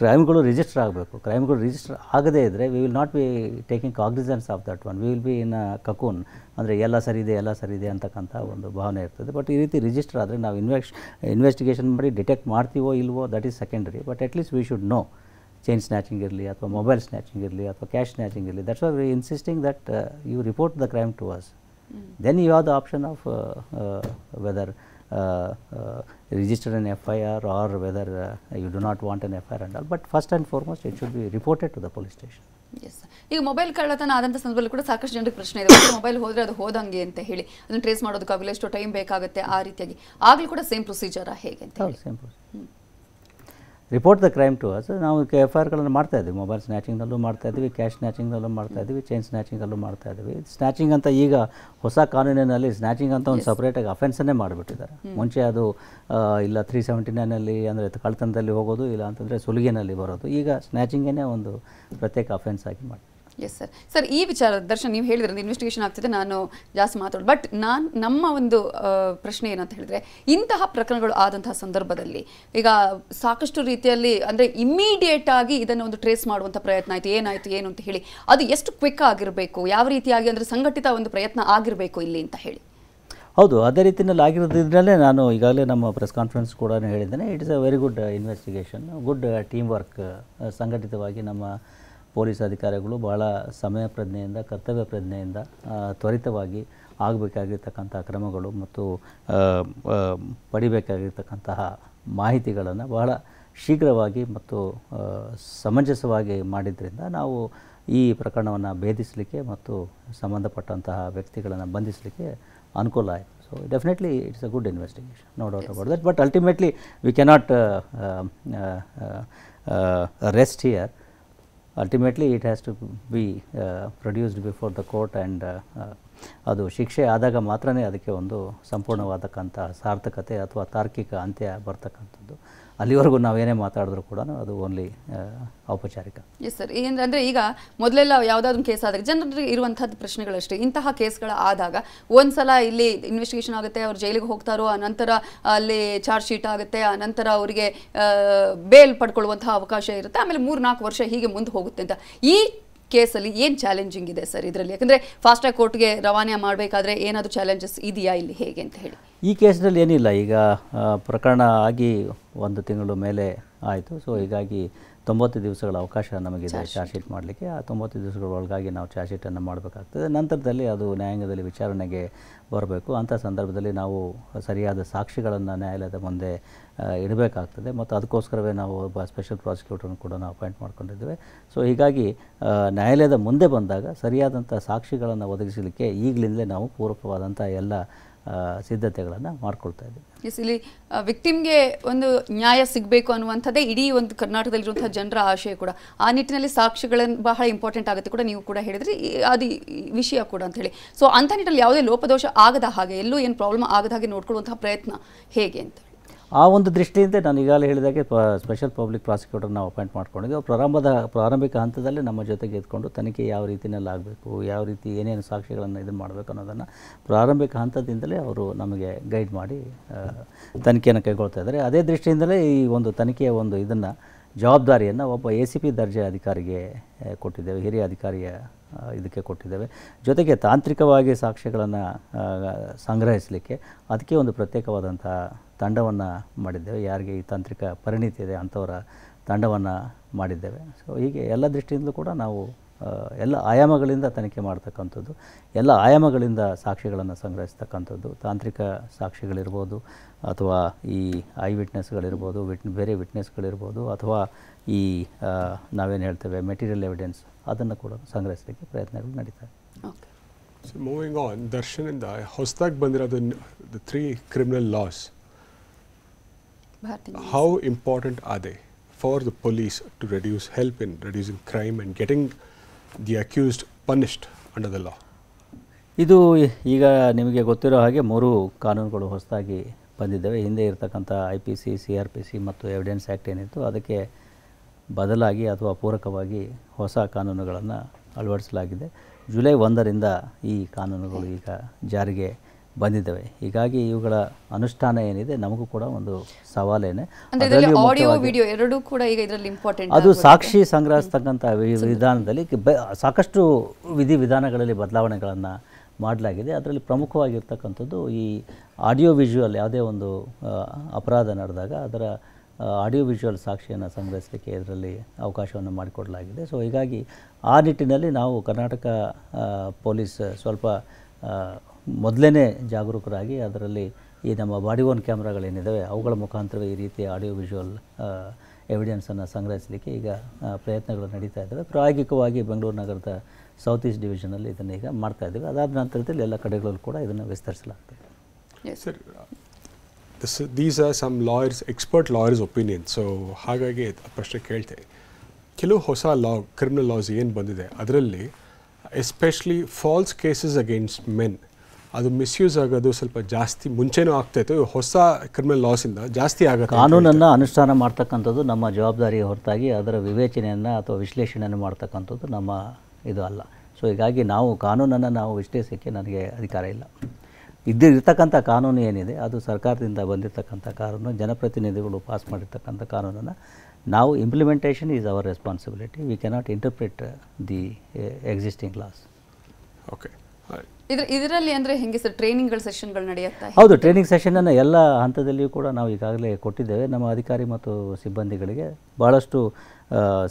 ಕ್ರೈಮ್ಗಳು register ಆಗಬೇಕು. ಕ್ರೈಮ್ಗಳು ರಿಜಿಸ್ಟರ್ ಆಗದೇ ಇದ್ದರೆ we will not be taking cognizance of that one we will be in cocoon ಅಂದರೆ ಎಲ್ಲ ಸರಿ ಇದೆ ಎಲ್ಲ ಸರಿ ಇದೆ ಅಂತಕ್ಕಂಥ ಒಂದು ಭಾವನೆ ಇರ್ತದೆ. ಬಟ್ ಈ ರೀತಿ ರಿಜಿಸ್ಟರ್ ಆದರೆ ನಾವು ಇನ್ವೆಸ್ಟ್ ಇನ್ವೆಸ್ಟಿಗೇಷನ್ ಮಾಡಿ ಡಿಟೆಕ್ಟ್ ಮಾಡ್ತೀವೋ ಇಲ್ವೋ that is secondary but at least we should know chain snatching ಇರಲಿ ಅಥವಾ ಮೊಬೈಲ್ ಸ್ನ್ಯಾಚಿಂಗ್ ಇರಲಿ ಅಥವಾ ಕ್ಯಾಶ್ ಸ್ನ್ಯಾಚಿಂಗ್ ಇರಲಿ. That's why we insisting that you report the crime to us then you have the option of uh, uh, uh, uh, register an FIR or whether uh, you do not want an FIR and all. But first and foremost, it should be reported to the police station. Yes ಈಗ ಮೊಬೈಲ್ ಕಳ್ಳತನ ಆದಂಥ ಸಂದರ್ಭದಲ್ಲಿ ಕೂಡ ಸಾಕಷ್ಟು ಜನರಿಗೆ ಪ್ರಶ್ನೆ ಇದೆ ಮೊಬೈಲ್ ಹೋದ್ರೆ ಅದು ಹೋದಂಗೆ ಅಂತ ಹೇಳಿ ಅದನ್ನ ಟ್ರೇಸ್ ಮಾಡೋದಕ್ಕಾಗಲ್ಲ ಎಷ್ಟು ಟೈಮ್ ಬೇಕಾಗುತ್ತೆ ಆ ರೀತಿಯಾಗಿ ಆಗ್ಲೂ ಕೂಡ ಸೇಮ್ ಪ್ರೊಸೀಜರಾ ಹೇಗೆ ಅಂತ ಹೇಳಿ Same simple report the crime to us ನಾವು ಎಫ್ ಐ ಆರ್ಗಳನ್ನು ಮಾಡ್ತಾ ಇದ್ವಿ. ಮೊಬೈಲ್ ಸ್ನ್ಯಾಚಿಂಗ್ನಲ್ಲೂ ಮಾಡ್ತಾ ಇದ್ವಿ ಕ್ಯಾಶ್ ಸ್ನ್ಯಾಚಿಂಗ್ನಲ್ಲೂ ಮಾಡ್ತಾ ಇದ್ದೀವಿ ಚೈನ್ ಸ್ನ್ಯಾಚಿಂಗಲ್ಲೂ ಮಾಡ್ತಾ ಇದ್ದೀವಿ ಸ್ನ್ಯಾಚಿಂಗ್ ಅಂತ ಈಗ ಹೊಸ ಕಾನೂನಿನಲ್ಲಿ ಸ್ನ್ಯಾಚಿಂಗ್ ಅಂತ ಒಂದು ಸಪ್ರೇಟಾಗಿ ಅಫೆನ್ಸನ್ನೇ ಮಾಡಿಬಿಟ್ಟಿದ್ದಾರೆ. ಮುಂಚೆ ಅದು ಇಲ್ಲ ತ್ರೀ ಸೆವೆಂಟಿ ನೈನಲ್ಲಿ ಅಂದರೆ ಕಳ್ತನದಲ್ಲಿ ಹೋಗೋದು ಇಲ್ಲ ಅಂತಂದರೆ ಸುಲಿಗೆನಲ್ಲಿ ಬರೋದು. ಈಗ ಸ್ನ್ಯಾಚಿಂಗೇನೇ ಒಂದು ಪ್ರತ್ಯೇಕ ಅಫೆನ್ಸ್ ಆಗಿ ಮಾಡಿ ಎಸ್ ಸರ್ ಸರ್ ಈ ವಿಚಾರ ದರ್ಶನ್ ನೀವು ಹೇಳಿದ್ರೆ ಇನ್ವೆಸ್ಟಿಗೇಷನ್ ಆಗ್ತಿದೆ. ನಾನು ಜಾಸ್ತಿ ಮಾತಾಡೋದು. ಬಟ್ ನಾನು ನಮ್ಮ ಒಂದು ಪ್ರಶ್ನೆ ಏನಂತ ಹೇಳಿದ್ರೆ, ಇಂತಹ ಪ್ರಕರಣಗಳು ಆದಂತಹ ಸಂದರ್ಭದಲ್ಲಿ ಈಗ ಸಾಕಷ್ಟು ರೀತಿಯಲ್ಲಿ ಅಂದರೆ ಇಮ್ಮಿಡಿಯೇಟ್ ಆಗಿ ಇದನ್ನು ಒಂದು ಟ್ರೇಸ್ ಮಾಡುವಂಥ ಪ್ರಯತ್ನ ಆಯಿತು. ಏನಾಯಿತು, ಏನು ಅಂತ ಹೇಳಿ. ಅದು ಎಷ್ಟು ಕ್ವಿಕ್ ಆಗಿರಬೇಕು? ಯಾವ ರೀತಿಯಾಗಿ ಅಂದರೆ ಸಂಘಟಿತ ಒಂದು ಪ್ರಯತ್ನ ಆಗಿರಬೇಕು ಇಲ್ಲಿ ಅಂತ ಹೇಳಿ. ಹೌದು, ಅದೇ ರೀತಿಯಲ್ಲಿ ಆಗಿರೋದ್ರಿಂದಲೇ ನಾನು ಈಗಾಗಲೇ ನಮ್ಮ ಪ್ರೆಸ್ ಕಾನ್ಫರೆನ್ಸ್ ಕೂಡ ಹೇಳಿದ್ದೇನೆ. It is a very good investigation good team work ಸಂಘಟಿತವಾಗಿ ನಮ್ಮ ಪೊಲೀಸ್ ಅಧಿಕಾರಿಗಳು ಬಹಳ ಸಮಯ ಪ್ರಜ್ಞೆಯಿಂದ, ಕರ್ತವ್ಯ ಪ್ರಜ್ಞೆಯಿಂದ ತ್ವರಿತವಾಗಿ ಆಗಬೇಕಾಗಿರ್ತಕ್ಕಂಥ ಕ್ರಮಗಳು ಮತ್ತು ಪಡಿಬೇಕಾಗಿರ್ತಕ್ಕಂತಹ ಮಾಹಿತಿಗಳನ್ನು ಬಹಳ ಶೀಘ್ರವಾಗಿ ಮತ್ತು ಸಮಂಜಸವಾಗಿ ಮಾಡಿದ್ರಿಂದ ನಾವು ಈ ಪ್ರಕರಣವನ್ನು ಭೇದಿಸಲಿಕ್ಕೆ ಮತ್ತು ಸಂಬಂಧಪಟ್ಟಂತಹ ವ್ಯಕ್ತಿಗಳನ್ನು ಬಂಧಿಸಲಿಕ್ಕೆ ಅನುಕೂಲ ಆಯಿತು. So definitely it's a good investigation no doubt about that but ultimately we cannot rest here ultimately it has to be produced before the court and ಅದು ಶಿಕ್ಷೆ ಆದಾಗ ಮಾತ್ರನೇ ಅದಕ್ಕೆ ಒಂದು ಸಂಪೂರ್ಣವಾದಕ್ಕಂಥ ಸಾರ್ಥಕತೆ ಅಥವಾ ತಾರ್ಕಿಕ ಅಂತ್ಯ ಬರ್ತಕ್ಕಂಥದ್ದು. ಅಲ್ಲಿವರೆಗೂ ನಾವೇನೇ ಮಾತಾಡಿದ್ರು ಕೂಡ ಅದು ಓನ್ಲಿ ಔಪಚಾರಿಕ. ಎಸ್ ಸರ್ ಏನಂದರೆ ಈಗ ಮೊದಲೆಲ್ಲ ಯಾವುದಾದ್ರು ಕೇಸ್ ಆದಾಗ ಜನರಿಗೆ ಇರುವಂಥದ್ದು ಪ್ರಶ್ನೆಗಳಷ್ಟೇ. ಇಂತಹ ಕೇಸ್ಗಳ ಆದಾಗ ಒಂದ್ಸಲ ಇಲ್ಲಿ ಇನ್ವೆಸ್ಟಿಗೇಷನ್ ಆಗುತ್ತೆ, ಅವ್ರು ಜೈಲಿಗೆ ಹೋಗ್ತಾರೋ, ಆ ನಂತರ ಅಲ್ಲಿ ಚಾರ್ಜ್ ಶೀಟ್ ಆಗುತ್ತೆ, ಆ ನಂತರ ಅವರಿಗೆ ಬೇಲ್ ಪಡ್ಕೊಳ್ಳುವಂತಹ ಅವಕಾಶ ಇರುತ್ತೆ. ಆಮೇಲೆ ಮೂರು ನಾಲ್ಕು ವರ್ಷ ಹೀಗೆ ಮುಂದೆ ಹೋಗುತ್ತೆ ಅಂತ. ಈ ಕೇಸಲ್ಲಿ ಏನು ಚಾಲೆಂಜಿಂಗ್ ಇದೆ ಸರ್ ಇದರಲ್ಲಿ? ಯಾಕಂದ್ರೆ ಟ್ರ್ಯಾಕ್ ಕೋರ್ಟ್ಗೆ ರವಾನೆ ಮಾಡಬೇಕಾದ್ರೆ ಏನಾದರೂ ಚಾಲೆಂಜಸ್ ಇದೆಯಾ ಇಲ್ಲಿ ಹೇಗೆ ಅಂತ ಹೇಳಿ? ಈ ಕೇಸ್ನಲ್ಲಿ ಏನಿಲ್ಲ ಈಗ ಪ್ರಕರಣ ಆಗಿ ಒಂದು ತಿಂಗಳು ಮೇಲೆ ಆಯಿತು. ಸೊ ಹೀಗಾಗಿ ತೊಂಬತ್ತು ದಿವಸಗಳ ಅವಕಾಶ ನಮಗಿದೆ ಚಾರ್ಜ್ ಶೀಟ್ ಮಾಡಲಿಕ್ಕೆ. ಆ ತೊಂಬತ್ತು ದಿವಸಗಳ ಒಳಗಾಗಿ ನಾವು ಚಾರ್ಜ್ ಶೀಟನ್ನು ಮಾಡಬೇಕಾಗ್ತದೆ. ನಂತರದಲ್ಲಿ ಅದು ನ್ಯಾಯಾಂಗದಲ್ಲಿ ವಿಚಾರಣೆಗೆ ಬರಬೇಕು. ಅಂಥ ಸಂದರ್ಭದಲ್ಲಿ ನಾವು ಸರಿಯಾದ ಸಾಕ್ಷಿಗಳನ್ನು ನ್ಯಾಯಾಲಯದ ಮುಂದೆ ಇಡಬೇಕಾಗ್ತದೆ. ಮತ್ತು ಅದಕ್ಕೋಸ್ಕರವೇ ನಾವು ಒಬ್ಬ ಸ್ಪೆಷಲ್ ಪ್ರಾಸಿಕ್ಯೂಟರ್ನ ಕೂಡ ನಾವು ಅಪಾಯಿಂಟ್ ಮಾಡ್ಕೊಂಡಿದ್ದೇವೆ. ಸೊ ಹೀಗಾಗಿ ನ್ಯಾಯಾಲಯದ ಮುಂದೆ ಬಂದಾಗ ಸರಿಯಾದಂಥ ಸಾಕ್ಷಿಗಳನ್ನು ಒದಗಿಸಲಿಕ್ಕೆ ಈಗಲಿಂದಲೇ ನಾವು ಪೂರಕವಾದಂಥ ಎಲ್ಲ ಸಿದ್ಧತೆಗಳನ್ನು ಮಾಡ್ಕೊಳ್ತಾ ಇದ್ದೀವಿ. ಎಸ್ ಇಲ್ಲಿ ವಿಕ್ಟಿಮ್ಗೆ ಒಂದು ನ್ಯಾಯ ಸಿಗಬೇಕು ಅನ್ನುವಂಥದ್ದೇ ಇಡೀ ಒಂದು ಕರ್ನಾಟಕದಲ್ಲಿರುವಂಥ ಜನರ ಆಶಯ ಕೂಡ. ಆ ನಿಟ್ಟಿನಲ್ಲಿ ಸಾಕ್ಷಿಗಳನ್ನು ಬಹಳ ಇಂಪಾರ್ಟೆಂಟ್ ಆಗುತ್ತೆ ಕೂಡ ನೀವು ಕೂಡ ಹೇಳಿದ್ರಿ. ಅದು ವಿಷಯ ಕೂಡ ಅಂತ ಹೇಳಿ. ಸೊ ಅಂಥ ನಿಟ್ಟಿನಲ್ಲಿ ಯಾವುದೇ ಲೋಪದೋಷ ಆಗದ ಹಾಗೆ, ಎಲ್ಲೂ ಏನು ಪ್ರಾಬ್ಲಮ್ ಆಗದ ಹಾಗೆ ನೋಡ್ಕೊಳ್ಳುವಂತಹ ಪ್ರಯತ್ನ ಹೇಗೆ ಅಂತ? ಆ ಒಂದು ದೃಷ್ಟಿಯಿಂದ ನಾನು ಈಗಾಗಲೇ ಹೇಳಿದಾಗೆ ಸ್ಪೆಷಲ್ ಪಬ್ಲಿಕ್ ಪ್ರಾಸಿಕ್ಯೂಟರ್ ನಾವು ಅಪಾಯಿಂಟ್ ಮಾಡ್ಕೊಂಡಿದ್ದೆ. ಅವ್ರು ಪ್ರಾರಂಭದ, ಪ್ರಾರಂಭಿಕ ಹಂತದಲ್ಲಿ ನಮ್ಮ ಜೊತೆಗೆ ಇದ್ಕೊಂಡು ತನಿಖೆ ಯಾವ ರೀತಿಯಲ್ಲಿ ಆಗಬೇಕು, ಯಾವ ರೀತಿ ಏನೇನು ಸಾಕ್ಷಿಗಳನ್ನು ಇದು ಮಾಡಬೇಕು ಅನ್ನೋದನ್ನು ಪ್ರಾರಂಭಿಕ ಹಂತದಿಂದಲೇ ಅವರು ನಮಗೆ ಗೈಡ್ ಮಾಡಿ ತನಿಖೆಯನ್ನು ಕೈಗೊಳ್ತಾ ಇದ್ದಾರೆ. ಅದೇ ದೃಷ್ಟಿಯಿಂದಲೇ ಈ ಒಂದು ತನಿಖೆಯ ಒಂದು ಇದನ್ನು ಜವಾಬ್ದಾರಿಯನ್ನು ಒಬ್ಬ ಎ ಸಿ ಪಿ ದರ್ಜೆ ಅಧಿಕಾರಿಗೆ ಕೊಟ್ಟಿದ್ದೇವೆ. ಹಿರಿಯ ಅಧಿಕಾರಿಯ ಇದಕ್ಕೆ ಕೊಟ್ಟಿದ್ದೇವೆ. ಜೊತೆಗೆ ತಾಂತ್ರಿಕವಾಗಿ ಸಾಕ್ಷ್ಯಗಳನ್ನು ಸಂಗ್ರಹಿಸಲಿಕ್ಕೆ ಅದಕ್ಕೆ ಒಂದು ಪ್ರತ್ಯೇಕವಾದಂಥ ತಂಡವನ್ನು ಮಾಡಿದ್ದೇವೆ. ಯಾರಿಗೆ ಈ ತಾಂತ್ರಿಕ ಪರಿಣಿತಿ ಇದೆ ಅಂಥವರ ತಂಡವನ್ನು ಮಾಡಿದ್ದೇವೆ. ಸೊ ಹೀಗೆ ಎಲ್ಲ ದೃಷ್ಟಿಯಿಂದಲೂ ಕೂಡ ನಾವು ಎಲ್ಲ ಆಯಾಮಗಳಿಂದ ತನಿಖೆ ಮಾಡ್ತಕ್ಕಂಥದ್ದು, ಎಲ್ಲ ಆಯಾಮಗಳಿಂದ ಸಾಕ್ಷಿಗಳನ್ನು ಸಂಗ್ರಹಿಸ್ತಕ್ಕಂಥದ್ದು, ತಾಂತ್ರಿಕ ಸಾಕ್ಷಿಗಳಿರ್ಬೋದು ಅಥವಾ ಈ ಐ ವಿಟ್ನೆಸ್ಗಳಿರ್ಬೋದು, ವಿಟ್, ಬೇರೆ ವಿಟ್ನೆಸ್ಗಳಿರ್ಬೋದು, ಅಥವಾ ಈ ನಾವೇನು ಹೇಳ್ತೇವೆ ಮೆಟೀರಿಯಲ್ ಎವಿಡೆನ್ಸ್ ಅದನ್ನು ಕೂಡ ಸಂಗ್ರಹಿಸಲಿಕ್ಕೆ ಪ್ರಯತ್ನಗಳು ನಡೀತವೆ ಓಕೆ ಸೊ ಮೂವಿಂಗ್ ಆನ್ ದರ್ಶನಿಂದ ಹೊಸದಾಗಿ ಬಂದಿರೋದು the three criminal laws how important ಅದೇ for the police to reduce help in reducing crime and getting the accused punished under the law ಇದು ಈಗ ನಿಮಗೆ ಗೊತ್ತಿರೋ ಹಾಗೆ ಮೂರು ಕಾನೂನುಗಳು ಹೊಸದಾಗಿ ಬಂದಿದ್ದಾವೆ. ಹಿಂದೆ ಇರತಕ್ಕಂಥ I P C C R P C ಮತ್ತು ಎವಿಡೆನ್ಸ್ ಆ್ಯಕ್ಟ್ ಏನಿತ್ತು ಅದಕ್ಕೆ ಬದಲಾಗಿ ಅಥವಾ ಪೂರಕವಾಗಿ ಹೊಸ ಕಾನೂನುಗಳನ್ನು ಅಳವಡಿಸಲಾಗಿದೆ. ಜುಲೈ ಒಂದರಿಂದ ಈ ಕಾನೂನುಗಳು ಈಗ ಜಾರಿಗೆ ಬಂದಿದ್ದಾವೆ. ಹೀಗಾಗಿ ಇವುಗಳ ಅನುಷ್ಠಾನ ಏನಿದೆ ನಮಗೂ ಕೂಡ ಒಂದು ಸವಾಲೇನೆ. ಎರಡೂ ಕೂಡ ಈಗ ಇದರಲ್ಲಿ ಇಂಪಾರ್ಟೆಂಟ್ ಅದು ಸಾಕ್ಷಿ ಸಂಗ್ರಹಿಸ್ತಕ್ಕಂಥ ವಿಧಾನದಲ್ಲಿ ಸಾಕಷ್ಟು ವಿಧಿವಿಧಾನಗಳಲ್ಲಿ ಬದಲಾವಣೆಗಳನ್ನು ಮಾಡಲಾಗಿದೆ. ಅದರಲ್ಲಿ ಪ್ರಮುಖವಾಗಿರ್ತಕ್ಕಂಥದ್ದು ಈ ಆಡಿಯೋ ವಿಜುವಲ್ ಯಾವುದೇ ಒಂದು ಅಪರಾಧ ನಡೆದಾಗ ಅದರ ಆಡಿಯೋ ವಿಜುವಲ್ ಸಾಕ್ಷಿಯನ್ನು ಸಂಗ್ರಹಿಸಲಿಕ್ಕೆ ಇದರಲ್ಲಿ ಅವಕಾಶವನ್ನು ಮಾಡಿಕೊಡಲಾಗಿದೆ. ಸೊ ಹೀಗಾಗಿ ಆ ನಿಟ್ಟಿನಲ್ಲಿ ನಾವು ಕರ್ನಾಟಕ ಪೊಲೀಸ್ ಸ್ವಲ್ಪ ಮೊದಲೇ ಜಾಗರೂಕರಾಗಿ ಅದರಲ್ಲಿ ಈ ನಮ್ಮ ಬಾಡಿ ಓನ್ ಕ್ಯಾಮ್ರಾಗಳೇನಿದ್ದಾವೆ ಅವುಗಳ ಮುಖಾಂತರವೇ ಈ ರೀತಿಯ ಆಡಿಯೋ ವಿಜುವಲ್ ಎವಿಡೆನ್ಸನ್ನು ಸಂಗ್ರಹಿಸಲಿಕ್ಕೆ ಈಗ ಪ್ರಯತ್ನಗಳು ನಡೀತಾ ಇದ್ದಾವೆ ಪ್ರಾಯೋಗಿಕವಾಗಿ ಬೆಂಗಳೂರು ನಗರದ ಸೌತ್ ಈಸ್ಟ್ ಡಿವಿಷನಲ್ಲಿ ಇದನ್ನು ಈಗ ಮಾಡ್ತಾ ಇದ್ದೀವಿ ಅದಾದ ನಂತರದಲ್ಲಿ ಎಲ್ಲ ಕಡೆಗಳಲ್ಲೂ ಕೂಡ ಇದನ್ನು ವಿಸ್ತರಿಸಲಾಗ್ತದೆ. Sir this these are some lawyers expert lawyers opinion so ಹಾಗಾಗಿ ಪ್ರಶ್ನೆ ಕೇಳ್ತೇನೆ ಕೆಲವು ಹೊಸ ಲಾ ಕ್ರಿಮಿನಲ್ ಲಾಸ್ ಏನು ಬಂದಿದೆ? ಅದರಲ್ಲಿ especially false cases against men ಅದು ಮಿಸ್ಯೂಸ್ ಆಗೋದು ಸ್ವಲ್ಪ ಜಾಸ್ತಿ ಮುಂಚೆನೂ ಆಗ್ತಾಯಿತ್ತು ಹೊಸ ಕ್ರಿಮಿನಲ್ ಲಾಸಿಂದ ಜಾಸ್ತಿ ಆಗುತ್ತೆ ಕಾನೂನನ್ನು ಅನುಷ್ಠಾನ ಮಾಡ್ತಕ್ಕಂಥದ್ದು ನಮ್ಮ ಜವಾಬ್ದಾರಿ ಹೊರತಾಗಿ ಅದರ ವಿವೇಚನೆಯನ್ನು ಅಥವಾ ವಿಶ್ಲೇಷಣೆಯನ್ನು ಮಾಡ್ತಕ್ಕಂಥದ್ದು ನಮ್ಮ ಇದು ಅಲ್ಲ. ಸೊ ಹೀಗಾಗಿ ನಾವು ಕಾನೂನನ್ನು ನಾವು ವಿಶ್ಲೇಷಿಸಕ್ಕೆ ನನಗೆ ಅಧಿಕಾರ ಇಲ್ಲ. ಇದ್ದು ಇರ್ತಕ್ಕಂಥ ಕಾನೂನು ಏನಿದೆ ಅದು ಸರ್ಕಾರದಿಂದ ಬಂದಿರತಕ್ಕಂಥ ಕಾನೂನು ಜನಪ್ರತಿನಿಧಿಗಳು ಪಾಸ್ ಮಾಡಿರ್ತಕ್ಕಂಥ ಕಾನೂನನ್ನು ನಾವು implementation is our responsibility we cannot interpret the existing laws okay ಇದ್ರ ಇದರಲ್ಲಿ ಅಂದರೆ ಹೆಂಗೆ ಸರ್ ಟ್ರೈನಿಂಗ್ಗಳ ಸೆಷನ್ಗಳು ನಡೆಯುತ್ತಾ? ಹೌದು ಟ್ರೈನಿಂಗ್ ಸೆಷನನ್ನು ಎಲ್ಲ ಹಂತದಲ್ಲಿಯೂ ಕೂಡ ನಾವು ಈಗಾಗಲೇ ಕೊಟ್ಟಿದ್ದೇವೆ. ನಮ್ಮ ಅಧಿಕಾರಿ ಮತ್ತು ಸಿಬ್ಬಂದಿಗಳಿಗೆ ಭಾಳಷ್ಟು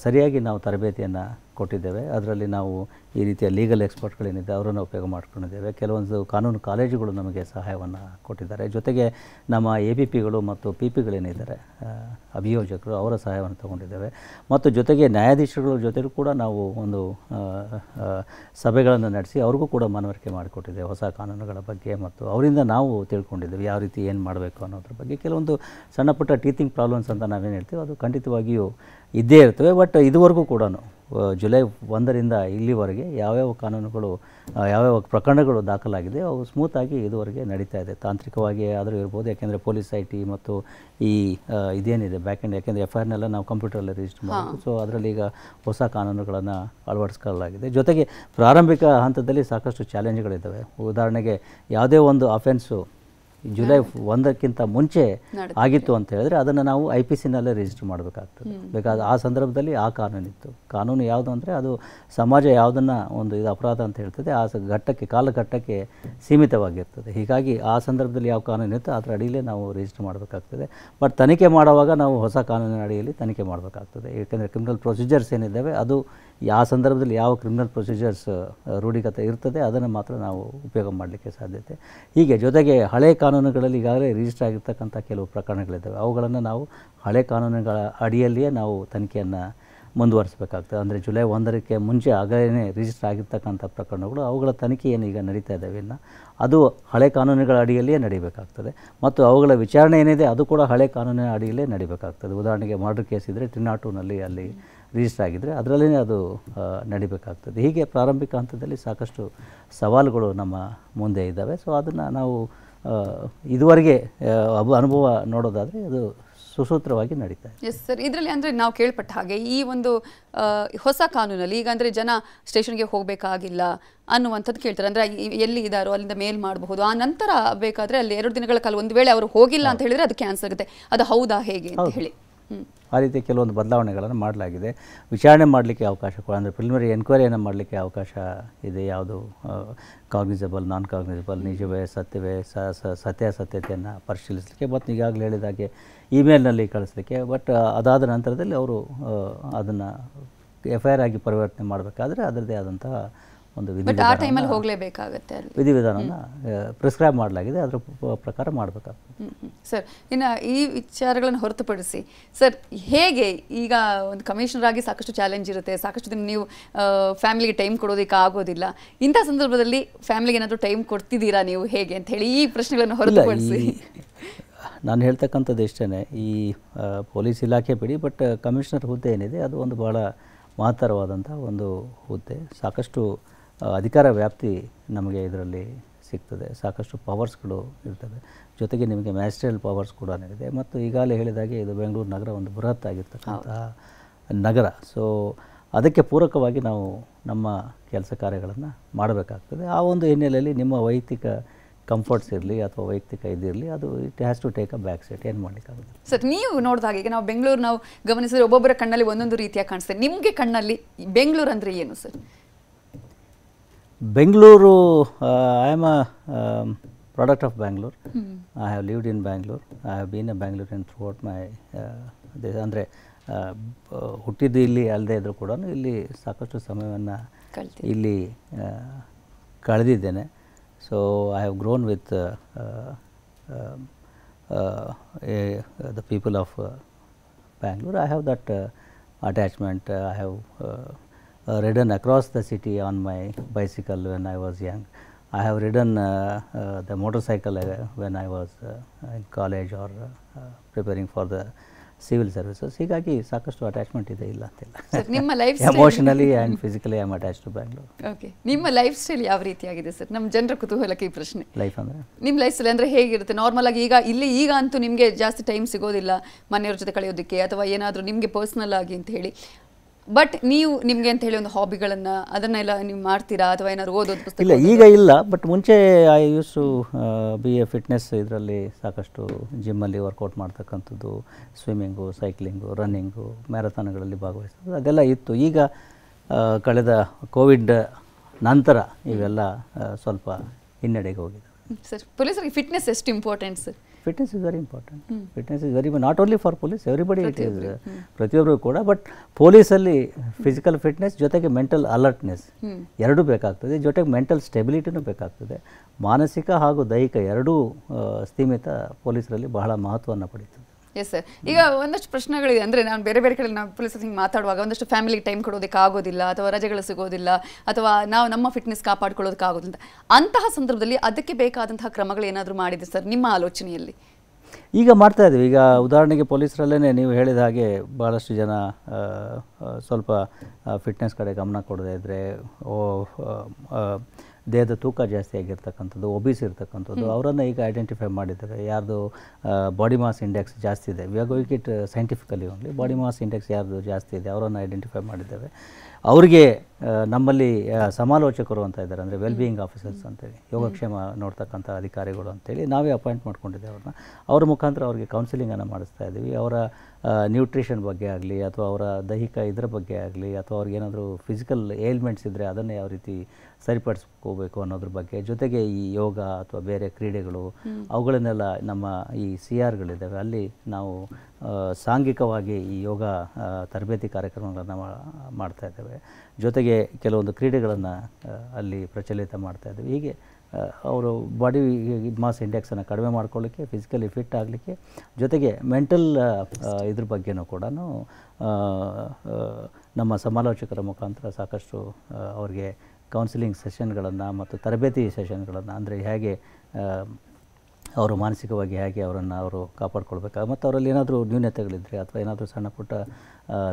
ಸರಿಯಾಗಿ ನಾವು ತರಬೇತಿಯನ್ನು ಕೊಟ್ಟಿದ್ದೇವೆ. ಅದರಲ್ಲಿ ನಾವು ಈ ರೀತಿಯ ಲೀಗಲ್ ಎಕ್ಸ್ಪರ್ಟ್ಗಳೇನಿದೆ ಅವರನ್ನು ಉಪಯೋಗ ಮಾಡ್ಕೊಂಡಿದ್ದೇವೆ. ಕೆಲವೊಂದು ಕಾನೂನು ಕಾಲೇಜುಗಳು ನಮಗೆ ಸಹಾಯವನ್ನು ಕೊಟ್ಟಿದ್ದಾರೆ. ಜೊತೆಗೆ ನಮ್ಮ ಎ ಬಿ ಪಿಗಳು ಮತ್ತು ಪಿ ಪಿಗಳೇನಿದ್ದಾರೆ ಅಭಿಯೋಜಕರು ಅವರ ಸಹಾಯವನ್ನು ತಗೊಂಡಿದ್ದೇವೆ. ಮತ್ತು ಜೊತೆಗೆ ನ್ಯಾಯಾಧೀಶರುಗಳ ಜೊತೆಗೂ ಕೂಡ ನಾವು ಒಂದು ಸಭೆಗಳನ್ನು ನಡೆಸಿ ಅವ್ರಿಗೂ ಕೂಡ ಮನವರಿಕೆ ಮಾಡಿಕೊಟ್ಟಿದ್ದೇವೆ ಹೊಸ ಕಾನೂನುಗಳ ಬಗ್ಗೆ. ಮತ್ತು ಅವರಿಂದ ನಾವು ತಿಳ್ಕೊಂಡಿದ್ದೇವೆ ಯಾವ ರೀತಿ ಏನು ಮಾಡಬೇಕು ಅನ್ನೋದ್ರ ಬಗ್ಗೆ. ಕೆಲವೊಂದು ಸಣ್ಣ ಪುಟ್ಟ ಟೀಚಿಂಗ್ ಪ್ರಾಬ್ಲಮ್ಸ್ ಅಂತ ನಾವೇನು ಹೇಳ್ತೀವಿ ಅದು ಖಂಡಿತವಾಗಿಯೂ ಇದ್ದೇ ಇರ್ತವೆ ಬಟ್ ಇದುವರೆಗೂ ಕೂಡ ಜುಲೈ ಒಂದರಿಂದ ಇಲ್ಲಿವರೆಗೆ ಯಾವ್ಯಾವ ಕಾನೂನುಗಳು ಯಾವ್ಯಾವ ಪ್ರಕರಣಗಳು ದಾಖಲಾಗಿದೆ ಅವು ಸ್ಮೂತಾಗಿ ಇದುವರೆಗೆ ನಡೀತಾ ಇದೆ. ತಾಂತ್ರಿಕವಾಗಿ ಆದರೂ ಇರ್ಬೋದು ಯಾಕೆಂದರೆ ಪೊಲೀಸ್ ಐ ಟಿ ಮತ್ತು ಈ ಇದೇನಿದೆ ಬ್ಯಾಕ್ ಎಂಡ್ ಯಾಕೆಂದರೆ ಎಫ್ ಐ ಆರ್ನೆಲ್ಲ ನಾವು ಕಂಪ್ಯೂಟರಲ್ಲಿ ರಿಜಿಸ್ಟರ್ ಮಾಡಬೇಕು. ಸೊ ಅದರಲ್ಲಿ ಈಗ ಹೊಸ ಕಾನೂನುಗಳನ್ನು ಅಳವಡಿಸ್ಕೊಳ್ಳಲಾಗಿದೆ. ಜೊತೆಗೆ ಪ್ರಾರಂಭಿಕ ಹಂತದಲ್ಲಿ ಸಾಕಷ್ಟು ಚಾಲೆಂಜ್ಗಳಿದ್ದಾವೆ ಉದಾಹರಣೆಗೆ ಯಾವುದೇ ಒಂದು ಅಫೆನ್ಸು ಜುಲೈ ಒಂದಕ್ಕಿಂತ ಮುಂಚೆ ಆಗಿತ್ತು ಅಂತ ಹೇಳಿದ್ರೆ ಅದನ್ನು ನಾವು ಐ ಪಿ ಸಿನಲ್ಲೇ ರಿಜಿಸ್ಟರ್ ಮಾಡಬೇಕಾಗ್ತದೆ. ಬೇಕಾದ ಆ ಸಂದರ್ಭದಲ್ಲಿ ಆ ಕಾನೂನಿತ್ತು. ಕಾನೂನು ಯಾವುದು ಅಂದರೆ ಅದು ಸಮಾಜ ಯಾವುದನ್ನು ಒಂದು ಇದು ಅಪರಾಧ ಅಂತ ಹೇಳ್ತದೆ ಆ ಘಟ್ಟಕ್ಕೆ ಕಾಲಘಟ್ಟಕ್ಕೆ ಸೀಮಿತವಾಗಿರ್ತದೆ. ಹೀಗಾಗಿ ಆ ಸಂದರ್ಭದಲ್ಲಿ ಯಾವ ಕಾನೂನು ಇತ್ತು ಅದರ ಅಡಿಯಲ್ಲೇ ನಾವು ರಿಜಿಸ್ಟರ್ ಮಾಡಬೇಕಾಗ್ತದೆ. ಬಟ್ ತನಿಖೆ ಮಾಡುವಾಗ ನಾವು ಹೊಸ ಕಾನೂನಿನ ಅಡಿಯಲ್ಲಿ ತನಿಖೆ ಮಾಡಬೇಕಾಗ್ತದೆ. ಏಕೆಂದರೆ ಕ್ರಿಮಿನಲ್ ಪ್ರೊಸೀಜರ್ಸ್ ಏನಿದ್ದಾವೆ ಅದು ಯಾವ ಸಂದರ್ಭದಲ್ಲಿ ಯಾವ ಕ್ರಿಮಿನಲ್ ಪ್ರೊಸೀಜರ್ಸ್ ರೂಢಿಗತ ಇರ್ತದೆ ಅದನ್ನು ಮಾತ್ರ ನಾವು ಉಪಯೋಗ ಮಾಡಲಿಕ್ಕೆ ಸಾಧ್ಯತೆ. ಹೀಗೆ ಜೊತೆಗೆ ಹಳೆ ಕಾನೂನುಗಳಲ್ಲಿ ಈಗಾಗಲೇ ರಿಜಿಸ್ಟರ್ ಆಗಿರ್ತಕ್ಕಂಥ ಕೆಲವು ಪ್ರಕರಣಗಳಿದ್ದಾವೆ. ಅವುಗಳನ್ನು ನಾವು ಹಳೆ ಕಾನೂನುಗಳ ಅಡಿಯಲ್ಲಿಯೇ ನಾವು ತನಿಖೆಯನ್ನು ಮುಂದುವರಿಸಬೇಕಾಗ್ತದೆ. ಅಂದರೆ ಜುಲೈ ಒಂದರಕ್ಕೆ ಮುಂಚೆ ಆಗಲೇ ರಿಜಿಸ್ಟರ್ ಆಗಿರ್ತಕ್ಕಂಥ ಪ್ರಕರಣಗಳು, ಅವುಗಳ ತನಿಖೆ ಏನು ಈಗ ನಡೀತಾ ಇದ್ದಾವೆ ಇನ್ನು ಅದು ಹಳೆ ಕಾನೂನುಗಳ ಅಡಿಯಲ್ಲಿಯೇ ನಡೀಬೇಕಾಗ್ತದೆ. ಮತ್ತು ಅವುಗಳ ವಿಚಾರಣೆ ಏನಿದೆ, ಅದು ಕೂಡ ಹಳೆ ಕಾನೂನಿನ ಅಡಿಯಲ್ಲೇ ನಡೀಬೇಕಾಗ್ತದೆ. ಉದಾಹರಣೆಗೆ ಮರ್ಡರ್ ಕೇಸ್ ಇದ್ದರೆ ಟೂನಲ್ಲಿ ಅಲ್ಲಿ ರಿಜಿಸ್ಟರ್ ಆಗಿದ್ದರೆ ಅದರಲ್ಲೇ ಅದು ನಡೀಬೇಕಾಗ್ತದೆ. ಹೀಗೆ ಪ್ರಾರಂಭಿಕ ಹಂತದಲ್ಲಿ ಸಾಕಷ್ಟು ಸವಾಲುಗಳು ನಮ್ಮ ಮುಂದೆ ಇದ್ದಾವೆ. ಸೊ ಅದನ್ನು ನಾವು ಇದುವರೆಗೆ ಅನುಭವ ನೋಡೋದಾದರೆ ಅದು ಸುಸೂತ್ರವಾಗಿ ನಡೀತಾ ಇದೆ. ಎಸ್ ಸರ್ ಇದರಲ್ಲಿ ಅಂದರೆ ನಾವು ಕೇಳ್ಪಟ್ಟ ಹಾಗೆ ಈ ಒಂದು ಹೊಸ ಕಾನೂನಲ್ಲಿ ಈಗ ಅಂದರೆ ಜನ ಸ್ಟೇಷನ್ಗೆ ಹೋಗಬೇಕಾಗಿಲ್ಲ ಅನ್ನುವಂಥದ್ದು ಕೇಳ್ತಾರೆ. ಅಂದರೆ ಎಲ್ಲಿ ಇದ್ದಾರೋ ಅಲ್ಲಿಂದ ಮೇಲ್ ಮಾಡಬಹುದು. ಆ ನಂತರ ಬೇಕಾದರೆ ಅಲ್ಲಿ ಎರಡು ದಿನಗಳ ಕಾಲ ಒಂದು ವೇಳೆ ಅವರು ಹೋಗಿಲ್ಲ ಅಂತ ಹೇಳಿದ್ರೆ ಅದು ಕ್ಯಾನ್ಸಲ್ ಆಗುತ್ತೆ. ಅದು ಹೌದಾ ಹೇಗೆ ಅಂತ ಹೇಳಿ. ಆ ರೀತಿ ಕೆಲವೊಂದು ಬದಲಾವಣೆಗಳನ್ನು ಮಾಡಲಾಗಿದೆ. ವಿಚಾರಣೆ ಮಾಡಲಿಕ್ಕೆ ಅವಕಾಶ ಕೂಡ ಅಂದರೆ ಪ್ರಿಲಿಮಿನರಿ ಎನ್ಕ್ವೈರಿಯನ್ನು ಮಾಡಲಿಕ್ಕೆ ಅವಕಾಶ ಇದೆ. ಯಾವುದು ಕಾಗ್ನಿಸಬಲ್ ನಾನ್ ಕಾಗ್ನಿಸಬಲ್ ನಿಜವೇ, ಸತ್ಯವೇ ಸತ್ಯಾಸತ್ಯತೆಯನ್ನು ಪರಿಶೀಲಿಸಲಿಕ್ಕೆ ಮತ್ತು ಈಗಾಗಲೇ ಹೇಳಿದಾಗೆ ಇಮೇಲ್ನಲ್ಲಿ ಕಳಿಸಲಿಕ್ಕೆ. ಬಟ್ ಅದಾದ ನಂತರದಲ್ಲಿ ಅವರು ಅದನ್ನು ಎಫ್ ಐ ಆರ್ ಆಗಿ ಪರಿವರ್ತನೆ ಮಾಡಬೇಕಾದ್ರೆ ಅದರದ್ದೇ ಆದಂತಹ ಒಂದು ವಿಧಿ ಆ ಟೈಮಲ್ಲಿ ಹೋಗಲೇಬೇಕಾಗುತ್ತೆ ಅಲ್ಲಿ. ಪ್ರಿಸ್ಕ್ರೈಬ್ ಮಾಡಲಾಗಿದೆ. ಅದರ ಪ್ರಕಾರ ಮಾಡಬೇಕಾಗ್ತದೆ. ಸರ್ ಇನ್ನು ಈ ವಿಚಾರಗಳನ್ನು ಹೊರತುಪಡಿಸಿ ಸರ್ ಹೇಗೆ ಈಗ ಒಂದು ಕಮಿಷನರ್ ಆಗಿ ಸಾಕಷ್ಟು ಚಾಲೆಂಜ್ ಇರುತ್ತೆ ಸಾಕಷ್ಟು ದಿನ ನೀವು ಫ್ಯಾಮಿಲಿಗೆ ಟೈಮ್ ಕೊಡೋದಕ್ಕೆ ಆಗೋದಿಲ್ಲ. ಇಂಥ ಸಂದರ್ಭದಲ್ಲಿ ಫ್ಯಾಮಿಲಿಗೆ ಏನಾದರೂ ಟೈಮ್ ಕೊಡ್ತಿದ್ದೀರಾ ನೀವು ಹೇಗೆ ಅಂತ ಹೇಳಿ ಈ ಪ್ರಶ್ನೆಗಳನ್ನು ಹೊರತುಪಡಿಸಿ? ನಾನು ಹೇಳ್ತಕ್ಕಂಥದ್ದು ಇಷ್ಟೇ ಈ ಪೊಲೀಸ್ ಇಲಾಖೆ ಬಿಡಿ ಬಟ್ ಕಮಿಷನರ್ ಹುದ್ದೆ ಏನಿದೆ ಅದು ಒಂದು ಭಾಳ ಮಹತ್ತರವಾದಂಥ ಒಂದು ಹುದ್ದೆ. ಸಾಕಷ್ಟು ಅಧಿಕಾರ ವ್ಯಾಪ್ತಿ ನಮಗೆ ಇದರಲ್ಲಿ ಸಿಗ್ತದೆ. ಸಾಕಷ್ಟು ಪವರ್ಸ್ಗಳು ಇರ್ತವೆ ಜೊತೆಗೆ ನಿಮಗೆ ಮ್ಯಾಸ್ಟ್ರಿಯಲ್ ಪವರ್ಸ್ ಕೂಡ ಇದೆ ಮತ್ತು ಈಗಾಗಲೇ ಹೇಳಿದಾಗೆ ಇದು ಬೆಂಗಳೂರು ನಗರ ಒಂದು ಬೃಹತ್ ಆಗಿರ್ತಕ್ಕಂತಹ ನಗರ. ಸೊ ಅದಕ್ಕೆ ಪೂರಕವಾಗಿ ನಾವು ನಮ್ಮ ಕೆಲಸ ಕಾರ್ಯಗಳನ್ನು ಮಾಡಬೇಕಾಗ್ತದೆ. ಆ ಒಂದು ಹಿನ್ನೆಲೆಯಲ್ಲಿ ನಿಮ್ಮ ವೈಯಕ್ತಿಕ ಕಂಫರ್ಟ್ಸ್ ಇರಲಿ ಅಥವಾ ವೈಯಕ್ತಿಕ ಇದಿರಲಿ, ಅದು it has to take a back set ಏನು ಮಾಡಲಿಕ್ಕಾಗುತ್ತೆ ಸರ್, ನೀವು ನೋಡಿದ ಹಾಗೆ ಈಗ ನಾವು ಬೆಂಗಳೂರು ನಾವು ಗಮನಿಸಿದ್ರೆ ಒಬ್ಬೊಬ್ಬರ ಕಣ್ಣಲ್ಲಿ ಒಂದೊಂದು ರೀತಿಯಾಗಿ ಕಾಣಿಸ್ತದೆ. ನಿಮಗೆ ಕಣ್ಣಲ್ಲಿ ಬೆಂಗಳೂರು ಅಂದರೆ ಏನು sir? Bengaluru I am a product of Bangalore I have lived in Bangalore I have been a Bangalore in throughout my ಅಂದರೆ ಹುಟ್ಟಿದ್ದು ಇಲ್ಲಿ ಅಲ್ಲದೆ ಇದ್ದರೂ ಕೂಡ ಇಲ್ಲಿ ಸಾಕಷ್ಟು ಸಮಯವನ್ನು ಇಲ್ಲಿ ಆ, ಕಳೆದಿದ್ದೇನೆ. So I have grown with the people of Bangalore I have that attachment I Uh, Uh, ridden across the city on my bicycle when I was young. I have ridden uh, uh, the motorcycle uh, when I was uh, in college or uh, uh, preparing for the civil services ಹೀಗಾಗಿ ಸಾಕಷ್ಟು ಅಟ್ಯಾಚ್ಮೆಂಟ್ ಇದೆ ಇಲ್ಲ ಅಂತಿಲ್ಲ. ನಿಮ್ಮ life emotionally and physically I am attach to Bangalore okay ನಿಮ್ಮ ಲೈಫ್ ಸ್ಟೈಲ್ ಯಾವ ರೀತಿಯಾಗಿದೆ ಸರ್ ನಮ್ಮ ಜನರ ಕುತೂಹಲಕ್ಕೆ ಈ ಪ್ರಶ್ನೆ. ಲೈಫ್ ಅಂದರೆ? ನಿಮ್ಮ ಲೈಫ್ ಸ್ಟೈಲ್ ಅಂದರೆ ಹೇಗಿರುತ್ತೆ? ನಾರ್ಮಲ್ ಆಗಿ ಈಗ ಇಲ್ಲಿ ಈಗ ಅಂತೂ ನಿಮಗೆ ಜಾಸ್ತಿ ಟೈಮ್ ಸಿಗೋದಿಲ್ಲ ಮನೆಯವ್ರ ಜೊತೆ ಕಳೆಯೋದಕ್ಕೆ ಅಥವಾ ಏನಾದರೂ ನಿಮಗೆ ಪರ್ಸ್ನಲ್ ಆಗಿ ಅಂತ ಹೇಳಿ. ಬಟ್ ನೀವು ನಿಮಗೆ ಅಂತ ಹೇಳಿ ಒಂದು ಹಾಬಿಗಳನ್ನ ಅದನ್ನೆಲ್ಲ ನೀವು ಮಾಡ್ತೀರಾ ಅಥವಾ ಏನಾದ್ರು ಓದೋದು ಪುಸ್ತಕ ಇಲ್ಲ ಈಗ ಇಲ್ಲ ಬಟ್ ಮುಂಚೆ I used to be a fitness ಇದರಲ್ಲಿ ಸಾಕಷ್ಟು ಜಿಮ್ಮಲ್ಲಿ ವರ್ಕೌಟ್ ಮಾಡ್ತಕ್ಕಂಥದ್ದು ಸ್ವಿಮ್ಮಿಂಗು ಸೈಕ್ಲಿಂಗು ರನ್ನಿಂಗು ಮ್ಯಾರಥಾನ್ಗಳಲ್ಲಿ ಭಾಗವಹಿಸೋದು ಅದೆಲ್ಲ ಇತ್ತು. ಈಗ ಕಳೆದ ಕೋವಿಡ್ ನಂತರ ಇವೆಲ್ಲ ಸ್ವಲ್ಪ ಹಿನ್ನಡೆಗೆ ಹೋಗಿದೆ. ಸರ್ ಪೊಲೀಸರಿಗೆ ಫಿಟ್ನೆಸ್ ಎಷ್ಟು important sir? Fitness is very important fitness is very not only for police everybody it is ಪ್ರತಿಯೊಬ್ಬರು ಕೂಡ ಬಟ್ ಪೊಲೀಸಲ್ಲಿ ಫಿಸಿಕಲ್ ಫಿಟ್ನೆಸ್ ಜೊತೆಗೆ ಮೆಂಟಲ್ ಅಲರ್ಟ್ನೆಸ್ ಎರಡೂ ಬೇಕಾಗ್ತದೆ. ಜೊತೆಗೆ ಮೆಂಟಲ್ ಸ್ಟೆಬಿಲಿಟಿನೂ ಬೇಕಾಗ್ತದೆ. ಮಾನಸಿಕ ಹಾಗೂ ದೈಹಿಕ ಎರಡೂ ಸ್ಥೀಮಿತ ಪೊಲೀಸರಲ್ಲಿ ಬಹಳ ಮಹತ್ವವನ್ನು ಪಡೀತದೆ. ಎಸ್ ಸರ್ ಈಗ ಒಂದಷ್ಟು ಪ್ರಶ್ನೆಗಳಿದೆ. ಅಂದರೆ ನಾನು ಬೇರೆ ಬೇರೆ ಕಡೆ ನಾವು ಪೊಲೀಸ್ ಮಾತಾಡುವಾಗ ಒಂದಷ್ಟು ಫ್ಯಾಮಿಲಿಗೆ ಟೈಮ್ ಕೊಡೋದಕ್ಕೆ ಆಗೋದಿಲ್ಲ, ಅಥವಾ ರಜೆಗಳು ಸಿಗೋದಿಲ್ಲ, ಅಥವಾ ನಾವು ನಮ್ಮ ಫಿಟ್ನೆಸ್ ಕಾಪಾಡ್ಕೊಳ್ಳೋದಕ್ಕೆ ಆಗೋದಿಲ್ಲ. ಅಂತಹ ಸಂದರ್ಭದಲ್ಲಿ ಅದಕ್ಕೆ ಬೇಕಾದಂತಹ ಕ್ರಮಗಳು ಏನಾದರೂ ಮಾಡಿದೆ ಸರ್ ನಿಮ್ಮ ಆಲೋಚನೆಯಲ್ಲಿ? ಈಗ ಮಾಡ್ತಾ ಇದ್ದೀವಿ. ಈಗ ಉದಾಹರಣೆಗೆ ಪೊಲೀಸರಲ್ಲೇ ನೀವು ಹೇಳಿದ ಹಾಗೆ ಭಾಳಷ್ಟು ಜನ ಸ್ವಲ್ಪ ಫಿಟ್ನೆಸ್ ಕಡೆ ಗಮನ ಕೊಡದೇ ಇದ್ದರೆ ಓ ದೇಹದ ತೂಕ ಜಾಸ್ತಿ ಆಗಿರ್ತಕ್ಕಂಥದ್ದು ಒಬಿಸ್ ಇರ್ತಕ್ಕಂಥದ್ದು ಅವರನ್ನು ಈಗ ಐಡೆಂಟಿಫೈ ಮಾಡಿದ್ದಾರೆ. ಯಾರ್ದು ಬಾಡಿ ಮಾಸ್ ಇಂಡೆಕ್ಸ್ ಜಾಸ್ತಿ ಇದೆ. We are going it scientifically only body mass index ಯಾರ್ದು ಜಾಸ್ತಿ ಇದೆ ಅವರನ್ನು ಐಡೆಂಟಿಫೈ ಮಾಡಿದ್ದೇವೆ. ಅವರಿಗೆ ನಮ್ಮಲ್ಲಿ ಸಮಾಲೋಚಕರು ಅಂತ ಇದ್ದಾರೆ. ಅಂದರೆ ವೆಲ್ ಬೀಯಿಂಗ್ ಆಫೀಸರ್ಸ್ ಅಂತೇಳಿ ಯೋಗಕ್ಷೇಮ ನೋಡ್ತಕ್ಕಂಥ ಅಧಿಕಾರಿಗಳು ಅಂತೇಳಿ ನಾವೇ ಅಪಾಯಿಂಟ್ ಮಾಡ್ಕೊಂಡಿದ್ದೇವೆ ಅವ್ರನ್ನ. ಅವ್ರ ಮುಖಾಂತರ ಅವ್ರಿಗೆ ಕೌನ್ಸಿಲಿಂಗನ್ನು ಮಾಡಿಸ್ತಾ ಇದ್ದೀವಿ. ಅವರ ನ್ಯೂಟ್ರಿಷನ್ ಬಗ್ಗೆ ಆಗಲಿ ಅಥವಾ ಅವರ ದೈಹಿಕ ಇದರ ಬಗ್ಗೆ ಆಗಲಿ ಅಥವಾ ಅವ್ರಿಗೇನಾದರೂ ಫಿಸಿಕಲ್ ಏಲ್ಮೆಂಟ್ಸ್ ಇದ್ದರೆ ಅದನ್ನೇ ಯಾವ ರೀತಿ ಸರಿಪಡಿಸ್ಕೋಬೇಕು ಅನ್ನೋದ್ರ ಬಗ್ಗೆ. ಜೊತೆಗೆ ಈ ಯೋಗ ಅಥವಾ ಬೇರೆ ಕ್ರೀಡೆಗಳು ಅವುಗಳನ್ನೆಲ್ಲ ನಮ್ಮ ಈ ಸಿ ಆರ್ಗಳಿದ್ದಾವೆ. ಅಲ್ಲಿ ನಾವು ಸಾಂಘಿಕವಾಗಿ ಈ ಯೋಗ ತರಬೇತಿ ಕಾರ್ಯಕ್ರಮಗಳನ್ನು ಮಾಡ್ತಾ ಇದ್ದೇವೆ. ಜೊತೆಗೆ ಕೆಲವೊಂದು ಕ್ರೀಡೆಗಳನ್ನು ಅಲ್ಲಿ ಪ್ರಚಲಿತ ಮಾಡ್ತಾ ಇದ್ದೇವೆ. ಹೀಗೆ ಅವರು ಬಾಡಿ ಮಾಸ್ ಇಂಡೆಕ್ಸನ್ನು ಕಡಿಮೆ ಮಾಡ್ಕೊಳ್ಳಿಕ್ಕೆ ಫಿಸಿಕಲಿ ಫಿಟ್ ಆಗಲಿಕ್ಕೆ ಜೊತೆಗೆ ಮೆಂಟಲ್ ಇದ್ರ ಬಗ್ಗೆನೂ ಕೂಡ ನಮ್ಮ ಸಮಾಲೋಚಕರ ಮುಖಾಂತರ ಸಾಕಷ್ಟು ಅವ್ರಿಗೆ ಕೌನ್ಸಿಲಿಂಗ್ ಸೆಷನ್ಗಳನ್ನು ಮತ್ತು ತರಬೇತಿ ಸೆಷನ್ಗಳನ್ನು ಅಂದರೆ ಹೇಗೆ ಅವರು ಮಾನಸಿಕವಾಗಿ ಹೇಗೆ ಅವರನ್ನು ಅವರು ಕಾಪಾಡ್ಕೊಳ್ಬೇಕು? ಮತ್ತು ಅವರಲ್ಲಿ ಏನಾದರೂ ನ್ಯೂನತೆಗಳಿದ್ದರೆ ಅಥವಾ ಏನಾದರೂ ಸಣ್ಣ ಪುಟ್ಟ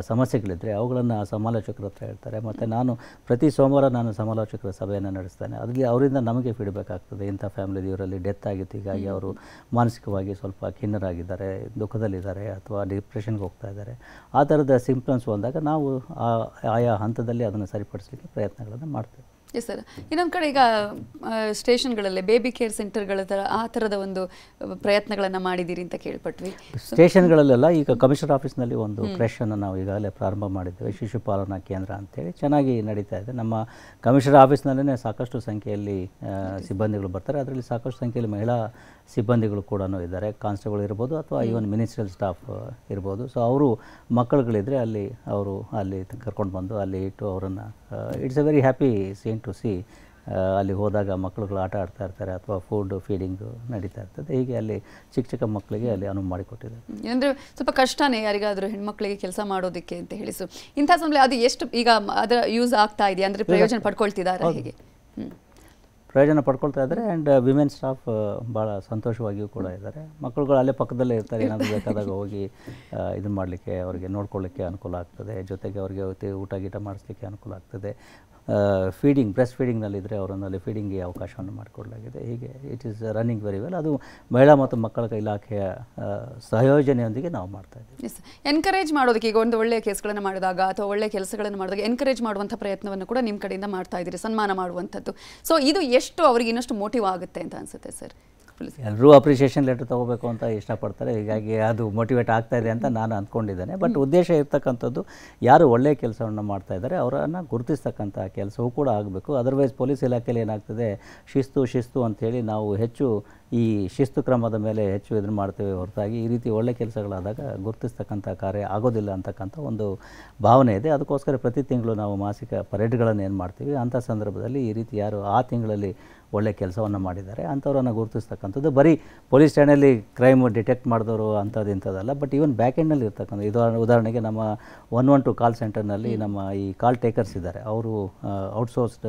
ಸಮಸ್ಯೆಗಳಿದ್ದರೆ ಅವುಗಳನ್ನು ಆ ಸಮಾಲೋಚಕರ ಹತ್ರ ಹೇಳ್ತಾರೆ. ಮತ್ತು ನಾನು ಪ್ರತಿ ಸೋಮವಾರ ನಾನು ಸಮಾಲೋಚಕರ ಸಭೆಯನ್ನು ನಡೆಸ್ತೇನೆ. ಅದರಲ್ಲಿ ಅವರಿಂದ ನಮಗೆ ಫೀಡ್ಬ್ಯಾಕ್ ಆಗ್ತದೆ. ಇಂಥ ಫ್ಯಾಮಿಲಿ ಇವರಲ್ಲಿ ಡೆತ್ ಆಗಿತ್ತು. ಹೀಗಾಗಿ ಅವರು ಮಾನಸಿಕವಾಗಿ ಸ್ವಲ್ಪ ಖಿನ್ನರಾಗಿದ್ದಾರೆ ದುಃಖದಲ್ಲಿದ್ದಾರೆ ಅಥವಾ ಡಿಪ್ರೆಷನ್ಗೆ ಹೋಗ್ತಾ ಇದ್ದಾರೆ. ಆ ಥರದ ಸಿಂಪ್ಟಮ್ಸ್ ಬಂದಾಗ ನಾವು ಆ- ಆಯಾ ಹಂತದಲ್ಲಿ ಅದನ್ನು ಸರಿಪಡಿಸಲಿಕ್ಕೆ ಪ್ರಯತ್ನಗಳನ್ನು ಮಾಡ್ತೇವೆ. ಎಸ್ ಸರ್ ಇನ್ನೊಂದು ಕಡೆ ಈಗ ಸ್ಟೇಷನ್ಗಳಲ್ಲೇ ಬೇಬಿ ಕೇರ್ ಸೆಂಟರ್ಗಳ ಥರ ಆ ಥರದ ಒಂದು ಪ್ರಯತ್ನಗಳನ್ನು ಮಾಡಿದ್ದೀರಿ ಅಂತ ಕೇಳ್ಪಟ್ವಿ. ಸ್ಟೇಷನ್ಗಳಲ್ಲೆಲ್ಲ ಈಗ ಕಮಿಷನರ್ ಆಫೀಸ್ನಲ್ಲಿ ಒಂದು ಕ್ರೆಷನ್ನು ನಾವು ಈಗಾಗಲೇ ಪ್ರಾರಂಭ ಮಾಡಿದ್ದೇವೆ. ಶಿಶುಪಾಲನಾ ಕೇಂದ್ರ ಅಂತೇಳಿ ಚೆನ್ನಾಗಿ ನಡೀತಾ ಇದೆ. ನಮ್ಮ ಕಮಿಷನರ್ ಆಫೀಸ್ನಲ್ಲೇ ಸಾಕಷ್ಟು ಸಂಖ್ಯೆಯಲ್ಲಿ ಸಿಬ್ಬಂದಿಗಳು ಬರ್ತಾರೆ. ಅದರಲ್ಲಿ ಸಾಕಷ್ಟು ಸಂಖ್ಯೆಯಲ್ಲಿ ಮಹಿಳಾ ಸಿಬ್ಬಂದಿಗಳು ಕೂಡ ಇದ್ದಾರೆ. ಕಾನ್ಸ್ಟೇಬಲ್ ಇರ್ಬೋದು ಅಥವಾ ಈವನ್ ಮಿನಿಸ್ಟ್ರಿಯಲ್ ಸ್ಟಾಫ್ ಇರ್ಬೋದು. ಸೊ ಅವರು ಮಕ್ಕಳುಗಳಿದ್ದರೆ ಅಲ್ಲಿ ಅವರು ಅಲ್ಲಿ ಕರ್ಕೊಂಡು ಬಂದು ಅಲ್ಲಿ ಇಟ್ಟು ಅವರನ್ನು it's a very happy scene to see ಅಲ್ಲಿ ಹೋದಾಗ ಮಕ್ಕಳುಗಳು ಆಟ ಆಡ್ತಾ ಇರ್ತಾರೆ ಅಥವಾ ಫುಡ್ ಫೀಡಿಂಗು ನಡೀತಾ ಇರ್ತದೆ. ಹೀಗೆ ಅಲ್ಲಿ ಚಿಕ್ಕ ಚಿಕ್ಕ ಮಕ್ಕಳಿಗೆ ಅಲ್ಲಿ ಅನುವು ಮಾಡಿಕೊಟ್ಟಿದ್ದಾರೆ. ಅಂದರೆ ಸ್ವಲ್ಪ ಕಷ್ಟನೇ ಯಾರಿಗಾದರೂ ಹೆಣ್ಮಕ್ಳಿಗೆ ಕೆಲಸ ಮಾಡೋದಕ್ಕೆ ಅಂತ ಹೇಳಿ ಸೊ ಇಂಥ ಸಮಯ ಅದು ಎಷ್ಟು ಈಗ ಅದರ ಯೂಸ್ ಆಗ್ತಾ ಇದೆಯಾ? ಅಂದರೆ ಪ್ರಯೋಜನ ಪಡ್ಕೊಳ್ತಿದ್ದಾರೆ ಹೇಗೆ? ಹ್ಮ್. ಪ್ರಯೋಜನ ಪಡ್ಕೊಳ್ತಾ ಇದ್ದಾರೆ ಆ್ಯಂಡ್ ವಿಮೆನ್ ಸ್ಟಾಫ್ ಭಾಳ ಸಂತೋಷವಾಗಿಯೂ ಕೂಡ ಇದ್ದಾರೆ. ಮಕ್ಕಳುಗಳು ಅಲ್ಲೇ ಪಕ್ಕದಲ್ಲೇ ಇರ್ತಾರೆ ಏನಾದರೂ ಬೇಕಾದಾಗ ಹೋಗಿ ಇದನ್ನು ಮಾಡಲಿಕ್ಕೆ ಅವರಿಗೆ ನೋಡ್ಕೊಳ್ಳಿಕ್ಕೆ ಅನುಕೂಲ ಆಗ್ತದೆ. ಜೊತೆಗೆ ಅವರಿಗೆ ಊಟ ಗೀಟ ಮಾಡಿಸ್ಲಿಕ್ಕೆ ಅನುಕೂಲ ಆಗ್ತದೆ. ಫೀಡಿಂಗ್ ಬ್ರೆಸ್ಟ್ ಫೀಡಿಂಗ್ನಲ್ಲಿದ್ದರೆ ಅವರನ್ನಲ್ಲಿ ಫೀಡಿಂಗ್ಗೆ ಅವಕಾಶವನ್ನು ಮಾಡಿಕೊಡಲಾಗಿದೆ. ಹೀಗೆ it is running very well ಅದು ಮಹಿಳಾ ಮತ್ತು ಮಕ್ಕಳ ಇಲಾಖೆಯ ಸಹಯೋಜನೆಯೊಂದಿಗೆ ನಾವು ಮಾಡ್ತಾ ಇದ್ದೀವಿ. ಎಸ್ ಎನ್ಕರೇಜ್ ಮಾಡೋದಕ್ಕೆ ಈಗ ಒಂದು ಒಳ್ಳೆಯ ಕೇಸ್ಗಳನ್ನು ಮಾಡಿದಾಗ ಅಥವಾ ಒಳ್ಳೆಯ ಕೆಲಸಗಳನ್ನು ಮಾಡಿದಾಗ ಎನ್ಕರೇಜ್ ಮಾಡುವಂಥ ಪ್ರಯತ್ನವನ್ನು ಕೂಡ ನಿಮ್ಮ ಕಡೆಯಿಂದ ಮಾಡ್ತಾ ಇದ್ದೀರಿ. ಸನ್ಮಾನ ಮಾಡುವಂಥದ್ದು. ಸೊ ಇದು ಎಷ್ಟು ಅವರಿಗೆ ಇನ್ನಷ್ಟು ಮೋಟಿವ್ ಆಗುತ್ತೆ ಅಂತ ಅನ್ಸುತ್ತೆ ಸರ್? ಎಲ್ಲರೂ ಅಪ್ರಿಷಿಯೇಷನ್ ಲೆಟರ್ ತೊಗೋಬೇಕು ಅಂತ ಇಷ್ಟಪಡ್ತಾರೆ. ಹೀಗಾಗಿ ಅದು ಮೋಟಿವೇಟ್ ಆಗ್ತಾ ಇದೆ ಅಂತ ನಾನು ಅಂದ್ಕೊಂಡಿದ್ದೇನೆ. ಬಟ್ ಉದ್ದೇಶ ಇರ್ತಕ್ಕಂಥದ್ದು ಯಾರು ಒಳ್ಳೆಯ ಕೆಲಸವನ್ನು ಮಾಡ್ತಾ ಇದ್ದಾರೆ ಅವರನ್ನು ಗುರುತಿಸ್ತಕ್ಕಂಥ ಕೆಲಸವೂ ಕೂಡ ಆಗಬೇಕು. ಅದರ್ವೈಸ್ ಪೊಲೀಸ್ ಇಲಾಖೆಯಲ್ಲಿ ಏನಾಗ್ತದೆ ಶಿಸ್ತು ಶಿಸ್ತು ಅಂಥೇಳಿ ನಾವು ಹೆಚ್ಚು ಈ ಶಿಸ್ತು ಕ್ರಮದ ಮೇಲೆ ಹೆಚ್ಚು ಇದನ್ನು ಮಾಡ್ತೇವೆ ಹೊರತಾಗಿ ಈ ರೀತಿ ಒಳ್ಳೆ ಕೆಲಸಗಳಾದಾಗ ಗುರುತಿಸ್ತಕ್ಕಂಥ ಕಾರ್ಯ ಆಗೋದಿಲ್ಲ ಅಂತಕ್ಕಂಥ ಒಂದು ಭಾವನೆ ಇದೆ. ಅದಕ್ಕೋಸ್ಕರ ಪ್ರತಿ ತಿಂಗಳು ನಾವು ಮಾಸಿಕ ಪರೇಡ್ಗಳನ್ನು ಏನು ಮಾಡ್ತೀವಿ. ಅಂಥ ಸಂದರ್ಭದಲ್ಲಿ ಈ ರೀತಿ ಯಾರು ಆ ತಿಂಗಳಲ್ಲಿ ಒಳ್ಳೆ ಕೆಲಸವನ್ನು ಮಾಡಿದ್ದಾರೆ. ಅಂಥವ್ರನ್ನು ಗುರುತಿಸ್ತಕ್ಕಂಥದ್ದು. ಬರೀ ಪೊಲೀಸ್ ಠಾಣೆಯಲ್ಲಿ ಕ್ರೈಮ್ ಡಿಟೆಕ್ಟ್ ಮಾಡಿದವರು ಅಂಥದ್ದು ಇಂಥದ್ದಲ್ಲ. ಬಟ್ ಈವನ್ ಬ್ಯಾಕ್ ಎಂಡಲ್ಲಿ ಇರ್ತಕ್ಕಂಥ ಇದು ಉದಾಹರಣೆಗೆ ನಮ್ಮ ಒನ್ ಒನ್ ಟು ಕಾಲ್ ಸೆಂಟರ್ನಲ್ಲಿ ನಮ್ಮ ಈ ಕಾಲ್ ಟೇಕರ್ಸ್ ಇದ್ದಾರೆ. ಅವರು outsourced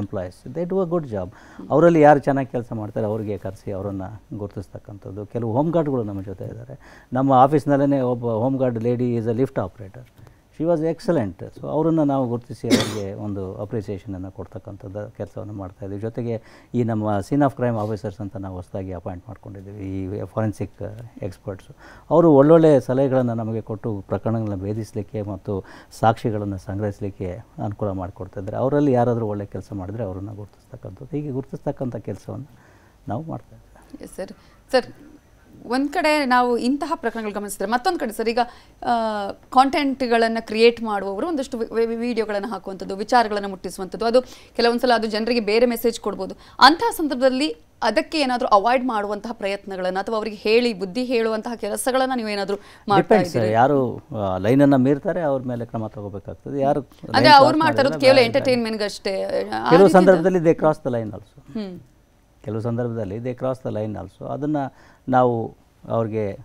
employees. They do a good job. ಅವರಲ್ಲಿ ಯಾರು ಚೆನ್ನಾಗಿ ಕೆಲಸ ಮಾಡ್ತಾರೆ ಅವರಿಗೆ ಕರೆಸಿ ಅವರನ್ನು ಗುರುತಿಸ್ತಕ್ಕಂಥದ್ದು. ಕೆಲವು ಹೋಮ್ ಗಾರ್ಡ್ಗಳು ನಮ್ಮ ಜೊತೆ ಇದ್ದಾರೆ. ನಮ್ಮ ಆಫೀಸ್ನಲ್ಲೇ ಒಬ್ಬ home guard lady is a lift operator. She was excellent so ಅವರನ್ನು ನಾವು ಗುರುತಿಸಿ ಅವರಿಗೆ ಒಂದು ಅಪ್ರಿಸಿಯೇಷನನ್ನು ಕೊಡ್ತಕ್ಕಂಥದ್ದು ಕೆಲಸವನ್ನು ಮಾಡ್ತಾ ಇದ್ದೀವಿ ಜೊತೆಗೆ ಈ ನಮ್ಮ ಸೀನ್ ಆಫ್ ಕ್ರೈಮ್ ಆಫೀಸರ್ಸ್ ಅಂತ ನಾವು ಹೊಸದಾಗಿ ಅಪಾಯಿಂಟ್ ಮಾಡ್ಕೊಂಡಿದ್ದೀವಿ. ಈ ಫಾರೆನ್ಸಿಕ್ ಎಕ್ಸ್ಪರ್ಟ್ಸು ಅವರು ಒಳ್ಳೊಳ್ಳೆ ಸಲಹೆಗಳನ್ನು ನಮಗೆ ಕೊಟ್ಟು ಪ್ರಕರಣಗಳನ್ನ ಭೇದಿಸಲಿಕ್ಕೆ ಮತ್ತು ಸಾಕ್ಷಿಗಳನ್ನು ಸಂಗ್ರಹಿಸಲಿಕ್ಕೆ ಅನುಕೂಲ ಮಾಡಿಕೊಡ್ತಿದ್ದಾರೆ. ಅವರಲ್ಲಿ ಯಾರಾದರೂ ಒಳ್ಳೆ ಕೆಲಸ ಮಾಡಿದರೆ ಅವರನ್ನು ಗುರುತಿಸ್ತಕ್ಕಂಥದ್ದು. ಹೀಗೆ ಗುರುತಿಸ್ತಕ್ಕಂಥ ಕೆಲಸವನ್ನು ನಾವು ಮಾಡ್ತಾ ಇದ್ದೀವಿ. ಸರ್ ಸರ್ ಒಂದು ಕಡೆ ನಾವು ಇಂತಹ ಪ್ರಕರಣಗಳು ಗಮನಿಸಿದ್ರೆ ಮತ್ತೊಂದು ಕಡೆ ಸರ್ ಈಗ ಕಾಂಟೆಂಟ್ಗಳನ್ನು ಕ್ರಿಯೇಟ್ ಮಾಡುವವರು ಒಂದಷ್ಟು ವಿಡಿಯೋಗಳನ್ನು ಹಾಕುವಂಥದ್ದು ವಿಚಾರಗಳನ್ನು ಮುಟ್ಟಿಸುವಂಥದ್ದು. ಅದು ಕೆಲವೊಂದು ಸಲ ಅದು ಜನರಿಗೆ ಬೇರೆ ಮೆಸೇಜ್ ಕೊಡ್ಬೋದು. ಅಂತಹ ಸಂದರ್ಭದಲ್ಲಿ ಅದಕ್ಕೆ ಏನಾದರೂ ಅವಾಯ್ಡ್ ಮಾಡುವಂತಹ ಪ್ರಯತ್ನಗಳನ್ನು ಅಥವಾ ಅವರಿಗೆ ಹೇಳಿ ಬುದ್ಧಿ ಹೇಳುವಂತಹ ಕೆಲಸಗಳನ್ನು ನೀವು ಏನಾದರೂ ಮಾಡ್ತಾರೆ ಯಾರು ಲೈನನ್ನು ಮೀರ್ತಾರೆ ಅವ್ರ ಮೇಲೆ ಕ್ರಮ ತಗೋಬೇಕಾಗ್ತದೆ. ಯಾರು ಅಂದ್ರೆ line ಅವ್ರು ಮಾಡ್ತಾ ಇರೋದು ಕೇವಲ ಎಂಟರ್ಟೈನ್ಮೆಂಟ್ಗಷ್ಟೇ ಎಂಟರ್ಟೈನ್ಮೆಂಟ್ ಅಷ್ಟೇ ಆ ಕೆಲವು ಸಂದರ್ಭದಲ್ಲಿ they cross the line also ಕೆಲವು ಸಂದರ್ಭದಲ್ಲಿ they cross the line also ಅದನ್ನು ನಾವು ಅವ್ರಿಗೆ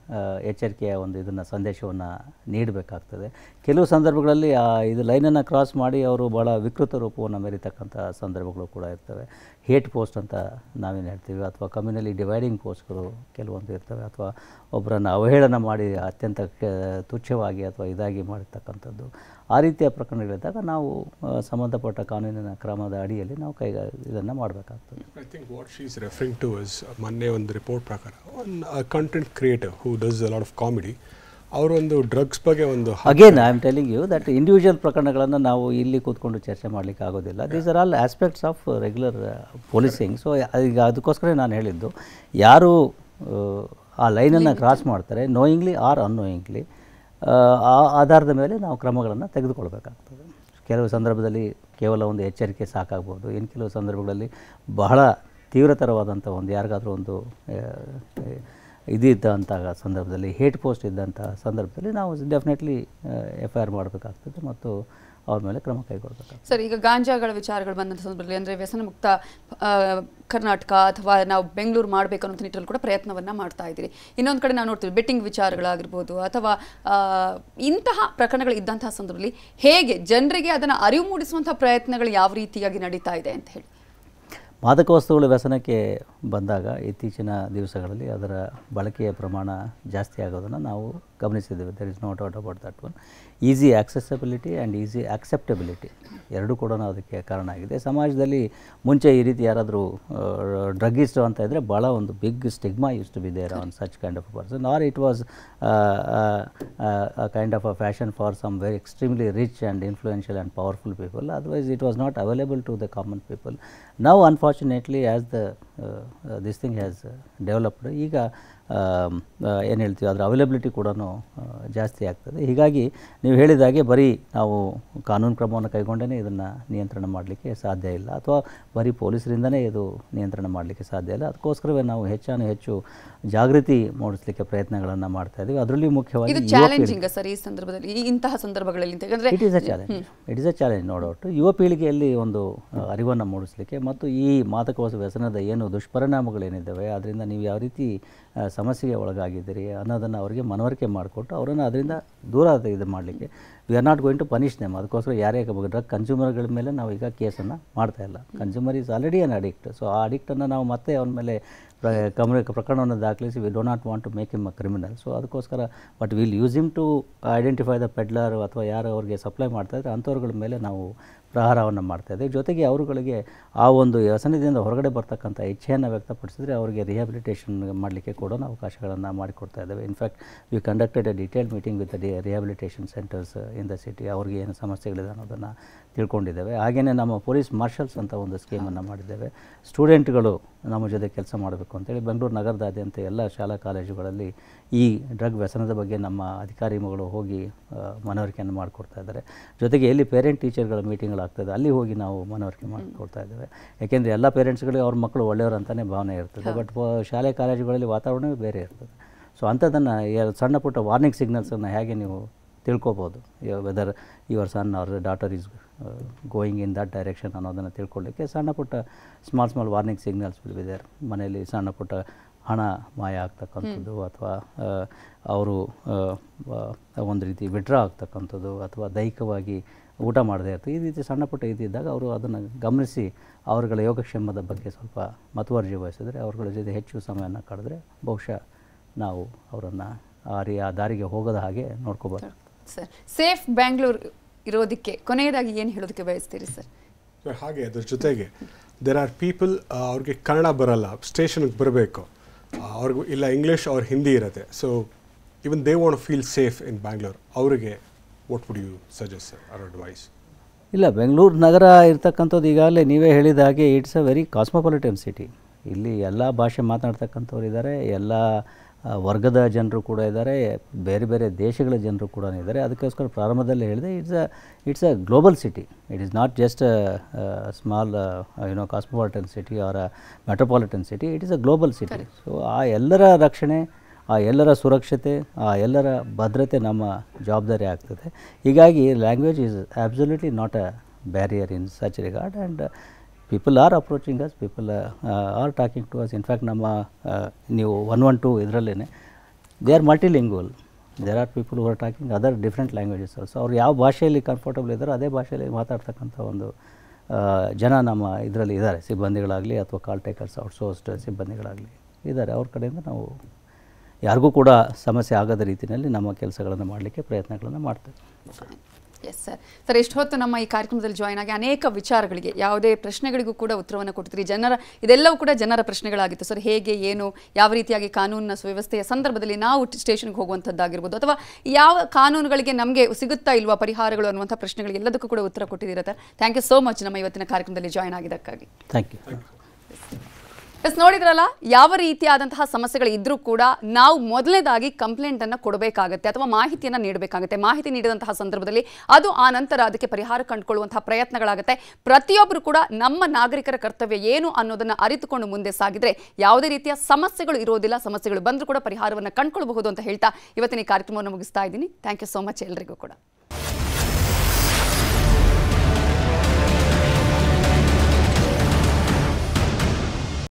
ಎಚ್ಚರಿಕೆಯ ಒಂದು ಇದನ್ನು, ಸಂದೇಶವನ್ನು ನೀಡಬೇಕಾಗ್ತದೆ. ಕೆಲವು ಸಂದರ್ಭಗಳಲ್ಲಿ, ಆ, ಇದು ಲೈನನ್ನು ಕ್ರಾಸ್ ಮಾಡಿ ಅವರು ಭಾಳ ವಿಕೃತ ರೂಪವನ್ನು ಮೆರಿತಕ್ಕಂಥ ಸಂದರ್ಭಗಳು ಕೂಡ ಇರ್ತವೆ. ಹೇಟ್ ಪೋಸ್ಟ್ ಅಂತ ನಾವೇನು ಹೇಳ್ತೀವಿ, ಅಥವಾ ಕಮ್ಯುನಲಿ ಡಿವೈಡಿಂಗ್ ಪೋಸ್ಟ್ಗಳು ಕೆಲವೊಂದು ಇರ್ತವೆ, ಅಥವಾ ಒಬ್ಬರನ್ನು ಅವಹೇಳನ ಮಾಡಿ ಅತ್ಯಂತ ತುಚ್ಛವಾಗಿ ಅಥವಾ ಇದಾಗಿ ಮಾಡಿರ್ತಕ್ಕಂಥದ್ದು. ಆ ರೀತಿಯ ಪ್ರಕರಣಗಳಿದ್ದಾಗ ನಾವು ಸಂಬಂಧಪಟ್ಟ ಕಾನೂನಿನ ಕ್ರಮದ ಅಡಿಯಲ್ಲಿ ನಾವು ಕೈ ಇದನ್ನು ಮಾಡಬೇಕಾಗ್ತದೆ. I think what she's referring to is ಮೊನ್ನೆ ಒಂದು ರಿಪೋರ್ಟ್ ಪ್ರಕಾರ one content creator who does a lot of comedy ಅವರೊಂದು ಡ್ರಗ್ಸ್ ಬಗ್ಗೆ ಒಂದು again I am telling you that individual ಪ್ರಕರಣಗಳನ್ನು ನಾವು ಇಲ್ಲಿ ಕೂತ್ಕೊಂಡು ಚರ್ಚೆ ಮಾಡಲಿಕ್ಕೆ ಆಗೋದಿಲ್ಲ. These are all aspects of regular policing so ಈಗ ಅದಕ್ಕೋಸ್ಕರ ನಾನು ಹೇಳಿದ್ದು ಯಾರು ಆ, ಆ ಲೈನನ್ನು ಕ್ರಾಸ್ ಮಾಡ್ತಾರೆ ನೋಯಿಂಗ್ಲಿ ಆರ್ ಅನ್ನೋಯಿಂಗ್ಲಿ ಆ ಆಧಾರದ ಮೇಲೆ ನಾವು ಕ್ರಮಗಳನ್ನು ತೆಗೆದುಕೊಳ್ಬೇಕಾಗ್ತದೆ. ಕೆಲವು ಸಂದರ್ಭದಲ್ಲಿ ಕೇವಲ ಒಂದು ಎಚ್ಚರಿಕೆ ಸಾಕಾಗ್ಬೋದು. ಇನ್ನು ಕೆಲವು ಸಂದರ್ಭಗಳಲ್ಲಿ ಬಹಳ ತೀವ್ರತರವಾದಂಥ ಒಂದು ಯಾರಿಗಾದರೂ ಒಂದು ಆ, ಇದು ಇದ್ದಂಥ ಸಂದರ್ಭದಲ್ಲಿ ಹೇಟ್ ಪೋಸ್ಟ್ ಇದ್ದಂಥ ಸಂದರ್ಭದಲ್ಲಿ ನಾವು ಡೆಫಿನೆಟ್ಲಿ ಎಫ್ ಐ ಆರ್ ಮಾಡಬೇಕಾಗ್ತದೆ. ಮತ್ತು ಅವ್ರ ಮೇಲೆ ಕ್ರಮ ಕೈಗೊಳ್ಬೇಕು. ಸರ್ ಈಗ ಗಾಂಜಾಗಳ ವಿಚಾರಗಳು ಬಂದಂಥ ಸಂದರ್ಭದಲ್ಲಿ ಅಂದರೆ ವ್ಯಸನ ಮುಕ್ತ ಕರ್ನಾಟಕ ಅಥವಾ ನಾವು ಬೆಂಗಳೂರು ಮಾಡಬೇಕು ಅನ್ನೋ ನಿಟ್ಟಲ್ಲಿ ಕೂಡ ಪ್ರಯತ್ನವನ್ನ ಮಾಡ್ತಾ ಇದ್ದೀರಿ. ಇನ್ನೊಂದು ಕಡೆ ನಾವು ನೋಡ್ತೀವಿ ಬೆಟ್ಟಿಂಗ್ ವಿಚಾರಗಳಾಗಿರ್ಬೋದು ಅಥವಾ ಇಂತಹ ಪ್ರಕರಣಗಳು ಇದ್ದಂತಹ ಸಂದರ್ಭದಲ್ಲಿ ಹೇಗೆ ಜನರಿಗೆ ಅದನ್ನು ಅರಿವು ಮೂಡಿಸುವಂತಹ ಪ್ರಯತ್ನಗಳು ಯಾವ ರೀತಿಯಾಗಿ ನಡೀತಾ ಇದೆ ಅಂತ ಹೇಳಿ. ಮಾದಕ ವಸ್ತುಗಳ ವ್ಯಸನಕ್ಕೆ ಬಂದಾಗ ಇತ್ತೀಚಿನ ದಿವಸಗಳಲ್ಲಿ ಅದರ ಬಳಕೆಯ ಪ್ರಮಾಣ ಜಾಸ್ತಿ ಆಗೋದನ್ನು ನಾವು ಗಮನಿಸಿದ್ದೇವೆ. There is no doubt about that one easy accessibility and easy acceptability ಎರಡೂ ಕೂಡ ಅದಕ್ಕೆ ಕಾರಣ ಆಗಿದೆ. ಸಮಾಜದಲ್ಲಿ ಮುಂಚೆ ಈ ರೀತಿ ಯಾರಾದರೂ ಡ್ರಗ್ಗಿಸ್ಟ್ ಅಂತ ಇದ್ದರೆ ಭಾಳ ಒಂದು big stigma use to be there on such kind of person or it was kind of a fashion for some very extremely rich and influential and powerful people otherwise it was not available to the common people ನಾವು unfortunately as the this thing has developed ಈಗ ಏನು ಹೇಳ್ತೀವಿ ಅದರ ಅವೈಲಬಿಲಿಟಿ ಕೂಡ ಜಾಸ್ತಿ ಆಗ್ತದೆ. ಹೀಗಾಗಿ ನೀವು ಹೇಳಿದಾಗೆ ಬರೀ ನಾವು ಕಾನೂನು ಕ್ರಮವನ್ನು ಕೈಗೊಂಡೇ ಇದನ್ನು ನಿಯಂತ್ರಣ ಮಾಡಲಿಕ್ಕೆ ಸಾಧ್ಯ ಇಲ್ಲ. ಅಥವಾ ಬರೀ ಪೊಲೀಸರಿಂದನೇ ಇದು ನಿಯಂತ್ರಣ ಮಾಡಲಿಕ್ಕೆ ಸಾಧ್ಯ ಇಲ್ಲ. ಅದಕ್ಕೋಸ್ಕರವೇ ನಾವು ಹೆಚ್ಚಾನು ಹೆಚ್ಚು ಜಾಗೃತಿ ಮೂಡಿಸಲಿಕ್ಕೆ ಪ್ರಯತ್ನಗಳನ್ನು ಮಾಡ್ತಾ ಇದ್ದೀವಿ. ಅದರಲ್ಲಿ ಮುಖ್ಯವಾಗಿ ಚಾಲೆಂಜಿಂಗ್ ಸರ್ ಈ ಸಂದರ್ಭದಲ್ಲಿ? ಇಂತಹ ಸಂದರ್ಭಗಳಲ್ಲಿ it is a challenge it is a challenge no doubt ಯುವ ಪೀಳಿಗೆಯಲ್ಲಿ ಒಂದು ಅರಿವನ್ನು ಮೂಡಿಸಲಿಕ್ಕೆ ಮತ್ತು ಈ ಮಾದಕ ವಸ್ತು ವ್ಯಸನದ ಏನು ದುಷ್ಪರಿಣಾಮಗಳೇನಿದ್ದಾವೆ ಅದರಿಂದ ನೀವು ಯಾವ ರೀತಿ ಸಮಸ್ಯೆಗೆ ಒಳಗಾಗಿದ್ದೀರಿ ಅನ್ನೋದನ್ನು ಅವರಿಗೆ ಮನವರಿಕೆ ಮಾಡಿಕೊಟ್ಟು ಅವರನ್ನು ಅದರಿಂದ ದೂರ ಇದು ಮಾಡಲಿಕ್ಕೆ. We are not going to punish name ಅದಕ್ಕೋಸ್ಕರ ಯಾರೇ ಡ್ರಗ್ ಕನ್ಸ್ಯೂಮರ್ಗಳ ಮೇಲೆ ನಾವು ಈಗ ಕೇಸನ್ನು ಮಾಡ್ತಾ ಇಲ್ಲ. Consumer is already an addict so ಆ ಅಡಿಕ್ಟನ್ನು ನಾವು ಮತ್ತೆ ಅವನ ಮೇಲೆ ಪ್ರ ಪ್ರಕರಣವನ್ನು ದಾಖಲಿಸಿ we do not want to make him a criminal so ಅದಕ್ಕೋಸ್ಕರ but will use him to identify the peddler ಅಥವಾ ಯಾರು ಅವ್ರಿಗೆ ಸಪ್ಲೈ ಮಾಡ್ತಾ ಇದ್ದರೆ ಅಂಥವ್ರುಗಳ ಮೇಲೆ ನಾವು ಪ್ರಹಾರವನ್ನು ಮಾಡ್ತಾಯಿದ್ದೀವಿ ಜೊತೆಗೆ ಅವರುಗಳಿಗೆ ಆ ಒಂದು ವ್ಯಸನದಿಂದ ಹೊರಗಡೆ ಬರ್ತಕ್ಕಂಥ ಇಚ್ಛೆಯನ್ನು ವ್ಯಕ್ತಪಡಿಸಿದ್ರೆ ಅವರಿಗೆ ರಿಹ್ಯಾಬಿಲಿಟೇಷನ್ ಮಾಡಲಿಕ್ಕೆ ಕೂಡ ಅವಕಾಶಗಳನ್ನು ಮಾಡಿಕೊಡ್ತಾ ಇದ್ದೇವೆ. In fact we conducted a detail meeting with rehabilitation centres in the city ಅವ್ರಿಗೆ ಏನು ಸಮಸ್ಯೆಗಳಿದೆ ಅನ್ನೋದನ್ನು ತಿಳ್ಕೊಂಡಿದ್ದೇವೆ. ಹಾಗೆಯೇ ನಮ್ಮ ಪೊಲೀಸ್ ಮಾರ್ಷಲ್ಸ್ ಅಂತ ಒಂದು ಸ್ಕೀಮನ್ನು ಮಾಡಿದ್ದೇವೆ. ಸ್ಟೂಡೆಂಟ್ಗಳು ನಮ್ಮ ಜೊತೆ ಕೆಲಸ ಮಾಡಬೇಕು ಅಂತೇಳಿ ಬೆಂಗಳೂರು ನಗರದಾದ್ಯಂತ ಎಲ್ಲ ಶಾಲಾ ಕಾಲೇಜುಗಳಲ್ಲಿ ಈ ಡ್ರಗ್ ವ್ಯಸನದ ಬಗ್ಗೆ ನಮ್ಮ ಅಧಿಕಾರಿಗಳು ಹೋಗಿ ಮನವರಿಕೆಯನ್ನು ಮಾಡಿಕೊಡ್ತಾ ಇದ್ದಾರೆ. ಜೊತೆಗೆ ಎಲ್ಲಿ ಪೇರೆಂಟ್ ಟೀಚರ್ಗಳ ಮೀಟಿಂಗ್ಗಳಾಗ್ತದೆ ಅಲ್ಲಿ ಹೋಗಿ ನಾವು ಮನವರಿಕೆ ಮಾಡಿಕೊಡ್ತಾ ಇದ್ದೇವೆ. ಯಾಕೆಂದರೆ ಎಲ್ಲ ಪೇರೆಂಟ್ಸ್ಗಳಿಗೆ ಅವ್ರ ಮಕ್ಕಳು ಒಳ್ಳೆಯವರು ಅಂತಲೇ ಭಾವನೆ ಇರ್ತದೆ. ಬಟ್ ಶಾಲೆ ಕಾಲೇಜುಗಳಲ್ಲಿ ವಾತಾವರಣವೇ ಬೇರೆ ಇರ್ತದೆ. ಸೊ ಅಂಥದ್ದನ್ನು ಸಣ್ಣ ಪುಟ್ಟ ವಾರ್ನಿಂಗ್ ಸಿಗ್ನಲ್ಸನ್ನು ಹೇಗೆ ನೀವು ತಿಳ್ಕೊಬೋದು? ವೆದರ್ ಯುವರ್ ಸನ್ ಅವ್ರ daughter is going in that direction ಅನ್ನೋದನ್ನು ತಿಳ್ಕೊಳ್ಳಿಕ್ಕೆ ಸಣ್ಣ ಪುಟ್ಟ small small warning signals there ಮನೆಯಲ್ಲಿ ಸಣ್ಣ ಪುಟ್ಟ ಹಣ ಮಾಯ ಆಗ್ತಕ್ಕಂಥದ್ದು ಅಥವಾ ಅವರು ಒಂದು ರೀತಿ ವಿಡ್ರಾ ಆಗ್ತಕ್ಕಂಥದ್ದು ಅಥವಾ ದೈಹಿಕವಾಗಿ ಊಟ ಮಾಡದೇ ಇರ್ತದೆ ಈ ರೀತಿ ಸಣ್ಣ ಪುಟ್ಟ ಇದ್ದಿದ್ದಾಗ ಅವರು ಅದನ್ನು ಗಮನಿಸಿ ಅವರುಗಳ ಯೋಗಕ್ಷೇಮದ ಬಗ್ಗೆ ಸ್ವಲ್ಪ ಮತವರ್ಜಿ ವಹಿಸಿದ್ರೆ ಅವರುಗಳ ಜೊತೆ ಹೆಚ್ಚು ಸಮಯವನ್ನು ಕಳೆದ್ರೆ ಬಹುಶಃ ನಾವು ಅವರನ್ನು ಆ ರೀ ಆ ದಾರಿಗೆ ಹೋಗದ ಹಾಗೆ ನೋಡ್ಕೋಬಾರ್ದು ಸರ್ ಸೇಫ್ ಬ್ಯಾಂಗ್ಳೂರ್ ಇರೋದಕ್ಕೆ ಕೊನೆಯದಾಗಿ ಏನು ಹೇಳೋದಕ್ಕೆ ಬಯಸ್ತೀರಿ ಸರ್? ಹಾಗೆ ಅದ್ರ ಜೊತೆಗೆ ದೇರ್ ಆರ್ ಪೀಪಲ್ ಅವ್ರಿಗೆ ಕನ್ನಡ ಬರಲ್ಲ ಸ್ಟೇಷನ್ಗೆ ಬರಬೇಕು. ಅವ್ರಿಗೂ ಇಲ್ಲ ಇಂಗ್ಲೀಷ್ ಅವ್ರ ಹಿಂದಿ ಇರುತ್ತೆ. So even they want feel safe in Bangalore ಅವರಿಗೆ what would you suggest our advice ಇಲ್ಲ ಬೆಂಗಳೂರು ನಗರ ಇರ್ತಕ್ಕಂಥದ್ದು ಈಗಾಗಲೇ ನೀವೇ ಹೇಳಿದ ಹಾಗೆ it's a very cosmopolitan city ಇಲ್ಲಿ ಎಲ್ಲ ಭಾಷೆ ಮಾತನಾಡ್ತಕ್ಕಂಥವ್ರು ಇದ್ದಾರೆ ಎಲ್ಲ ವರ್ಗದ ಜನರು ಕೂಡ ಇದ್ದಾರೆ ಬೇರೆ ಬೇರೆ ದೇಶಗಳ ಜನರು ಕೂಡ ಇದ್ದಾರೆ. ಅದಕ್ಕೋಸ್ಕರ ಪ್ರಾರಂಭದಲ್ಲಿ ಹೇಳಿದೆ it's a it's a global city it is not just small you know cosmopolitan city or a metropolitan city it is a global city so ಆ ಎಲ್ಲರ ರಕ್ಷಣೆ ಆ ಎಲ್ಲರ ಸುರಕ್ಷತೆ ಆ ಎಲ್ಲರ ಭದ್ರತೆ ನಮ್ಮ ಜವಾಬ್ದಾರಿ ಆಗ್ತದೆ. ಹೀಗಾಗಿ language is absolutely not a barrier in such regard and people are approaching us people are talking to us in fact ನಮ್ಮ ಆ, ನೀವು ಒನ್ ಒನ್ ಟು ಇದರಲ್ಲೇ they are multilingual there are people are talking other different languages also ಅವ್ರು ಯಾವ ಭಾಷೆಯಲ್ಲಿ ಕಂಫರ್ಟಬಲ್ ಇದ್ದಾರೋ ಅದೇ ಭಾಷೆಯಲ್ಲಿ ಮಾತಾಡ್ತಕ್ಕಂಥ ಒಂದು ಜನ ನಮ್ಮ ಇದರಲ್ಲಿ ಇದ್ದಾರೆ. ಸಿಬ್ಬಂದಿಗಳಾಗಲಿ ಅಥವಾ ಕಾಲ್ ಟೇಕರ್ಸ್ ಔಟ್ಸೋರ್ಸ್ಡ್ ಸಿಬ್ಬಂದಿಗಳಾಗಲಿ ಇದ್ದಾರೆ. ಅವ್ರ ಕಡೆಯಿಂದ ನಾವು ಯಾರಿಗೂ ಕೂಡ ಸಮಸ್ಯೆ ಆಗದ ರೀತಿಯಲ್ಲಿ ನಮ್ಮ ಕೆಲಸಗಳನ್ನು ಮಾಡಲಿಕ್ಕೆ ಪ್ರಯತ್ನಗಳನ್ನು ಮಾಡ್ತೇವೆ. ಎಸ್ ಸರ್ ಸರ್ ಎಷ್ಟು ಹೊತ್ತು ನಮ್ಮ ಈ ಕಾರ್ಯಕ್ರಮದಲ್ಲಿ ಜಾಯ್ನ್ ಆಗಿ ಅನೇಕ ವಿಚಾರಗಳಿಗೆ ಯಾವುದೇ ಪ್ರಶ್ನೆಗಳಿಗೂ ಕೂಡ ಉತ್ತರವನ್ನು ಕೊಡ್ತೀರಿ ಜನರ ಇದೆಲ್ಲವೂ ಕೂಡ ಜನರ ಪ್ರಶ್ನೆಗಳಾಗಿತ್ತು. ಸರ್ ಹೇಗೆ ಏನು ಯಾವ ರೀತಿಯಾಗಿ ಕಾನೂನಿನ ಸುವ್ಯವಸ್ಥೆಯ ಸಂದರ್ಭದಲ್ಲಿ ನಾವು ಸ್ಟೇಷನ್ಗೆ ಹೋಗುವಂಥದ್ದಾಗಿರ್ಬೋದು ಅಥವಾ ಯಾವ ಕಾನೂನುಗಳಿಗೆ ನಮಗೆ ಸಿಗುತ್ತಾ ಇಲ್ವಾ ಪರಿಹಾರಗಳು ಅನ್ನುವಂಥ ಪ್ರಶ್ನೆಗಳಿಗೆ ಎಲ್ಲದಕ್ಕೂ ಕೂಡ ಉತ್ತರ ಕೊಟ್ಟಿದ್ದೀರಾ sir thank you so much ನಮ್ಮ ಇವತ್ತಿನ ಕಾರ್ಯಕ್ರಮದಲ್ಲಿ ಜಾಯ್ನ್ ಆಗಿದ್ದಕ್ಕಾಗಿ. ಥ್ಯಾಂಕ್ ಯು ಎಸ್, ನೋಡಿದ್ರಲ್ಲ, ಯಾವ ರೀತಿಯಾದಂತಹ ಸಮಸ್ಯೆಗಳು ಇದ್ರೂ ಕೂಡ ನಾವು ಮೊದಲನೇದಾಗಿ ಕಂಪ್ಲೇಂಟ್ ಅನ್ನು ಕೊಡಬೇಕಾಗತ್ತೆ ಅಥವಾ ಮಾಹಿತಿಯನ್ನು ನೀಡಬೇಕಾಗುತ್ತೆ. ಮಾಹಿತಿ ನೀಡಿದಂತಹ ಸಂದರ್ಭದಲ್ಲಿ ಅದು ಆ ನಂತರ ಅದಕ್ಕೆ ಪರಿಹಾರ ಕಂಡುಕೊಳ್ಳುವಂತಹ ಪ್ರಯತ್ನಗಳಾಗುತ್ತೆ. ಪ್ರತಿಯೊಬ್ಬರು ಕೂಡ ನಮ್ಮ ನಾಗರಿಕರ ಕರ್ತವ್ಯ ಏನು ಅನ್ನೋದನ್ನ ಅರಿತುಕೊಂಡು ಮುಂದೆ ಸಾಗಿದ್ರೆ ಯಾವುದೇ ರೀತಿಯ ಸಮಸ್ಯೆಗಳು ಇರೋದಿಲ್ಲ, ಸಮಸ್ಯೆಗಳು ಬಂದರೂ ಕೂಡ ಪರಿಹಾರವನ್ನು ಕಂಡುಕೊಳ್ಳಬಹುದು ಅಂತ ಹೇಳ್ತಾ ಇವತ್ತಿನ ಈ ಕಾರ್ಯಕ್ರಮವನ್ನು ಮುಗಿಸ್ತಾ ಇದ್ದೀನಿ. ಥ್ಯಾಂಕ್ ಯು ಸೋ ಮಚ್ ಎಲ್ರಿಗೂ ಕೂಡ.